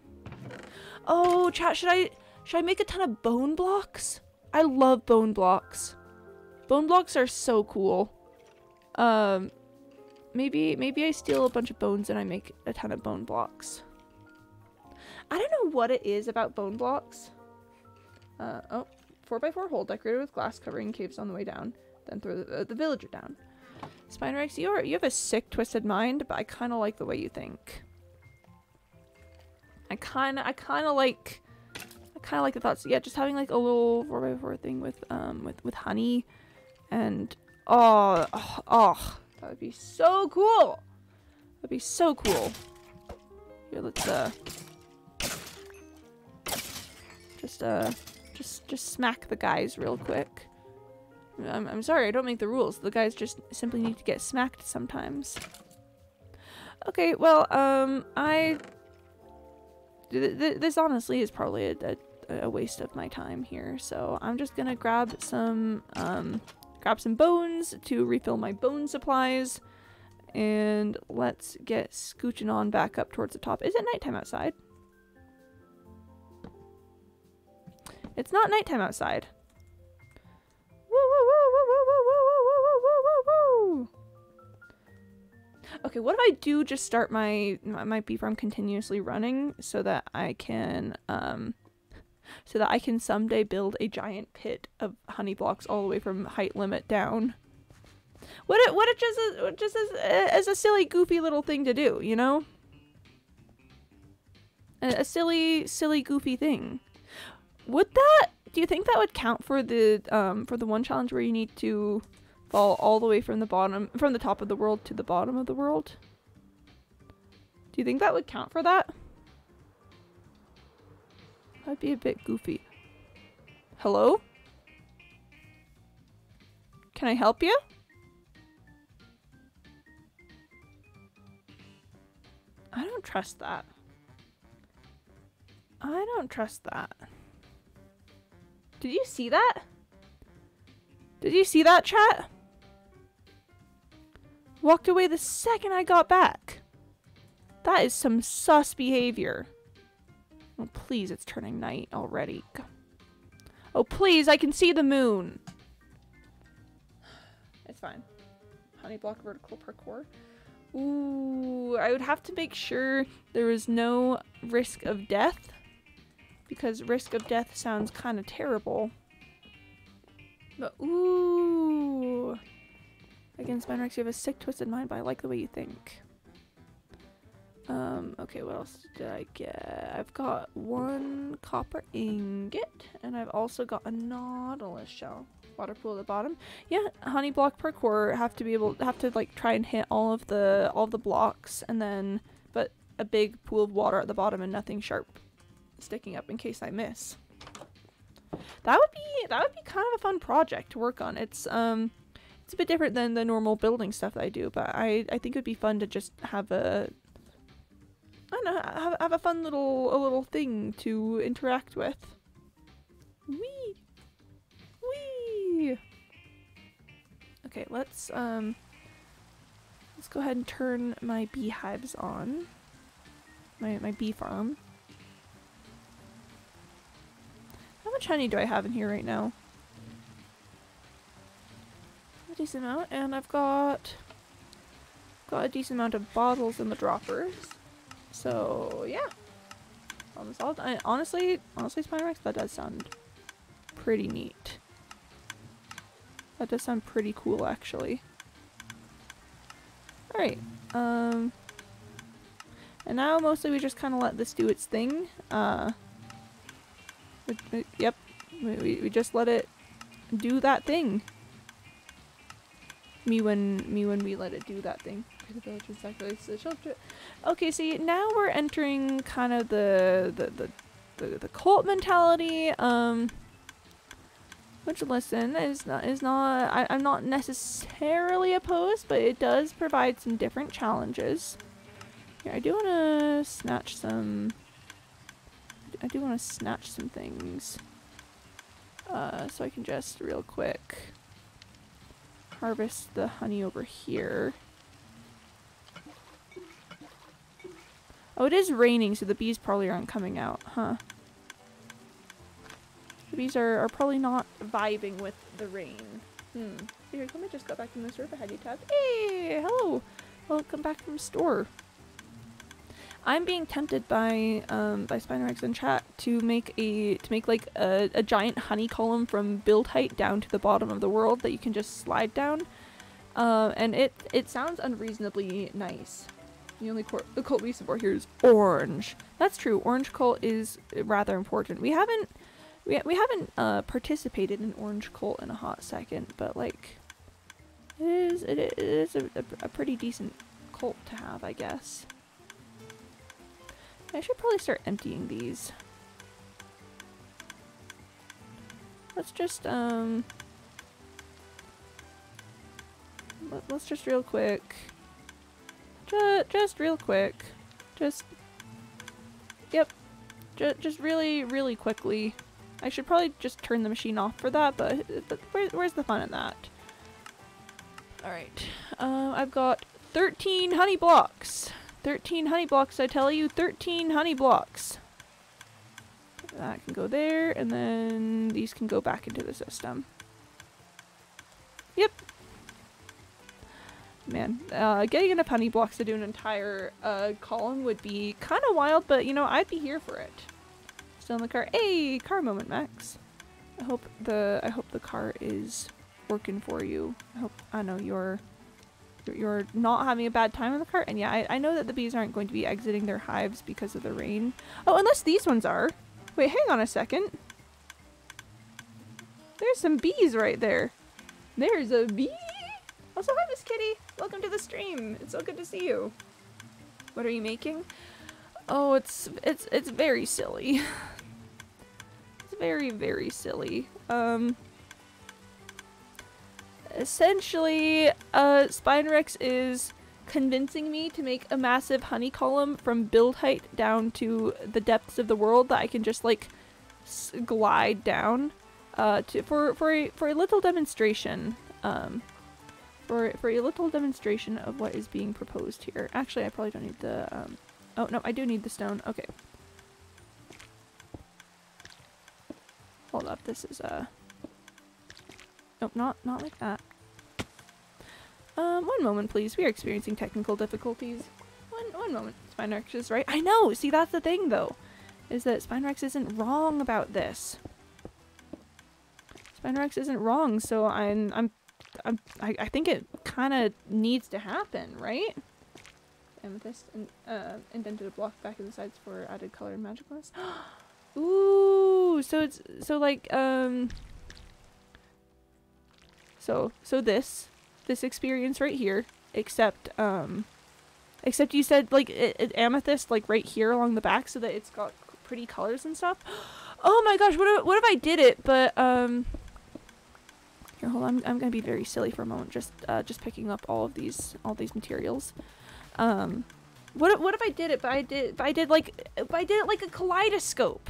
Oh, chat, should I should I make a ton of bone blocks? I love bone blocks. Bone blocks are so cool. Um, maybe maybe I steal a bunch of bones and I make a ton of bone blocks. I don't know what it is about bone blocks. Uh, oh, 4x4 hole decorated with glass covering caves on the way down. Then throw the, uh, the villager down. Spinorex, you, are, you have a sick, twisted mind, but I kind of like the way you think. I kind of, I kind of like, I kind of like the thoughts. Yeah, just having like a little 4x4 thing with, um, with, with honey and Oh, oh, oh, that would be so cool. That'd be so cool. Here, let's uh, just uh, just just smack the guys real quick. I'm I'm sorry, I don't make the rules. The guys just simply need to get smacked sometimes. Okay, well, um, I. Th th this honestly is probably a, a, a waste of my time here, so I'm just gonna grab some um grab some bones to refill my bone supplies. And let's get scooching on back up towards the top. Is it nighttime outside? It's not nighttime outside. Woo woo woo woo woo woo woo woo woo woo woo Okay, what if I do just start my my bee farm continuously running so that I can um so that I can someday build a giant pit of honey blocks all the way from height limit down. What it, what it just just as as a silly, goofy little thing to do, you know? A, a silly, silly, goofy thing. Would that? Do you think that would count for the um for the one challenge where you need to fall all the way from the bottom from the top of the world to the bottom of the world? Do you think that would count for that? That'd be a bit goofy. Hello? Can I help you? I don't trust that. I don't trust that. Did you see that? Did you see that, chat? Walked away the second I got back. That is some sus behavior. Oh, please, it's turning night already. Oh, please, I can see the moon. It's fine. Honey block vertical parkour. Ooh, I would have to make sure there was no risk of death. Because risk of death sounds kind of terrible. But ooh. Again, Spinerex, you have a sick, twisted mind, but I like the way you think. Um, okay, what else did I get? I've got one copper ingot, and I've also got a nautilus shell. Water pool at the bottom. Yeah, honey block parkour have to be able have to like try and hit all of the all of the blocks and then but a big pool of water at the bottom and nothing sharp sticking up in case I miss. That would be that would be kind of a fun project to work on. It's um it's a bit different than the normal building stuff that I do, but I I think it would be fun to just have a I don't know, have, have a fun little a little thing to interact with. Wee. Wee. Okay, let's um let's go ahead and turn my beehives on. My my bee farm. Much honey do I have in here right now? A decent amount, and I've got got a decent amount of bottles in the droppers. So yeah, problem solved. I, honestly, honestly, Spinerex, that does sound pretty neat. That does sound pretty cool, actually. All right. Um. And now mostly we just kind of let this do its thing. Uh. Yep. We, we just let it do that thing. Me when me when we let it do that thing. Okay, see now we're entering kind of the the the, the, the cult mentality. Um, which listen is not is not I, I'm not necessarily opposed, but it does provide some different challenges. Here, I do want to snatch some. I do want to snatch some things. Uh, so I can just real quick harvest the honey over here. Oh, it is raining, so the bees probably aren't coming out, huh? The bees are, are probably not vibing with the rain. Hmm. Here, let me just go back in the server had you tabbed. Hey, hello! Welcome back from store. I'm being tempted by um by Spinerex in chat to make a to make like a, a giant honey column from build height down to the bottom of the world that you can just slide down. Uh, and it it sounds unreasonably nice. The only the cult we support here is orange. That's true. Orange cult is rather important. We haven't we, we haven't uh, participated in orange cult in a hot second, but like it is it is a, a, a pretty decent cult to have, I guess. I should probably start emptying these. Let's just um let, let's just real quick just, just real quick. Just, yep. Just, just really, really quickly. I should probably just turn the machine off for that, but, but where, where's the fun in that? Alright. Uh, I've got 13 honey blocks. 13 honey blocks, I tell you. 13 honey blocks. That can go there, and then these can go back into the system. Yep, Man, uh, getting enough honey blocks to do an entire uh, column would be kind of wild, but you know, I'd be here for it. Still in the car. Hey, car moment, Max. I hope the I hope the car is working for you. I hope I know you're you're- not having a bad time in the cart. And yeah, I, I know that the bees aren't going to be exiting their hives because of the rain. Oh, unless these ones are. Wait, hang on a second. There's some bees right there. There's a bee. Also, hi, Miss Kitty. Welcome to the stream. It's so good to see you. What are you making? Oh, it's it's it's very silly. *laughs* it's very very silly. Um. Essentially, uh, Spinerex is convincing me to make a massive honey column from build height down to the depths of the world that I can just like glide down uh, to for for a, for a little demonstration. Um, for for a little demonstration of what is being proposed here. Actually, I probably don't need the. Um, oh no, I do need the stone. Okay. Hold up, this is uh. Nope, not not like that. Um, one moment, please. We are experiencing technical difficulties. One one moment. Spinerex is right. I know. See, that's the thing, though, is that Spinerex isn't wrong about this. Spinerex isn't wrong, so I'm I'm, I'm I, I think it kind of needs to happen, right? Amethyst uh, indented a block back in the sides for added color and magicalness. *gasps* Ooh, so it's so like um. So so this this experience right here, except um, except you said like it, it amethyst like right here along the back, so that it's got pretty colors and stuff. *gasps* Oh my gosh, what if, what if I did it, but um. Here, hold on. I'm, I'm gonna be very silly for a moment. Just uh, just picking up all of these all these materials. Um, what what if I did it? But I did. But I did like. But I did it like a kaleidoscope.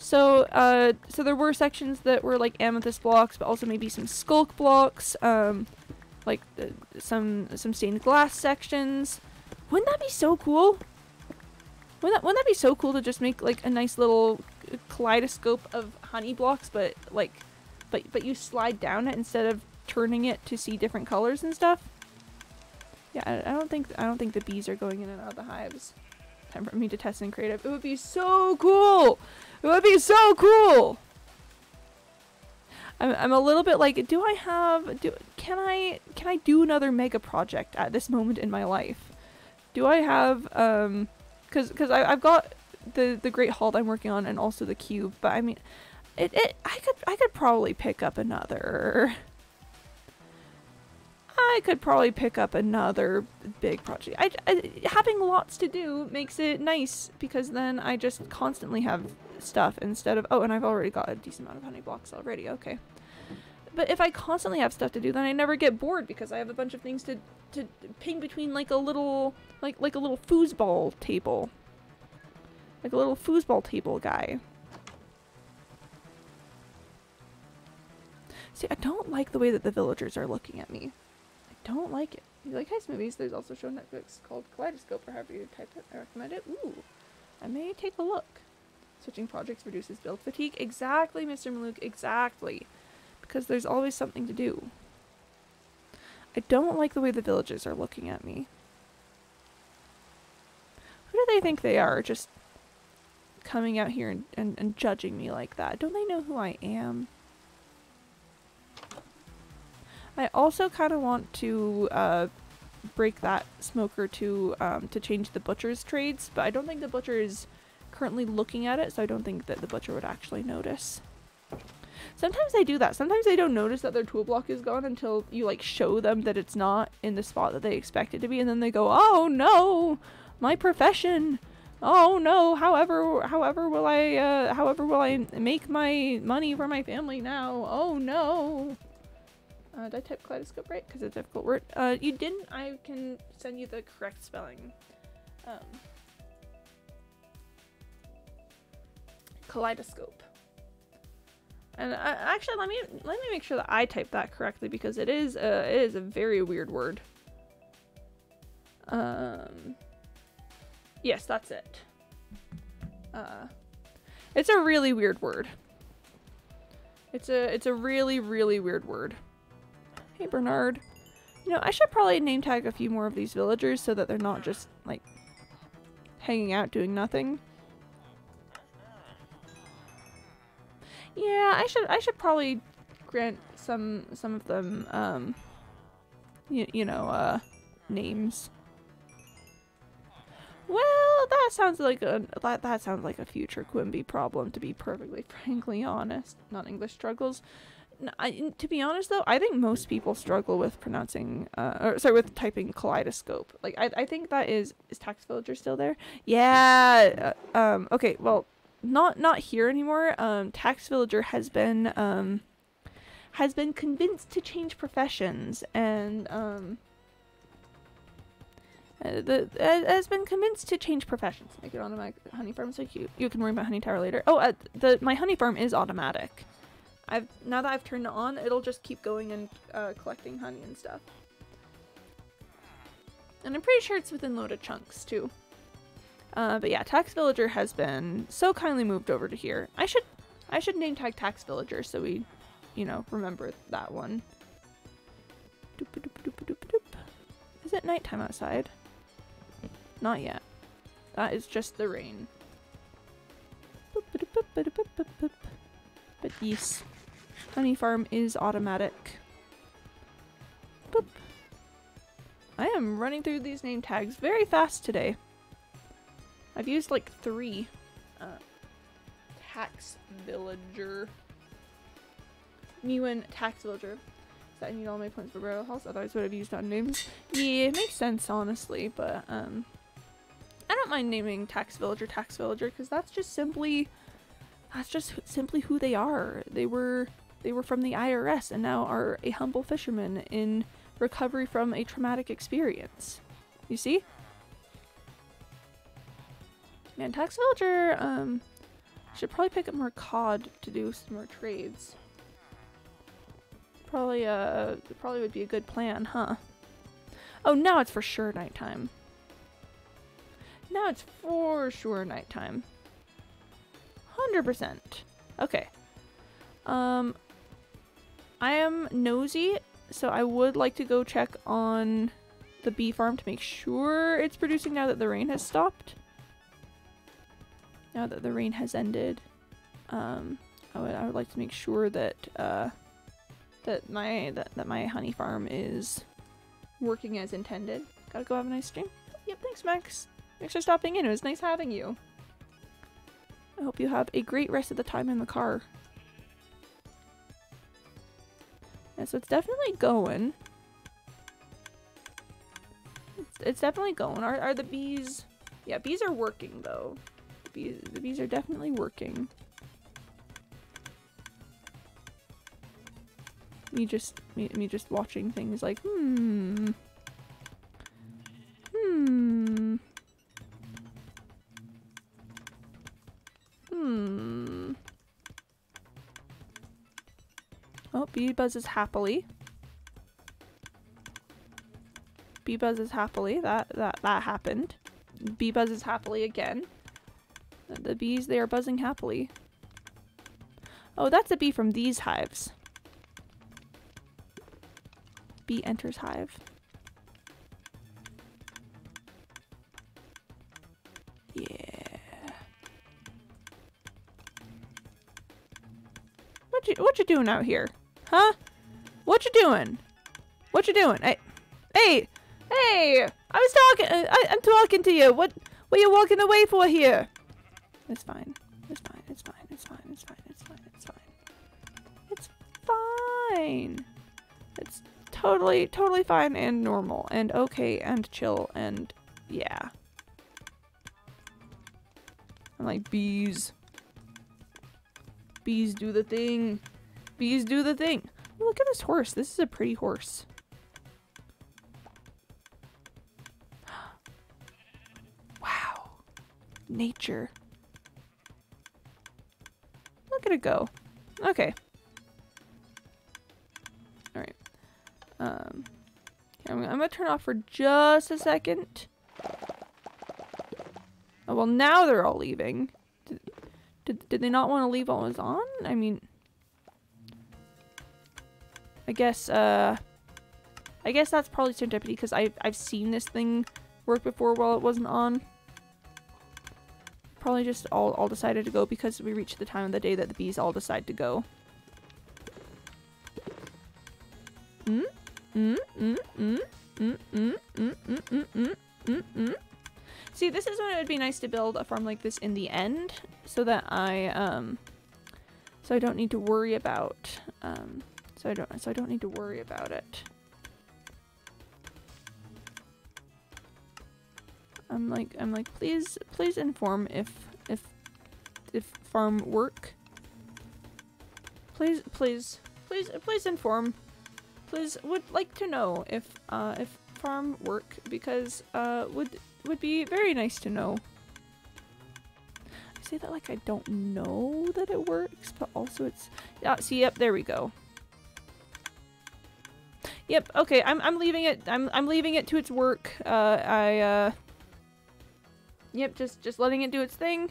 So uh, so there were sections that were like amethyst blocks, but also maybe some sculk blocks. Um, like uh, some some stained glass sections. Wouldn't that be so cool? Wouldn't that, wouldn't that be so cool to just make like a nice little kaleidoscope of honey blocks, but like but but you slide down it instead of turning it to see different colors and stuff. Yeah, I, I don't think I don't think the bees are going in and out of the hives. Time for me to test in creative. It would be so cool. It would be so cool. I'm I'm a little bit like, do I have do can I can I do another mega project at this moment in my life? Do I have um cuz cuz I I've got the the great hall that I'm working on and also the cube, but I mean it, it I could I could probably pick up another I could probably pick up another big project. I, I having lots to do makes it nice because then I just constantly have stuff instead of oh and I've already got a decent amount of honey blocks already. Okay. But if I constantly have stuff to do, then I never get bored because I have a bunch of things to to ping between like a little like like a little foosball table. Like a little foosball table guy. See, I don't like the way that the villagers are looking at me. I don't like it. You like heist movies? There's also a show on Netflix called Kaleidoscope, or however you type it. I recommend it. Ooh, I may take a look. Switching projects reduces build fatigue. Exactly, Mr. Malouk, exactly. Because there's always something to do. I don't like the way the villagers are looking at me. Who do they think they are? Just coming out here and, and, and judging me like that. Don't they know who I am? I also kind of want to uh, break that smoker to um, to change the butcher's trades, but I don't think the butcher is currently looking at it, so I don't think that the butcher would actually notice. Sometimes they do that. Sometimes they don't notice that their tool block is gone until you like show them that it's not in the spot that they expect it to be, and then they go, "Oh no, my profession! Oh no! However, however will I, uh, however will I make my money for my family now? Oh no!" Uh, did I type kaleidoscope right? Because it's a difficult word. Uh, you didn't. I can send you the correct spelling. Um, kaleidoscope. And actually, let me let me make sure that I type that correctly because it is a, it is a very weird word. Um. Yes, that's it. Uh, it's a really weird word. It's a it's a really really weird word. Hey Bernard. You know, I should probably name tag a few more of these villagers so that they're not just like hanging out doing nothing. Yeah, I should I should probably grant some some of them um you, you know uh names. Well, that sounds like a that, that sounds like a future Quimby problem to be perfectly *laughs* frankly honest. Not English struggles. I, to be honest though, I think most people struggle with pronouncing uh or sorry with typing kaleidoscope. Like I I think that is is tax villager still there? Yeah. Uh, um okay, well, not not here anymore. Um tax villager has been um has been convinced to change professions and um uh, the uh, has been convinced to change professions. Make it on my honey farm so you you can worry about honey tower later. Oh, uh, the my honey farm is automatic. I've now that I've turned it on, it'll just keep going and uh, collecting honey and stuff. And I'm pretty sure it's within loaded chunks too. Uh, but yeah, tax villager has been so kindly moved over to here. I should I should name tag tax villager so we, you know, remember that one. Doop, doop, doop. Is it nighttime outside? Not yet. That is just the rain. But yes, honey farm is automatic. Boop. I am running through these name tags very fast today. I've used like three. Uh, tax villager. Mewen tax villager. So I need all my points for burial house, otherwise would have used on names. *laughs* Yeah, it makes sense honestly, but um I don't mind naming tax villager tax villager because that's just simply that's just simply who they are. They were they were from the IRS and now are a humble fisherman in recovery from a traumatic experience. You see? Man, tax villager um should probably pick up more cod to do some more trades. Probably uh probably would be a good plan, huh? Oh, now it's for sure nighttime. Now it's for sure nighttime. 100%. Okay. Um I am nosy, so I would like to go check on the bee farm to make sure it's producing now that the rain has stopped. Now that the rain has ended. Um I would I would like to make sure that uh that my that, that my honey farm is working as intended. Gotta go have a nice stream. Yep, thanks Max. Thanks for stopping in. It was nice having you. I hope you have a great rest of the time in the car. Yeah, so it's definitely going. It's, it's definitely going. Are, are the bees... Yeah, bees are working though. The bees, the bees are definitely working. Me just me, me just watching things like hmm. Hmm. Hmm. Oh bee buzzes happily. Bee buzzes happily. That that that happened. Bee buzzes happily again the, bees they are buzzing happily oh that's a bee from these hives bee enters hive. Yeah. What you what you doing out here? Huh? What you doing? What you doing? Hey, hey, hey! I was talking. I, I'm talking to you. What? What you walking away for here? It's fine. It's fine. It's fine. It's fine. It's fine. It's fine. It's fine. It's fine. It's totally, totally fine and normal and okay and chill and yeah. I'm like, bees. Bees do the thing. Bees do the thing. Look at this horse. This is a pretty horse. *gasps* wow. Nature. At it go. Okay. Alright. Um, I'm, I'm gonna turn off for just a second. Oh, well, now they're all leaving. Did, did, did they not want to leave while it was on? I mean, I guess, uh, I guess that's probably serendipity because I've, I've seen this thing work before while it wasn't on. Probably just all, all decided to go because we reached the time of the day that the bees all decide to go. mm, mm, mm, mm, mm, mm, mm, mm, mm, mm, mm, mm. See, this is when it would be nice to build a farm like this in the end, so that I, um, so I don't need to worry about, um, so I don't, so I don't need to worry about it. I'm like, I'm like, please, please inform if, if, if farm work. Please, please, please, please inform. Please, would like to know if, uh, if farm work because, uh, would, would be very nice to know. I say that like I don't know that it works, but also it's, yeah, see, yep, there we go. Yep, okay, I'm, I'm leaving it, I'm, I'm leaving it to its work. Uh, I, uh, Yep, just just letting it do its thing.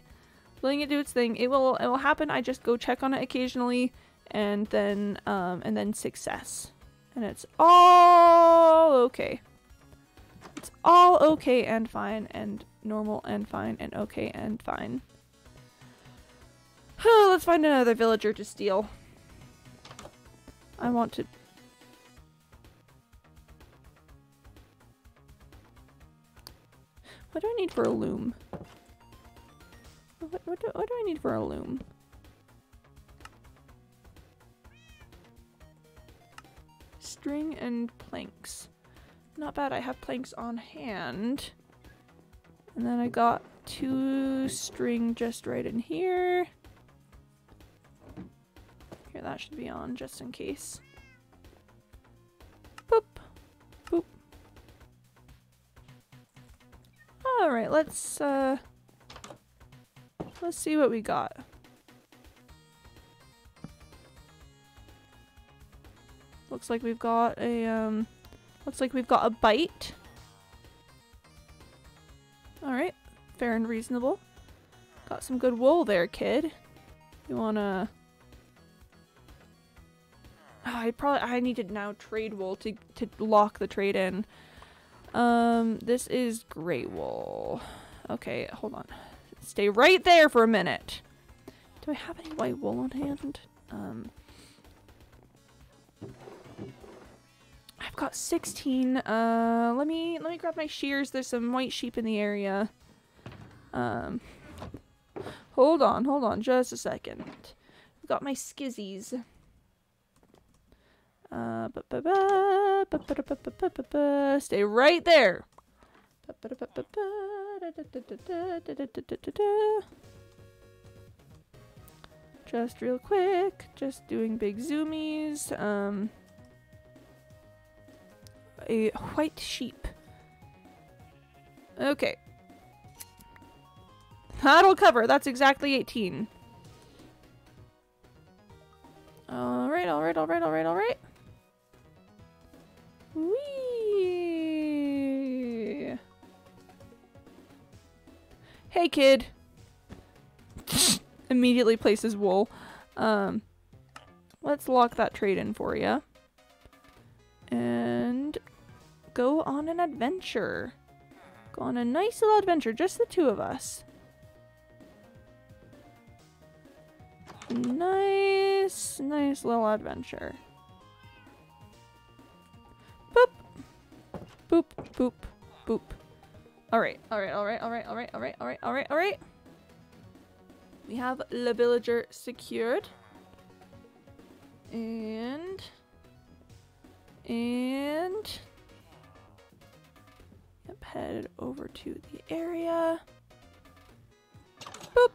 Letting it do its thing. It will it will happen. I just go check on it occasionally and then um and then success. And it's all okay. It's all okay and fine and normal and fine and okay and fine. *sighs* Let's find another villager to steal. I want to What do I need for a loom? What, what, do, what do I need for a loom? String and planks. Not bad, I have planks on hand. And then I got two string just right in here. Here, that should be on just in case. Alright, let's, uh... Let's see what we got. Looks like we've got a, um... Looks like we've got a bite. Alright, fair and reasonable. Got some good wool there, kid. You wanna... Oh, I probably I need to now trade wool to to lock the trade in. Um, this is gray wool. Okay, hold on. Stay right there for a minute. Do I have any white wool on hand? Um, I've got 16. Uh, let me let me grab my shears. There's some white sheep in the area. Um, hold on, hold on, just a second. I've got my skizzies. Uh, stay right there. Just real quick, just doing big zoomies. Um, a white sheep. Okay. That'll cover. That's exactly 18. Alright, alright, alright, alright, alright. Hey, kid. Immediately places wool. Um, let's lock that trade in for you. And go on an adventure. Go on a nice little adventure, just the two of us. Nice, nice little adventure. Boop Boop, boop, boop. Alright, alright, alright, alright, alright, alright, alright, alright, alright. We have the villager secured. And... And... Yep, head over to the area. Boop!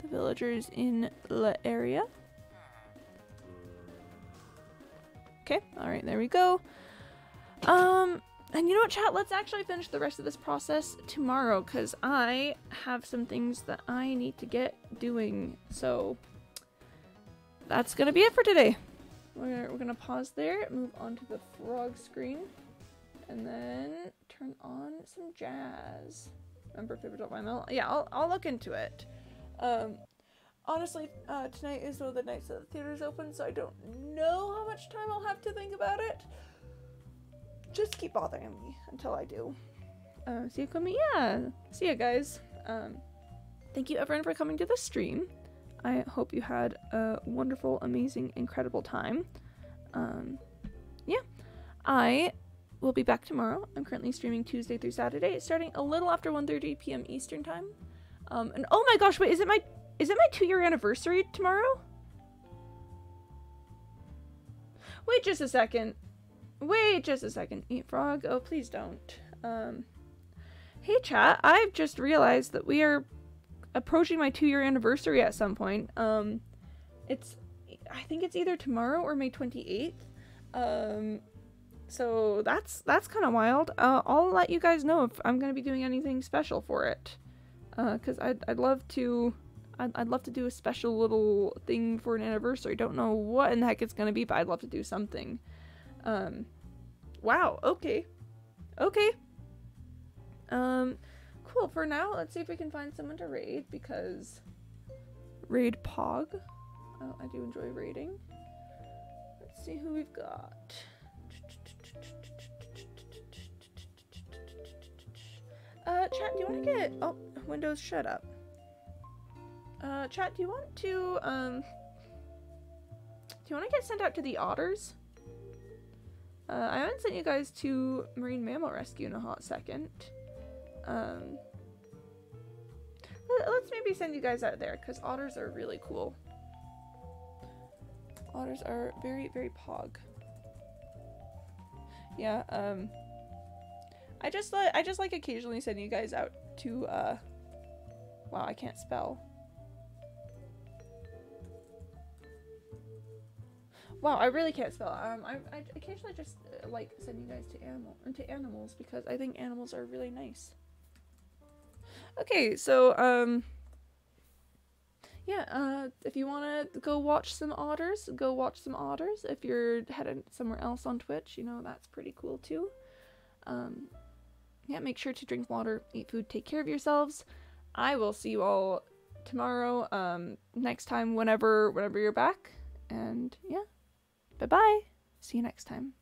The villagers in the area. Okay, alright, there we go. Um, and you know what, chat? Let's actually finish the rest of this process tomorrow, because I have some things that I need to get doing. So, that's going to be it for today. We're, we're going to pause there, move on to the frog screen, and then turn on some jazz. Remember favorite dot vinyl? Yeah, I'll, I'll look into it. Um, honestly, uh, tonight is one of the nights that the theater's open, so I don't know how much time I'll have to think about it. Just keep bothering me until I do. Uh, see you coming? Yeah. See ya, guys. Um, thank you everyone for coming to the stream. I hope you had a wonderful, amazing, incredible time. Um, yeah, I will be back tomorrow. I'm currently streaming Tuesday through Saturday, starting a little after 1:30 p.m. Eastern time. Um, and oh my gosh, wait, is it my is it my two year anniversary tomorrow? Wait just a second. Wait just a second. Eat frog. Oh, please don't. Um, hey chat, I've just realized that we are approaching my two year anniversary at some point. Um, it's I think it's either tomorrow or May 28th. Um, so that's that's kind of wild. Uh, I'll let you guys know if I'm gonna be doing anything special for it. Uh, cause I'd I'd love to. I'd, I'd love to do a special little thing for an anniversary. Don't know what in the heck it's gonna be, but I'd love to do something. Um, wow. Okay. Okay. Um, cool. For now, let's see if we can find someone to raid because raid Pog. Oh, I do enjoy raiding. Let's see who we've got. Uh, chat, do you want to get... Oh, Windows, shut up. Uh, chat, do you want to, um... Do you want to get sent out to the otters? Uh, I haven't sent you guys to Marine Mammal Rescue in a hot second. Um... Let's maybe send you guys out there, because otters are really cool. Otters are very, very pog. Yeah, um... I just like I just like occasionally sending you guys out to uh wow I can't spell. Wow, I really can't spell. Um, I, I occasionally just uh, like sending you guys to animal to animals because I think animals are really nice. Okay, so um, yeah. Uh, if you want to go watch some otters, go watch some otters. If you're headed somewhere else on Twitch, you know that's pretty cool too. Um, yeah, make sure to drink water, eat food, take care of yourselves. I will see you all tomorrow, um, next time, whenever, whenever you're back. And yeah, bye bye. See you next time.